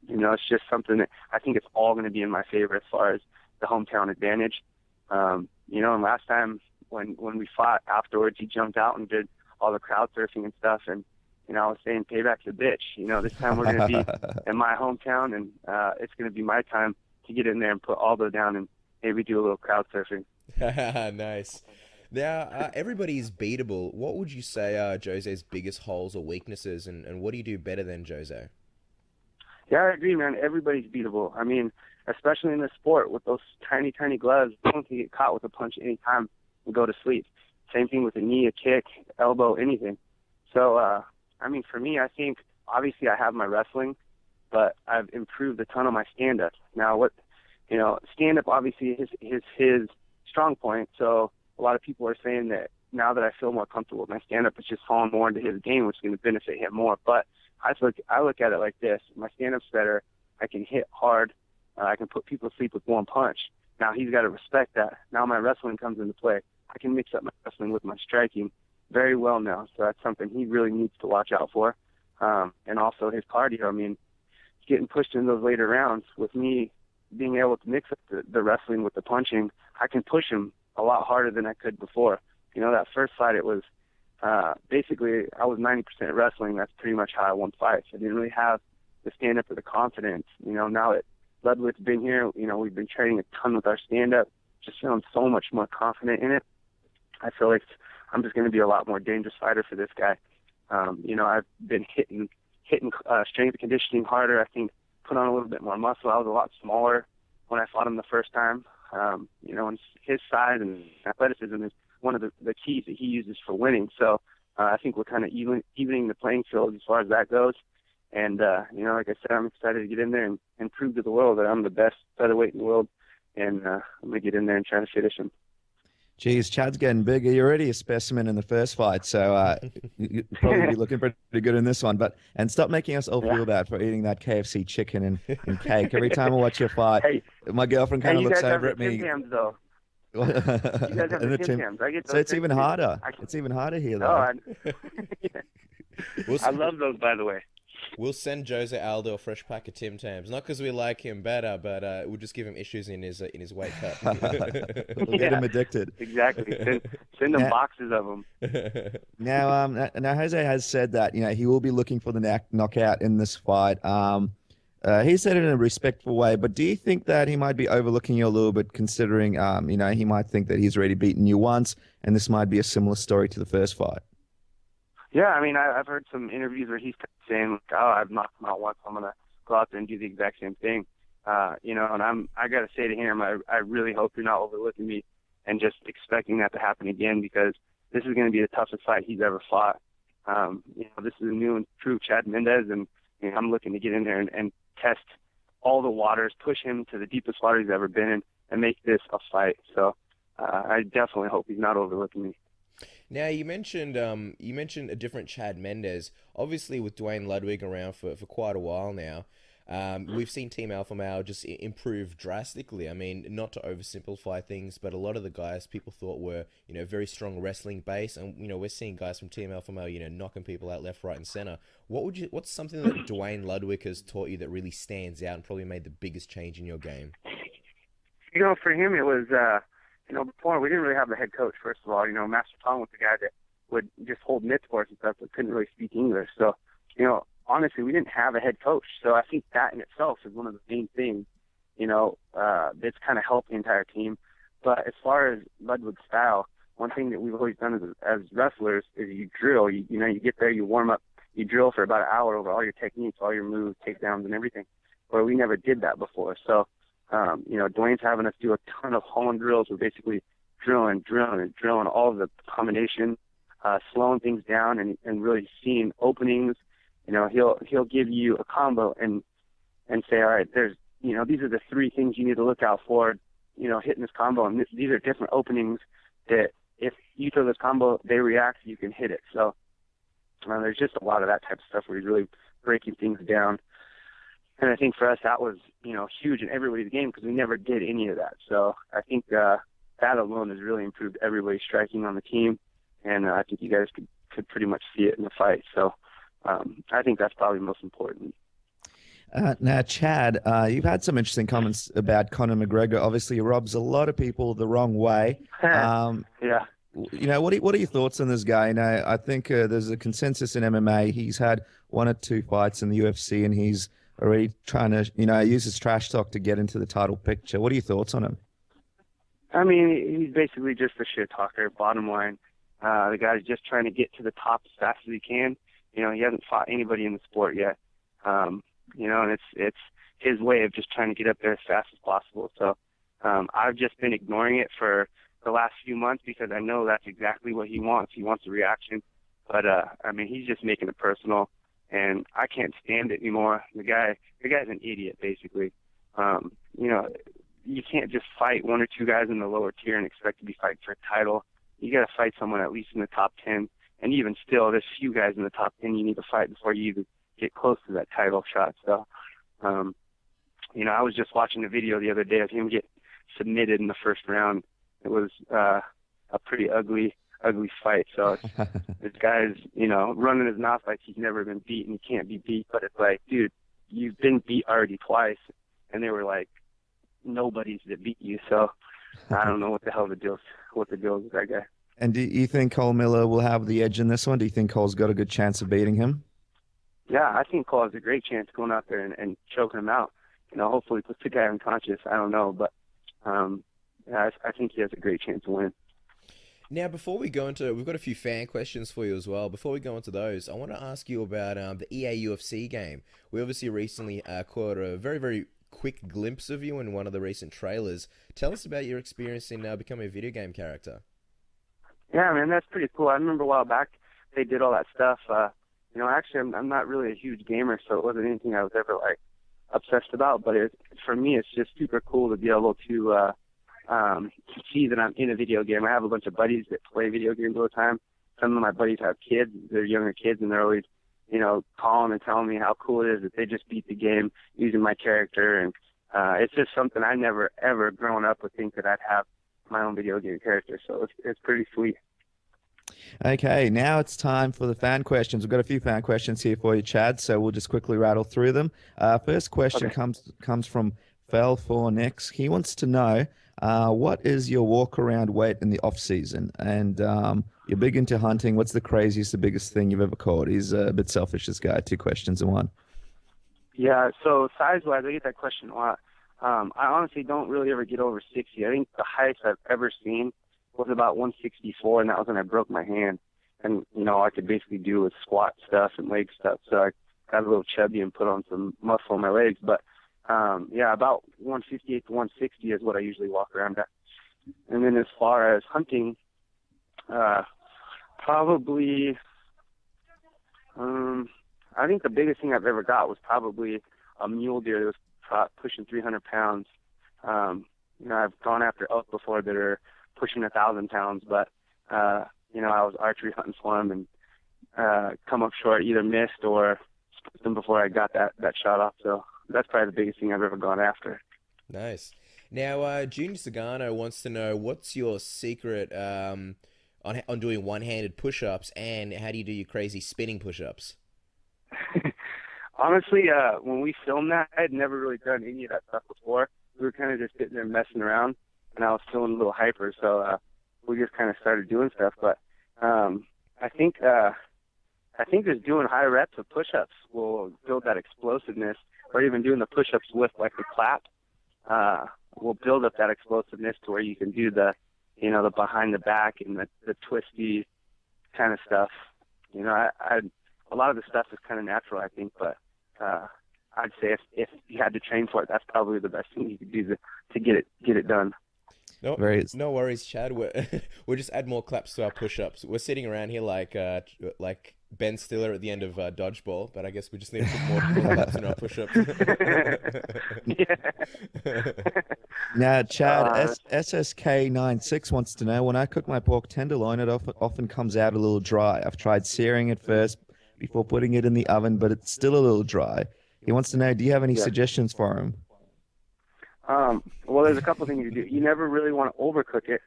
you know, it's just something that I think it's all going to be in my favor as far as the hometown advantage. Um, you know, and last time when when we fought afterwards, he jumped out and did all the crowd surfing and stuff, and you know, I was saying payback's a bitch. You know, this time we're going to be in my hometown, and uh, it's going to be my time to get in there and put Aldo down and maybe do a little crowd surfing. nice. Now, uh, everybody's beatable. What would you say are Jose's biggest holes or weaknesses, and, and what do you do better than Jose? Yeah, I agree, man. Everybody's beatable. I mean, especially in this sport with those tiny, tiny gloves, can get caught with a punch anytime and go to sleep. Same thing with a knee, a kick, elbow, anything. So, uh, I mean, for me, I think obviously I have my wrestling, but I've improved a ton on my stand up. Now, what, you know, stand up obviously is his, his strong point. So, a lot of people are saying that now that I feel more comfortable with my stand up, it's just falling more into his game, which is going to benefit him more. But I look I look at it like this: my stand up's better. I can hit hard. Uh, I can put people to sleep with one punch. Now he's got to respect that. Now my wrestling comes into play. I can mix up my wrestling with my striking very well now. So that's something he really needs to watch out for. Um, and also his cardio. I mean, getting pushed in those later rounds with me being able to mix up the, the wrestling with the punching, I can push him a lot harder than I could before. You know, that first fight, it was uh, basically I was 90% wrestling. That's pretty much how I won fights. I didn't really have the stand up or the confidence. You know, now that Ludwig's been here, you know, we've been training a ton with our stand up. just feeling so much more confident in it. I feel like I'm just going to be a lot more dangerous fighter for this guy. Um, you know, I've been hitting hitting uh, strength and conditioning harder. I think put on a little bit more muscle. I was a lot smaller when I fought him the first time. Um, you know, and his size and athleticism is one of the, the keys that he uses for winning. So uh, I think we're kind of even, evening the playing field as far as that goes. And uh, you know, like I said, I'm excited to get in there and, and prove to the world that I'm the best featherweight in the world. And uh, I'm gonna get in there and try to finish him. Geez, Chad's getting bigger. You're already a specimen in the first fight, so uh, you probably be looking pretty good in this one. But and stop making us all Yeah. feel bad for eating that KFC chicken and, and cake every time I watch your fight. Hey, My girlfriend hey, kind of you looks guys have over at me. Tams though. You guys have And the Tim Tams. I get so it's even harder. Can- It's even harder here, Oh, though. I, We'll, I love those, by the way. We'll send Jose Aldo a fresh pack of Tim Tams, not because we like him better, but uh, we'll just give him issues in his uh, in his weight cut. we'll get him addicted. Exactly. Send, send them Yeah. boxes of them. Now, um, now Jose has said that you know he will be looking for the knack- knockout in this fight. Um, uh, he said it in a respectful way, but do you think that he might be overlooking you a little bit, considering um, you know he might think that he's already beaten you once, and this might be a similar story to the first fight? Yeah, I mean, I, I've heard some interviews where he's saying, like, "Oh, I've knocked him out once. I'm gonna go out there and do the exact same thing." Uh, you know, and I'm I gotta say to him, I I really hope you're not overlooking me and just expecting that to happen again because this is gonna be the toughest fight he's ever fought. Um, you know, this is a new and true Chad Mendes, and you know, I'm looking to get in there and, and test all the waters, push him to the deepest water he's ever been in, and make this a fight. So uh, I definitely hope he's not overlooking me. Now you mentioned um, you mentioned a different Chad Mendes. Obviously, with Duane Ludwig around for, for quite a while now, um, we've seen Team Alpha Male just improve drastically. I mean, not to oversimplify things, but a lot of the guys people thought were you know very strong wrestling base, and you know we're seeing guys from Team Alpha Male you know knocking people out left, right, and center. What would you? What's something that Duane Ludwig has taught you that really stands out and probably made the biggest change in your game? you know, for him, it was, uh, you know, before we didn't really have a head coach. First of all, you know, Master Tom was the guy that would just hold mitts for us and stuff, but couldn't really speak English. So, you know, honestly, we didn't have a head coach. So I think that in itself is one of the main things, you know, uh, that's kind of helped the entire team. But as far as Ludwig's style, one thing that we've always done as, as wrestlers is you drill. You, you know, you get there, you warm up, you drill for about an hour over all your techniques, all your moves, takedowns, and everything. Where we never did that before. So, um, you know, Duane's having us do a ton of Holland drills. We're basically drilling, drilling, and drilling all of the combinations, uh, slowing things down, and, and really seeing openings. You know, he'll he'll give you a combo and and say, all right, there's you know these are the three things you need to look out for. You know, hitting this combo, and this, these are different openings that if you throw this combo, they react, you can hit it. So uh, there's just a lot of that type of stuff where he's really breaking things down. And I think for us that was, you know, huge in everybody's game because we never did any of that. So I think uh, that alone has really improved everybody's striking on the team, and uh, I think you guys could could pretty much see it in the fight. So um, I think that's probably most important. Uh, now, Chad, uh, you've had some interesting comments about Conor McGregor. Obviously, he robs a lot of people the wrong way. Um, yeah. you know, what are, what are your thoughts on this guy? You know, I think uh, there's a consensus in MMA. He's had one or two fights in the UFC, and he's already trying to, you know, use his trash talk to get into the title picture. What are your thoughts on him? I mean, he's basically just a shit talker. Bottom line, uh, the guy's just trying to get to the top as fast as he can. You know, he hasn't fought anybody in the sport yet. Um, you know, and it's it's his way of just trying to get up there as fast as possible. So um, I've just been ignoring it for the last few months because I know that's exactly what he wants. He wants a reaction. But uh, I mean, he's just making it personal, and I can't stand it anymore. The guy, the guy's an idiot, basically. Um, you know, you can't just fight one or two guys in the lower tier and expect to be fighting for a title. You got to fight someone at least in the top ten, and even still, there's few guys in the top ten you need to fight before you even get close to that title shot. So, um, you know, I was just watching a video the other day of him get submitted in the first round. It was uh, a pretty ugly, ugly fight. So it's, this guy's, you know, running his mouth like he's never been beaten. He can't be beat. But it's like, dude, you've been beat already twice, and they were like nobody's that beat you. So I don't know what the hell the deal, what the deal is with that guy. And do you think Cole Miller will have the edge in this one? Do you think Cole's got a good chance of beating him? Yeah, I think Cole has a great chance going out there and, and choking him out. You know, hopefully puts the guy unconscious. I don't know, but um, yeah, I, I think he has a great chance to win. Now, before we go into, we've got a few fan questions for you as well. Before we go into those, I want to ask you about um, the EA UFC game. We obviously recently uh, caught a very, very quick glimpse of you in one of the recent trailers. Tell us about your experience in uh, becoming a video game character. Yeah, man, that's pretty cool. I remember a while back they did all that stuff. Uh, you know, actually, I'm, I'm not really a huge gamer, so it wasn't anything I was ever like obsessed about. But it, for me, it's just super cool to be able to uh, um, to see that I'm in a video game. I have a bunch of buddies that play video games all the time. Some of my buddies have kids; they're younger kids, and they're always, you know, calling and telling me how cool it is that they just beat the game using my character. And uh, it's just something I never ever grown up would think that I'd have my own video game character. So it's it's pretty sweet. Okay, now it's time for the fan questions. We've got a few fan questions here for you, Chad. So we'll just quickly rattle through them. Uh, first question Okay. comes comes from Fel for next. He wants to know uh, what is your walk around weight in the off season, and um, you're big into hunting. What's the craziest, the biggest thing you've ever caught? He's a bit selfish. This guy. Two questions in one. Yeah, so size wise, I get that question a lot. Um, I honestly don't really ever get over 60. I think the highest I've ever seen was about 164, and that was when I broke my hand. And, you know, I could basically do was squat stuff and leg stuff. So I got a little chubby and put on some muscle on my legs. But, um, yeah, about 158 to 160 is what I usually walk around at. And then as far as hunting, uh, probably, um, I think the biggest thing I've ever got was probably a mule deer that was pushing 300 pounds. Um, you know, I've gone after elk before that are pushing a thousand pounds, but uh, you know, I was archery hunting for them and uh, come up short, either missed or spooked them before I got that that shot off. So that's probably the biggest thing I've ever gone after. Nice. Now, uh, Junior Sagano wants to know what's your secret um, on on doing one-handed push-ups, and how do you do your crazy spinning push-ups? Honestly, uh, when we filmed that, I had never really done any of that stuff before. We were kind of just sitting there messing around, and I was feeling a little hyper, so uh, we just kind of started doing stuff. But um, I think uh, I think just doing high reps of push-ups will build that explosiveness, or even doing the push-ups with like the clap uh, will build up that explosiveness to where you can do the, you know, the behind the back and the, the twisty kind of stuff. You know, I, I a lot of the stuff is kind of natural, I think, but uh, I'd say if if you had to train for it, that's probably the best thing you could do to to get it get it done. No, Very- no worries, Chad. We're, we'll just add more claps to our push-ups. We're sitting around here like uh, like Ben Stiller at the end of uh, Dodgeball, but I guess we just need to put more, more claps in our push-ups. yeah. Now, Chad, Uh, S- SSK96 wants to know when I cook my pork tenderloin, it often, often comes out a little dry. I've tried searing it first before putting it in the oven, but it's still a little dry. He wants to know do you have any Yeah. suggestions for him? Um, well, there's a couple things you do. You never really want to overcook it,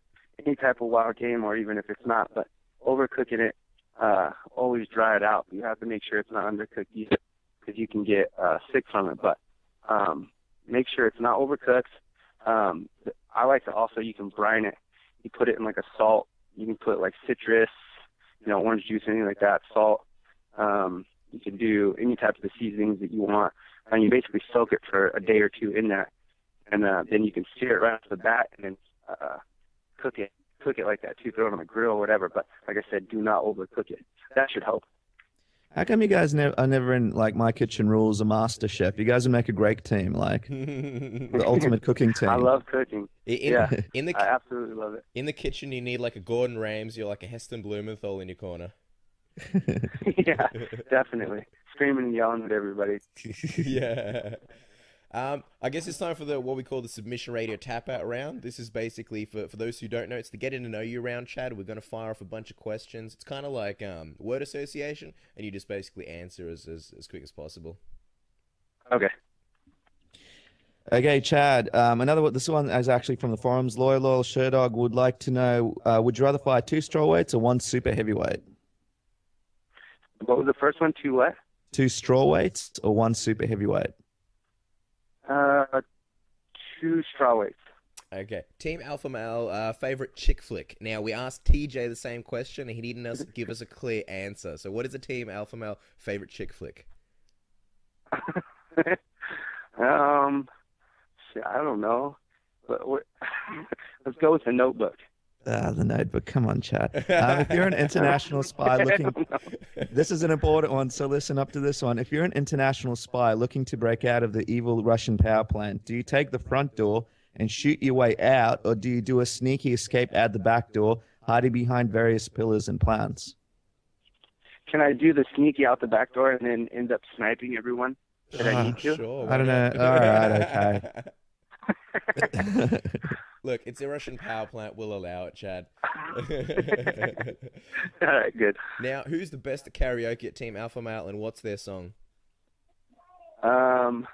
any type of wild game, or even if it's not. But overcooking it, uh, always dry it out. You have to make sure it's not undercooked because you can get uh, sick from it. But um, make sure it's not overcooked. Um, I like to also you can brine it. You put it in like a salt. You can put like citrus, you know, orange juice, anything like that. Salt. Um, you can do any type of the seasonings that you want, and you basically soak it for a day or two in that and uh, then you can sear it right off the bat and then uh, cook it. Cook it like that too. Throw it on the grill or whatever. But like I said, do not overcook it. That should help. How come you guys ne- are never in like My Kitchen Rules or Master Chef? You guys would make a great team, like the ultimate cooking team. I love cooking. in, Yeah. in the I absolutely love it. in the kitchen, you need like a Gordon Ramsay or like a Heston Blumenthal in your corner. yeah, definitely. Screaming and yelling at everybody. yeah. Um, I guess it's time for the what we call the submission radio tap out round. This is basically for, for those who don't know, it's the getting to know you round, Chad. We're gonna fire off a bunch of questions. It's kind of like um, word association, and you just basically answer as, as, as quick as possible. Okay. Okay, Chad. Um, another one. This one is actually from the forums. Loyal Loyal Sherdog would like to know: uh, Would you rather fight two straw weights or one super heavyweight? What was the first one? Two what? Two straw weights or one super heavyweight? Uh, two straw weights. Okay, Team Alpha Male, uh, favorite chick flick. Now we asked TJ the same question, and he didn't us- give us a clear answer. So, what is a Team Alpha Male favorite chick flick? um, shit, I don't know. But Let's go with the notebook. Ah, the notebook. Come on, Chad. Um, if you're an international spy looking, this is an important one. So listen up to this one. If you're an international spy looking to break out of the evil Russian power plant, do you take the front door and shoot your way out, or do you do a sneaky escape out the back door, hiding behind various pillars and plants? Can I do the sneaky out the back door and then end up sniping everyone that I need to? Sure. I don't not? know. All right, okay. Look, it's a Russian power plant. We'll allow it, Chad. All right, good. now, who's the best at karaoke at Team Alpha Male, and what's their song? Um,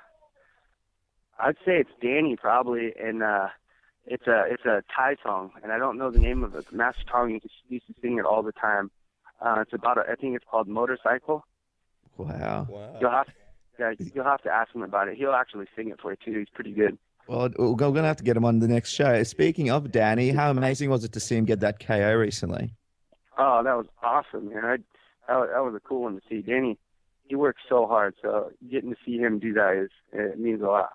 I'd say it's Danny probably, and uh, it's a it's a Thai song, and I don't know the name of it. Master Tong used to, used to sing it all the time. Uh, it's about a, I think it's called Motorcycle. wow. You'll Wow. have yeah, you'll have to ask him about it. He'll actually sing it for you too. He's pretty good. Well, we're going to have to get him on the next show. Speaking of Danny, how amazing was it to see him get that KO recently? Oh, that was awesome, man. I, that, was, that was a cool one to see. Danny, he works so hard, so getting to see him do that is it means a lot.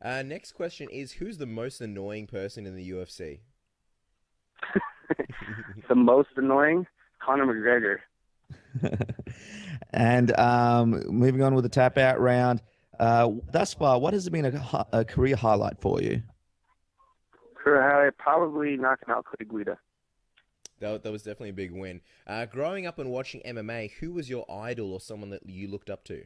Uh, next question is Who's the most annoying person in the UFC? The most annoying, Conor McGregor. and um, moving on with the tap out round. Uh, thus far, what has been a, a career highlight for you? Career highlight, probably knocking out Clay Guida. That, that was definitely a big win. Uh, growing up and watching MMA, who was your idol or someone that you looked up to?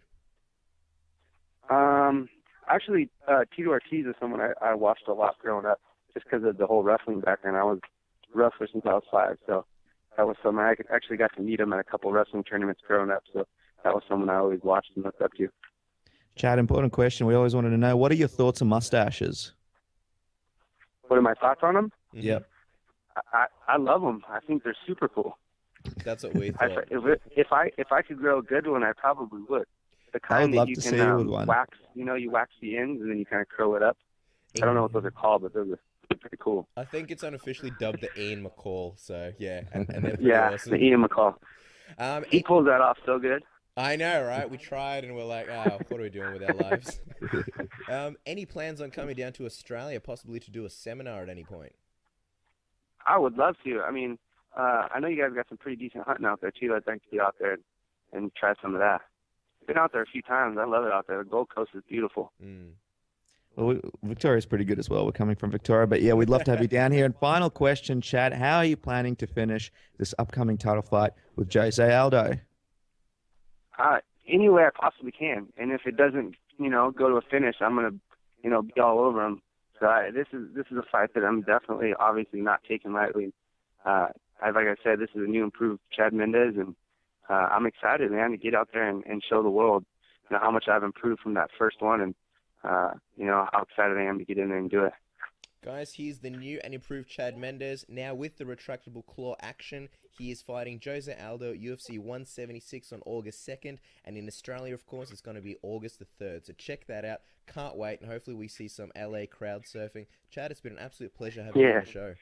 Um, actually, uh, Tito Ortiz is someone I, I watched a lot growing up, just because of the whole wrestling background. I was a wrestler since I was five, so that was someone I actually got to meet him at a couple wrestling tournaments growing up. So that was someone I always watched and looked up to. Chad, important question. We always wanted to know what are your thoughts on mustaches? What are my thoughts on them? Yep. I, I, I love them. I think they're super cool. That's what we I, thought. if, if I if I could grow a good one, I probably would. The kind love that you to can see you um, with one. wax, you know, you wax the ends and then you kind of curl it up. I don't know what those are called, but those are pretty cool. I think it's unofficially dubbed the Ian McCall. So yeah, and, and Yeah, awesome. the Ian McCall. Um, He pulls that off so good. I know, right? We tried and we're like, oh, what are we doing with our lives? um, any plans on coming down to Australia, possibly to do a seminar at any point? I would love to. I mean, uh, I know you guys got some pretty decent hunting out there too. I'd like to be out there and, and try some of that. Been out there a few times. I love it out there. The Gold Coast is beautiful. Mm. Well, we, Victoria's pretty good as well. We're coming from Victoria, but yeah, we'd love to have you down here. And final question, Chad, how are you planning to finish this upcoming title fight with Jose Aldo? Uh, any way I possibly can. And if it doesn't, you know, go to a finish, I'm gonna, you know, be all over him. So I, this is this is a fight that I'm definitely, obviously, not taking lightly. Uh, I, like I said, this is a new improved Chad Mendes, and uh, I'm excited, man, to get out there and, and show the world, you know, how much I've improved from that first one, and uh, you know how excited I am to get in there and do it. Guys, here's the new and improved Chad Mendes. Now with the retractable claw action, he is fighting Jose Aldo at UFC 176 on August 2nd, and in Australia, of course, it's going to be August the 3rd. So check that out. Can't wait, and hopefully we see some LA crowd surfing. Chad, it's been an absolute pleasure having you on the show.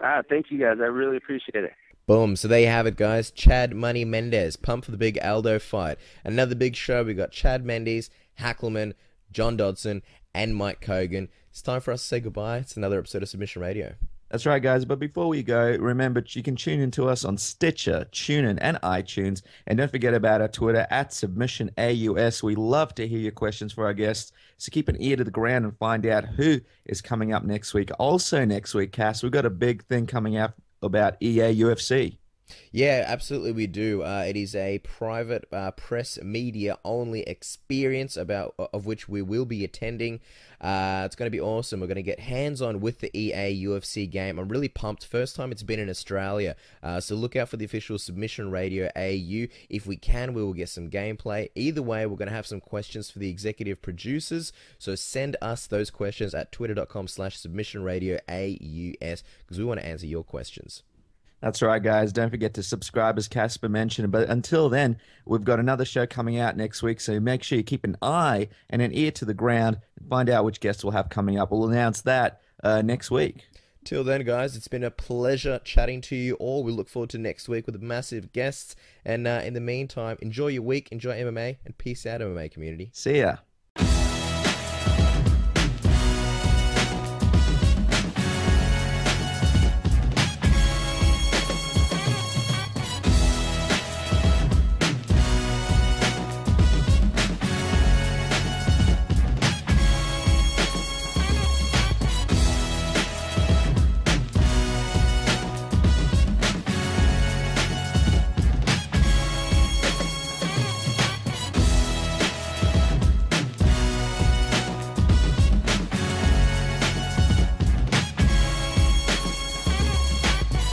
Ah, thank you guys. I really appreciate it. Boom. So there you have it, guys. Chad Money Mendes. Pump for the big Aldo fight. Another big show. We got Chad Mendes, Hackleman, John Dodson, and Mike Kogan. It's time for us to say goodbye. It's another episode of Submission Radio. That's right, guys. But before we go, remember you can tune into us on Stitcher, TuneIn, and iTunes. And don't forget about our Twitter at Submission AUS. We love to hear your questions for our guests. So keep an ear to the ground and find out who is coming up next week. Also, next week, Cass, we've got a big thing coming out about EA UFC. Yeah, absolutely, we do. Uh, it is a private uh, press media only experience about of which we will be attending. Uh, it's going to be awesome. We're going to get hands on with the EA UFC game. I'm really pumped. First time it's been in Australia, uh, so look out for the official Submission Radio AU. If we can, we will get some gameplay. Either way, we're going to have some questions for the executive producers. So send us those questions at twitter.com/slash Submission Radio AUS because we want to answer your questions. That's right, guys. Don't forget to subscribe, as Casper mentioned. But until then, we've got another show coming out next week. So make sure you keep an eye and an ear to the ground and find out which guests we'll have coming up. We'll announce that uh, next week. Till then, guys, it's been a pleasure chatting to you all. We look forward to next week with massive guests. And uh, in the meantime, enjoy your week, enjoy MMA, and peace out, MMA community. See ya.